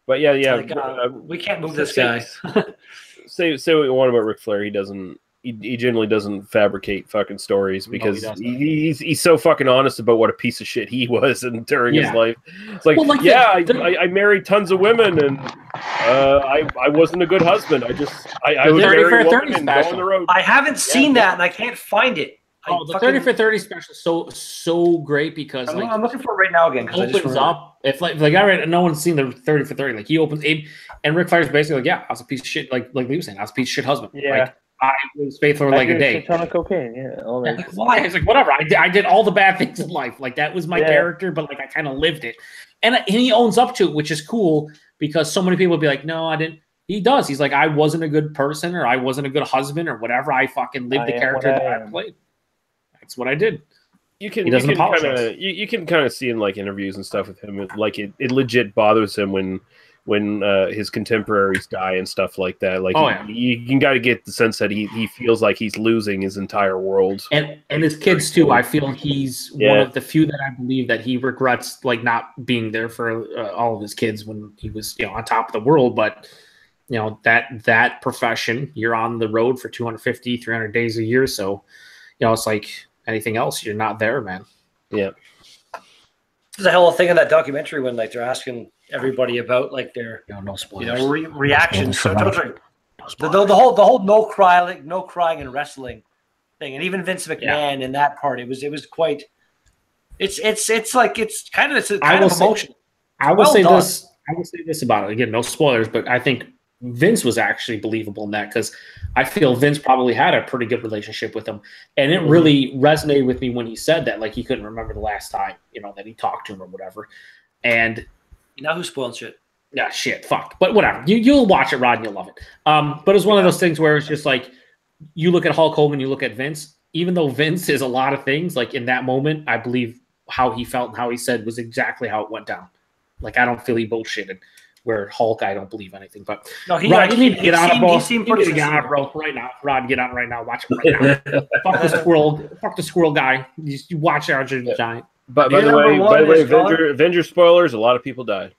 But yeah, yeah. Like, uh, we can't move this guy. say say what you want about Ric Flair, he doesn't. He, he generally doesn't fabricate fucking stories No, he because he, he's he's so fucking honest about what a piece of shit he was and during Yeah. his life. It's like, Well, like yeah, the- I, I, I married tons of women and uh, I I wasn't a good husband. I just I, I The was 30 for marrying 30 and go special. on the road. I haven't seen that, and I can't find it. I Oh, the fucking- thirty for thirty special is so so great because I'm, like I'm looking for it right now again because I just opens up. If like like I read, no one's seen the thirty for thirty. Like he opens it, and Ric Flair's basically like, yeah, I was a piece of shit. Like like Lee was saying, I was a piece of shit husband. Yeah. Like I was faithful for like a did day. ton of cocaine. Yeah, all Yeah, that. like, why? It's like whatever. I did, I did all the bad things in life. Like that was my Yeah. character, but like I kind of lived it, and, and he owns up to it, which is cool because so many people would be like, no, I didn't. He does. He's like, I wasn't a good person, or I wasn't a good husband, or whatever. I fucking lived I the character I that I played. That's what I did. you can He doesn't you can kind apologize. of you, you can kind of see in like interviews and stuff with him like it, it legit bothers him when when uh, his contemporaries die and stuff like that like Oh, yeah. you, you got to get the sense that he, he feels like he's losing his entire world and and his kids too. I feel he's one of the few that I believe that he regrets like not being there for uh, all of his kids when he was you know on top of the world. But you know that that profession, you're on the road for 250, 300 days a year, so you know it's like anything else, you're not there, man. Yeah. There's a hell of a thing in that documentary when like they're asking everybody about like their You know, no you know re- reactions. So, spoilers. so- No the, the, the whole the whole no cry like no crying in wrestling thing, and even Vince McMahon in that part, it was it was quite. It's it's it's like it's kind of it's I kind will of say- emotional. I will well say done. this. I will say this about it. Again, no spoilers, but I think Vince was actually believable in that because I feel Vince probably had a pretty good relationship with him, and it mm-hmm. really resonated with me when he said that. Like he couldn't remember the last time, you know, that he talked to him or whatever. And Now who's spoiling shit? yeah, shit, fuck. But whatever. You you'll watch it, Rod, and you'll love it. Um, but it's one of those things where it's just like you look at Hulk Hogan, you look at Vince. Even though Vince is a lot of things, like in that moment, I believe how he felt and how he said was exactly how it went down. Like I don't feel he bullshitted. Where Hulk, I don't believe anything. But No, he, Rod, like, you need to get out of bro. You need to get out it, sincere. bro. Right now, Rod, get on it right now. Watch it right now. Fuck the squirrel. Fuck the squirrel guy. You, you watch Archer the Giant. But by Your the way number by the way is avenger, avenger spoilers a lot of people died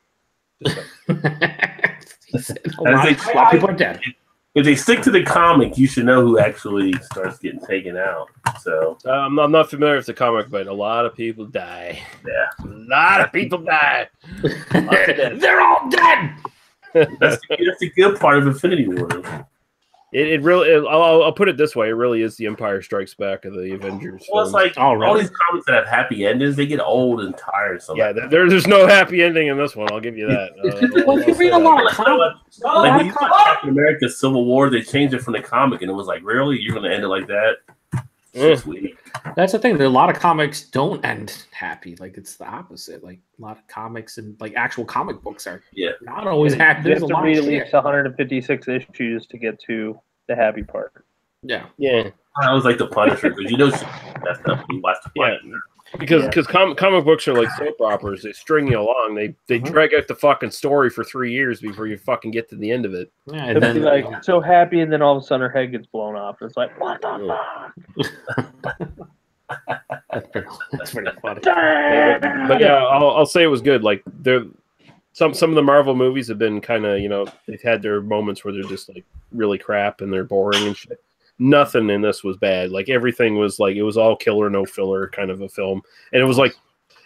He said a I lot, think- a lot of people are dead. if they stick to the comic, you should know who actually starts getting taken out. So Uh, I'm, I'm not familiar with the comic, but a lot of people die. yeah, A lot of people die. They're all dead. that's the, that's the good part of Infinity War. It, it really. It, I'll, I'll put it this way: it really is the Empire Strikes Back of the Avengers. Well, it's films. like Oh, all these comics that have happy endings, they get old and tiresome. yeah, there, there's no happy ending in this one. I'll give you that. Uh, Well, you read a lot of comics, Like when you watch Captain America: Civil War, they changed it from the comic, and it was like, really, you're going to end it like that? That's the thing. A lot of comics don't end happy. Like it's the opposite. Like a lot of comics and like actual comic books are Yeah. not always happy. You There's have a to lot read of at least 156 issues to get to the happy part. Yeah. Yeah, I was like the Punisher because you know she messed up when you watch the Yeah. Punisher. because Yeah. because com- comic books are like soap operas. They string you along. They they Mhm. drag out the fucking story for three years before you fucking get to the end of it. Yeah. It'd And be then like so happy, and then all of a sudden her head gets blown off. It's like, what the fuck? that's pretty, that's pretty funny. Yeah, but, but yeah, I'll, I'll say it was good. Like there, some some of the Marvel movies have been kind of you know they've had their moments where they're just like really crap and they're boring and shit. Nothing in this was bad. Like everything was like it was all killer no filler kind of a film, and it was like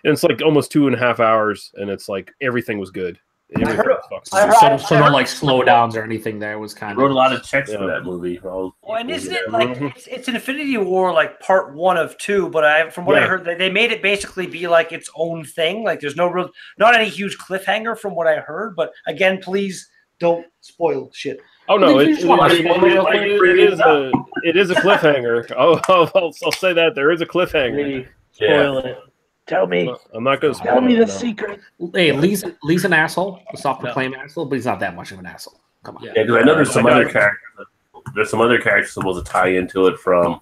and it's like almost two and a half hours, and it's like everything was good. Everything heard- was fucking I good. heard- So, so no like slowdowns or anything. There was kind of wrote a lot of checks for that movie. Well, and isn't it like Mhm. it's, an Infinity War like part one of two? But I, from what I heard, they, they made it basically be like its own thing. Like there's no real, not any huge cliffhanger from what I heard. But again, please don't spoil shit. Oh no, it, it, it- it- it, it- it is a it is a cliffhanger. Oh, I'll, I'll, I'll say that there is a cliffhanger. Really Yeah. spoil it. Tell me. I'm not going to Tell me the no. secret. hey, Lee's Lee's an asshole, a soft proclaimed asshole, but he's not that much of an asshole. Come on. Yeah. Yeah, because I know there's some other characters. There's some other characters supposed to tie into it from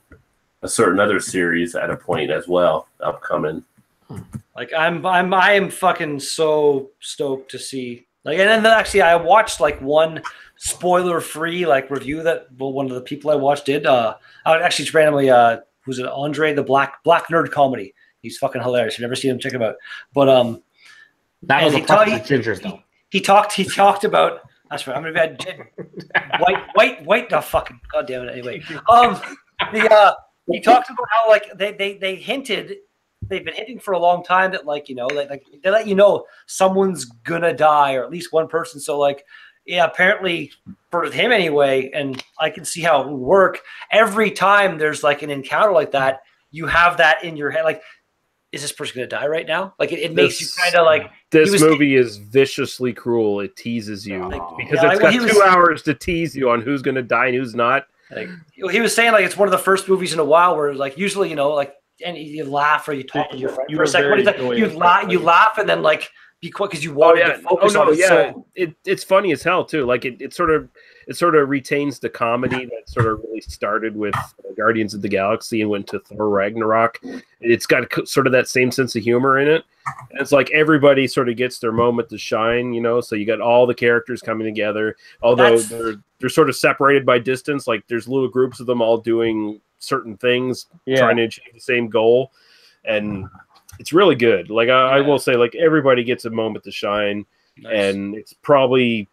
a certain other series at a point as well, upcoming. Like I'm, I'm, I am fucking so stoked to see. Like, and then actually, I watched like one spoiler-free like review that well, one of the people I watched did. Uh, I actually just randomly, uh, who's it? Andre the Black Black Nerd Comedy. He's fucking hilarious. You've never seen him, check him out. But um, That was a he tell part you- of the gingers though. he talked he talked about that's right i'm gonna be gin- white white white the fucking god damn it anyway um the uh he talked about how like they they they hinted they've been hinting for a long time that like you know like, like they let you know someone's gonna die or at least one person so like yeah apparently for him anyway and i can see how it would work every time there's like an encounter like that you have that in your head like is this person gonna die right now like it, it makes you kind of like This He was- movie is viciously cruel. It teases you Oh. because Yeah, it's well, got two was- hours to tease you on who's going to die and who's not. Like he was saying, like it's one of the first movies in a while where, like, usually you know, like, and you laugh or you talk to your friend You for a second. What very like, you laugh, you laugh, and then like be quick because you Oh want yeah, to oh focus no, on it. yeah. So, It, it's funny as hell too. Like it, it sort of it sort of retains the comedy that sort of really started with Guardians of the Galaxy and went to Thor Ragnarok. It's got sort of that same sense of humor in it. And it's like everybody sort of gets their moment to shine, you know. So you got all the characters coming together, although That's- they're they're sort of separated by distance. Like there's little groups of them all doing certain things, Yeah. trying to achieve the same goal, and it's really good. Like I, I will say, like everybody gets a moment to shine and it's probably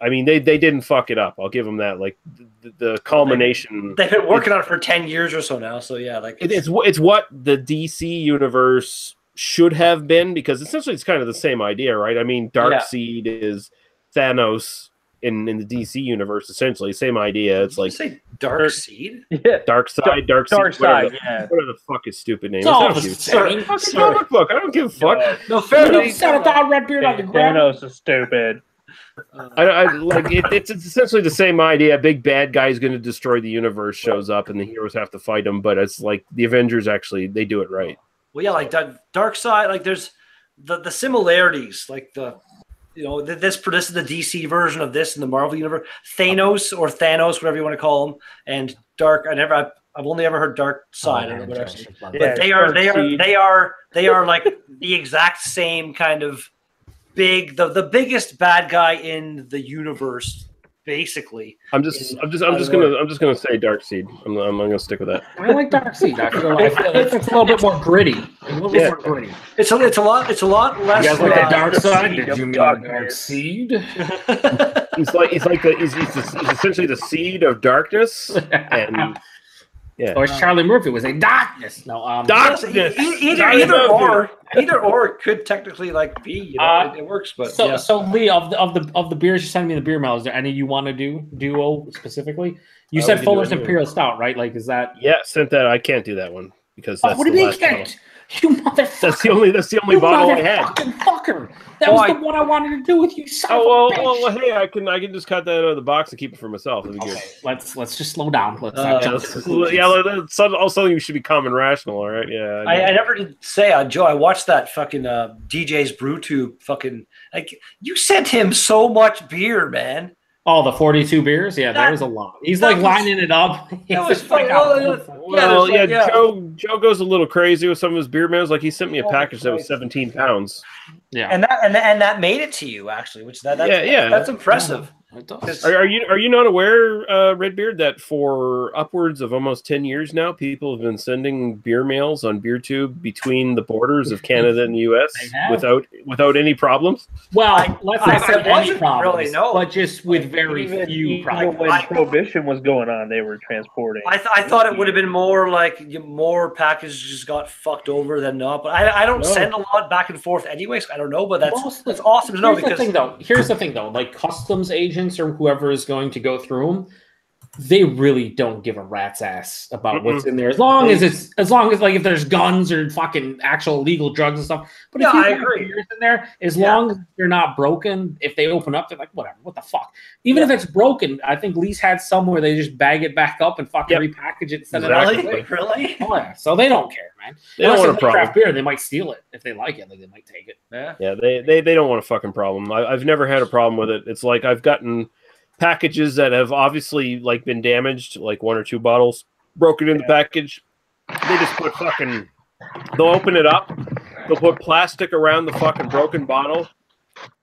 i mean they they didn't fuck it up i'll give them that like the, the culmination they've been working on it for ten years or so now. So yeah, like it, it's it's what the dc universe should have been because essentially it's kind of the same idea right i mean dark Yeah. seed is thanos in in the dc universe essentially same idea it's like say Dark er, Seed. Yeah. dark side dark, Dark seed side, the, yeah. whatever the fuck is stupid name It's all It's the same. Fucking comic book i don't give a fuck No, fair You enough. set it down, Redbeard on the ground. Thanos is stupid. I, I like it, it's, it's essentially the same idea. A big bad guy is going to destroy the universe, shows up, and the heroes have to fight him. But it's like the Avengers actually they do it right. Well, yeah, like Dark, Dark Side. Like there's the the similarities, like the you know th- this this is the DC version of this in the Marvel universe. Thanos or Thanos, whatever you want to call him, and Dark. I never. I've, I've only ever heard Dark Side. I know what. Oh, Yeah. but they are they are they are they are like the exact same kind of big the the biggest bad guy in the universe basically. I'm just, I'm just, I'm just gonna, I'm just gonna say Dark Seed. I'm, I'm, I'm gonna stick with that. I like Dark Seed. I feel like, I it's a little bit more gritty. A little bit Yeah. more gritty. It's a, it's a lot. It's a lot less. You guys like uh, the dark side? seed Did you mean darkness. dark seed? He's like, he's like the, he's, he's, the, he's essentially the seed of darkness, and yeah, Or as Charlie Murphy was a darkness. No, um, Dark- e- either, either or, either or could technically like be. You know, Uh, it, it works, but So, yeah. so Lee, of the of the of the beers you sent me, the beer mail, is there any you want to do duo specifically? You Uh, said Fuller's. Imperial Stout, right? Like, is that? yeah, sent that. I can't do that one because Oh, that's what do the you mean last you bottle. can't? You motherfucker! That's the only, that's the only you bottle I had. fucker! That was Why? the one I wanted to do with you, son Oh of a well, bitch. well, hey, I can, I can just cut that out of the box and keep it for myself. That'd good. Let's let's just slow down. Let's Uh, not Yeah, jump that's- to conclusions. yeah, like, that's- all of a sudden you should be calm and rational, all right? Yeah. I, know. I never did say, uh, Joe. I watched that fucking uh, DJ's BrewTube. Fucking like you sent him so much beer, man. Oh, the forty-two beers. Yeah, That- there was a lot. He's like was- lining it up. He's was just like, fun. "Oh, Well. Yeah, well, there's yeah, like- yeah. Joe Joe goes a little crazy with some of his beer mails. Like he sent me a package that was 17 pounds. yeah. and that and, and that made it to you actually, which that that's, Yeah, yeah. that's impressive. It does. Are, are you are you not aware, uh, Redbeard, that for upwards of almost 10 years now, people have been sending beer mails on BeerTube between the borders of Canada and the U.S. Without without any problems? Well, I- let's not say I any wasn't problems, really, no. but just with very even, few even problems. when I- prohibition was going on, they were transporting. I, th- I thought it would have been more like more packages got fucked over than not. But I, I don't No. send a lot back and forth anyways. I don't know, but that's Most- that's awesome to know Here's because the thing, though. Here's the thing, though. Like customs agents or whoever is going to go through them, they really don't give a rat's ass about what's in there. As long as it's, as long as like if there's guns or fucking actual legal drugs and stuff. But if Yeah, you I have agree. beers in there, as Yeah. long as they're not broken, if they open up, they're like, whatever, what the fuck. Even if it's broken, I think Lee's had some where they just bag it back up and fucking Yep. repackage it and send Exactly. it really, really, Oh yeah, so they don't care, man. They don't want a like problem. craft beer, they might steal it if they like it. Like they might take it. yeah. Yeah, they, they, they don't want a fucking problem. I, I've never had a problem with it. It's like I've gotten packages that have obviously like been damaged, like one or two bottles broken in the package. They just put fucking. They'll open it up. They'll put plastic around the fucking broken bottle.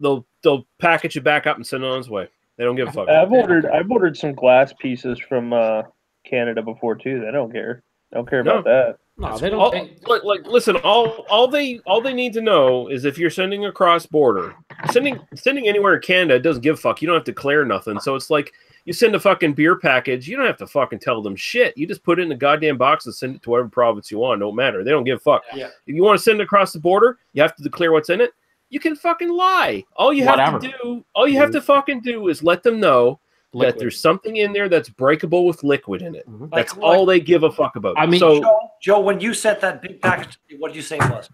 They'll they'll package it back up and send it on its way. They don't give a fuck. I've ordered I've ordered some glass pieces from uh, Canada before too. They don't care. They don't care about that. No, they don't. all, they- like, like, listen, all all they all they need to know is if you're sending across border, sending sending anywhere in Canada, it doesn't give a fuck. You don't have to declare nothing. So it's like you send a fucking beer package, you don't have to fucking tell them shit. You just put it in a goddamn box and send it to whatever province you want. Don't matter. They don't give a fuck. Yeah. If you want to send it across the border, you have to declare what's in it. You can fucking lie. All you have Whatever. to do, all you have to fucking do is let them know that there's something in there that's breakable with liquid in it. Mhm. That's Like- all they give a fuck about. I mean- so Joe, Joe, when you sent that big package, what did you say it was?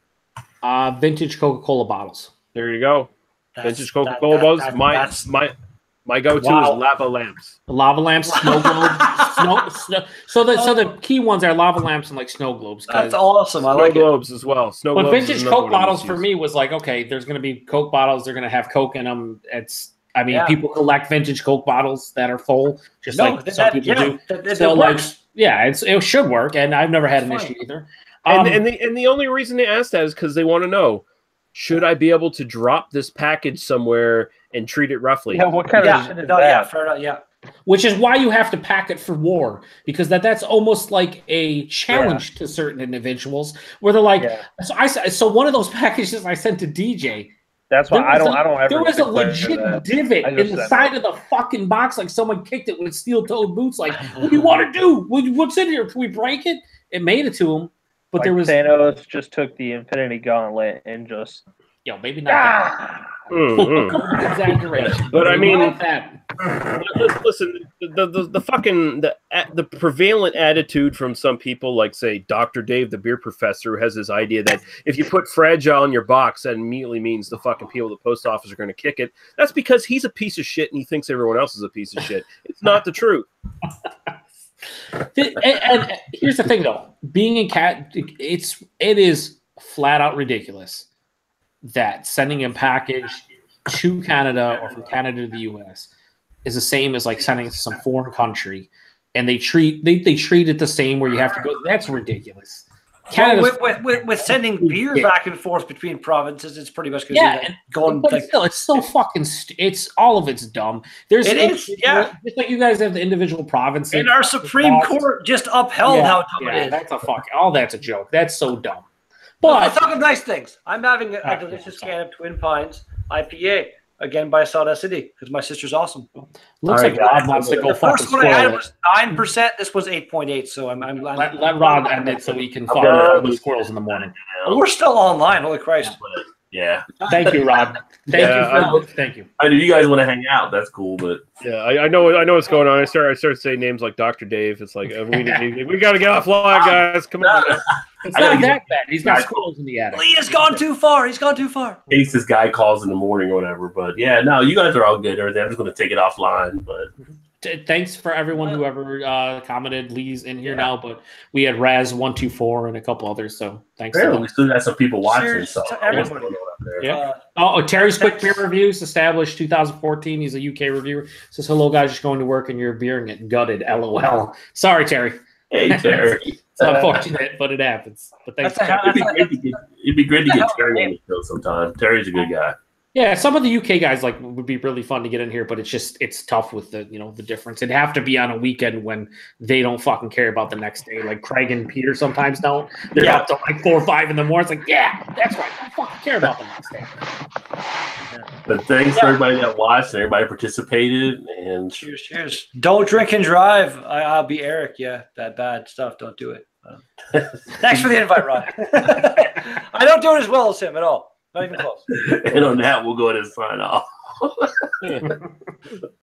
Uh, vintage Coca Cola bottles. there you go. That's- Vintage Coca Cola that- buzz. that- my that's- my my go-to Wow. is lava lamps. Lava lamps, snow globes, snow, snow. So the so the key ones are lava lamps and like snow globes. That's awesome. I Snow like it. globes as well. Snow But globes. is vintage Coke bottles for me was like, okay, there's going to be Coke bottles. They're going to have Coke in them. It's, I mean, Yeah. people collect vintage Coke bottles that are full, just No, like that, some people yeah, do. that, that, So that like, yeah, it's it should work, and I've never had an It's issue either. And Um, and the and the only reason they ask that is because they want to know. Should I be able to drop this package somewhere and treat it roughly? Yeah, what kind yeah, of shit is no, yeah, fair enough. Yeah, which is why you have to pack it for war because that that's almost like a challenge to certain individuals where they're like Yeah. so i s- so one of those packages i sent to dj That's why I don't a- I don't ever. there was a legit that. divot I in the said side of the fucking box like someone kicked it with steel-toed boots like what do you want to do What- what's in here can we break it it made it to him but there was Thanos just took the Infinity Gauntlet and just yo maybe not that. Mm, mm. exaggeration But I mean- not that Listen, the, the the fucking the the prevalent attitude from some people, like say Doctor Dave, the beer professor, who has this idea that if you put fragile in your box, that immediately means the fucking people at the post office are going to kick it. That's because he's a piece of shit and he thinks everyone else is a piece of shit. It's not the truth. and, and here's the thing though being in cat it's it is flat out ridiculous that sending a package to canada or from canada to the us is the same as like sending it to some foreign country and they treat they, they treat it the same where you have to go that's ridiculous Canada's with, with, with, with sending beer Yeah. back and forth between provinces, it's pretty much going to Yeah, be like and- going but like still, it's so fucking. St- it's all of it's dumb. There's it's- yeah. Just like you guys have the individual provinces. and our Supreme Court just upheld yeah, how dumb yeah, it is. that's a fuck. All that's a joke. That's so dumb. But But let's talk of nice things. I'm having a, a Ah, delicious can of Twin Pines IPA again by Sawdust City because my sister's awesome. looks All like right, Rod guys. wants to go The first one I had it. was nine percent. This was eight point eight. So I'm, I'm, I'm Let, let Rod end it so we can fuck Yeah. the squirrels in the morning. We're still online. Holy Christ! Yeah. Thank you, Rod. Thank Yeah, you. For, thank you. I mean, if you guys want to hang out, that's cool, but Yeah, I, I know. I know what's going on. I start. I start saying names like Doctor Dave. It's like uh, we, need- we got to get offline, guys. Come on. It's not that bad. He's got Guys- squirrels in the attic. Lee has gone too far. He's gone too far. in case this guy calls in the morning or whatever. But yeah, no, you guys are all good. and Everything. I'm just going to take it offline. But Thanks for everyone who ever uh, commented. Lee's in here now, but we had Raz one two four and a couple others. So thanks. to apparently, them. we still got some people watching. Cheers So to I don't know what's everybody. going on up there. Yeah. Uh, Oh, oh, Terry's quick beer reviews established 2014. He's a UK reviewer. Says hello guys, just going to work and you're beering it gutted. LOL. Sorry, Terry. Hey, Terry. It's unfortunate, but it happens. But thanks. That's a it'd, be great to get, it'd be great to get Terry on the show sometime. Terry's a good guy. Yeah, some of the UK guys like would be really fun to get in here, but it's just it's tough with the you know the difference. It'd have to be on a weekend when they don't fucking care about the next day. Like Craig and Peter sometimes don't. They're Yeah. up till like four or five in the morning. It's like, yeah, that's right. I fucking care about the next day. But thanks for everybody that watched and everybody participated. And cheers, cheers. Don't drink and drive. I, I'll be Eric. Yeah, that bad stuff. Don't do it. Thanks for the invite, Rod. I don't do it as well as him at all. Not even close. and on that, we'll go ahead and sign off.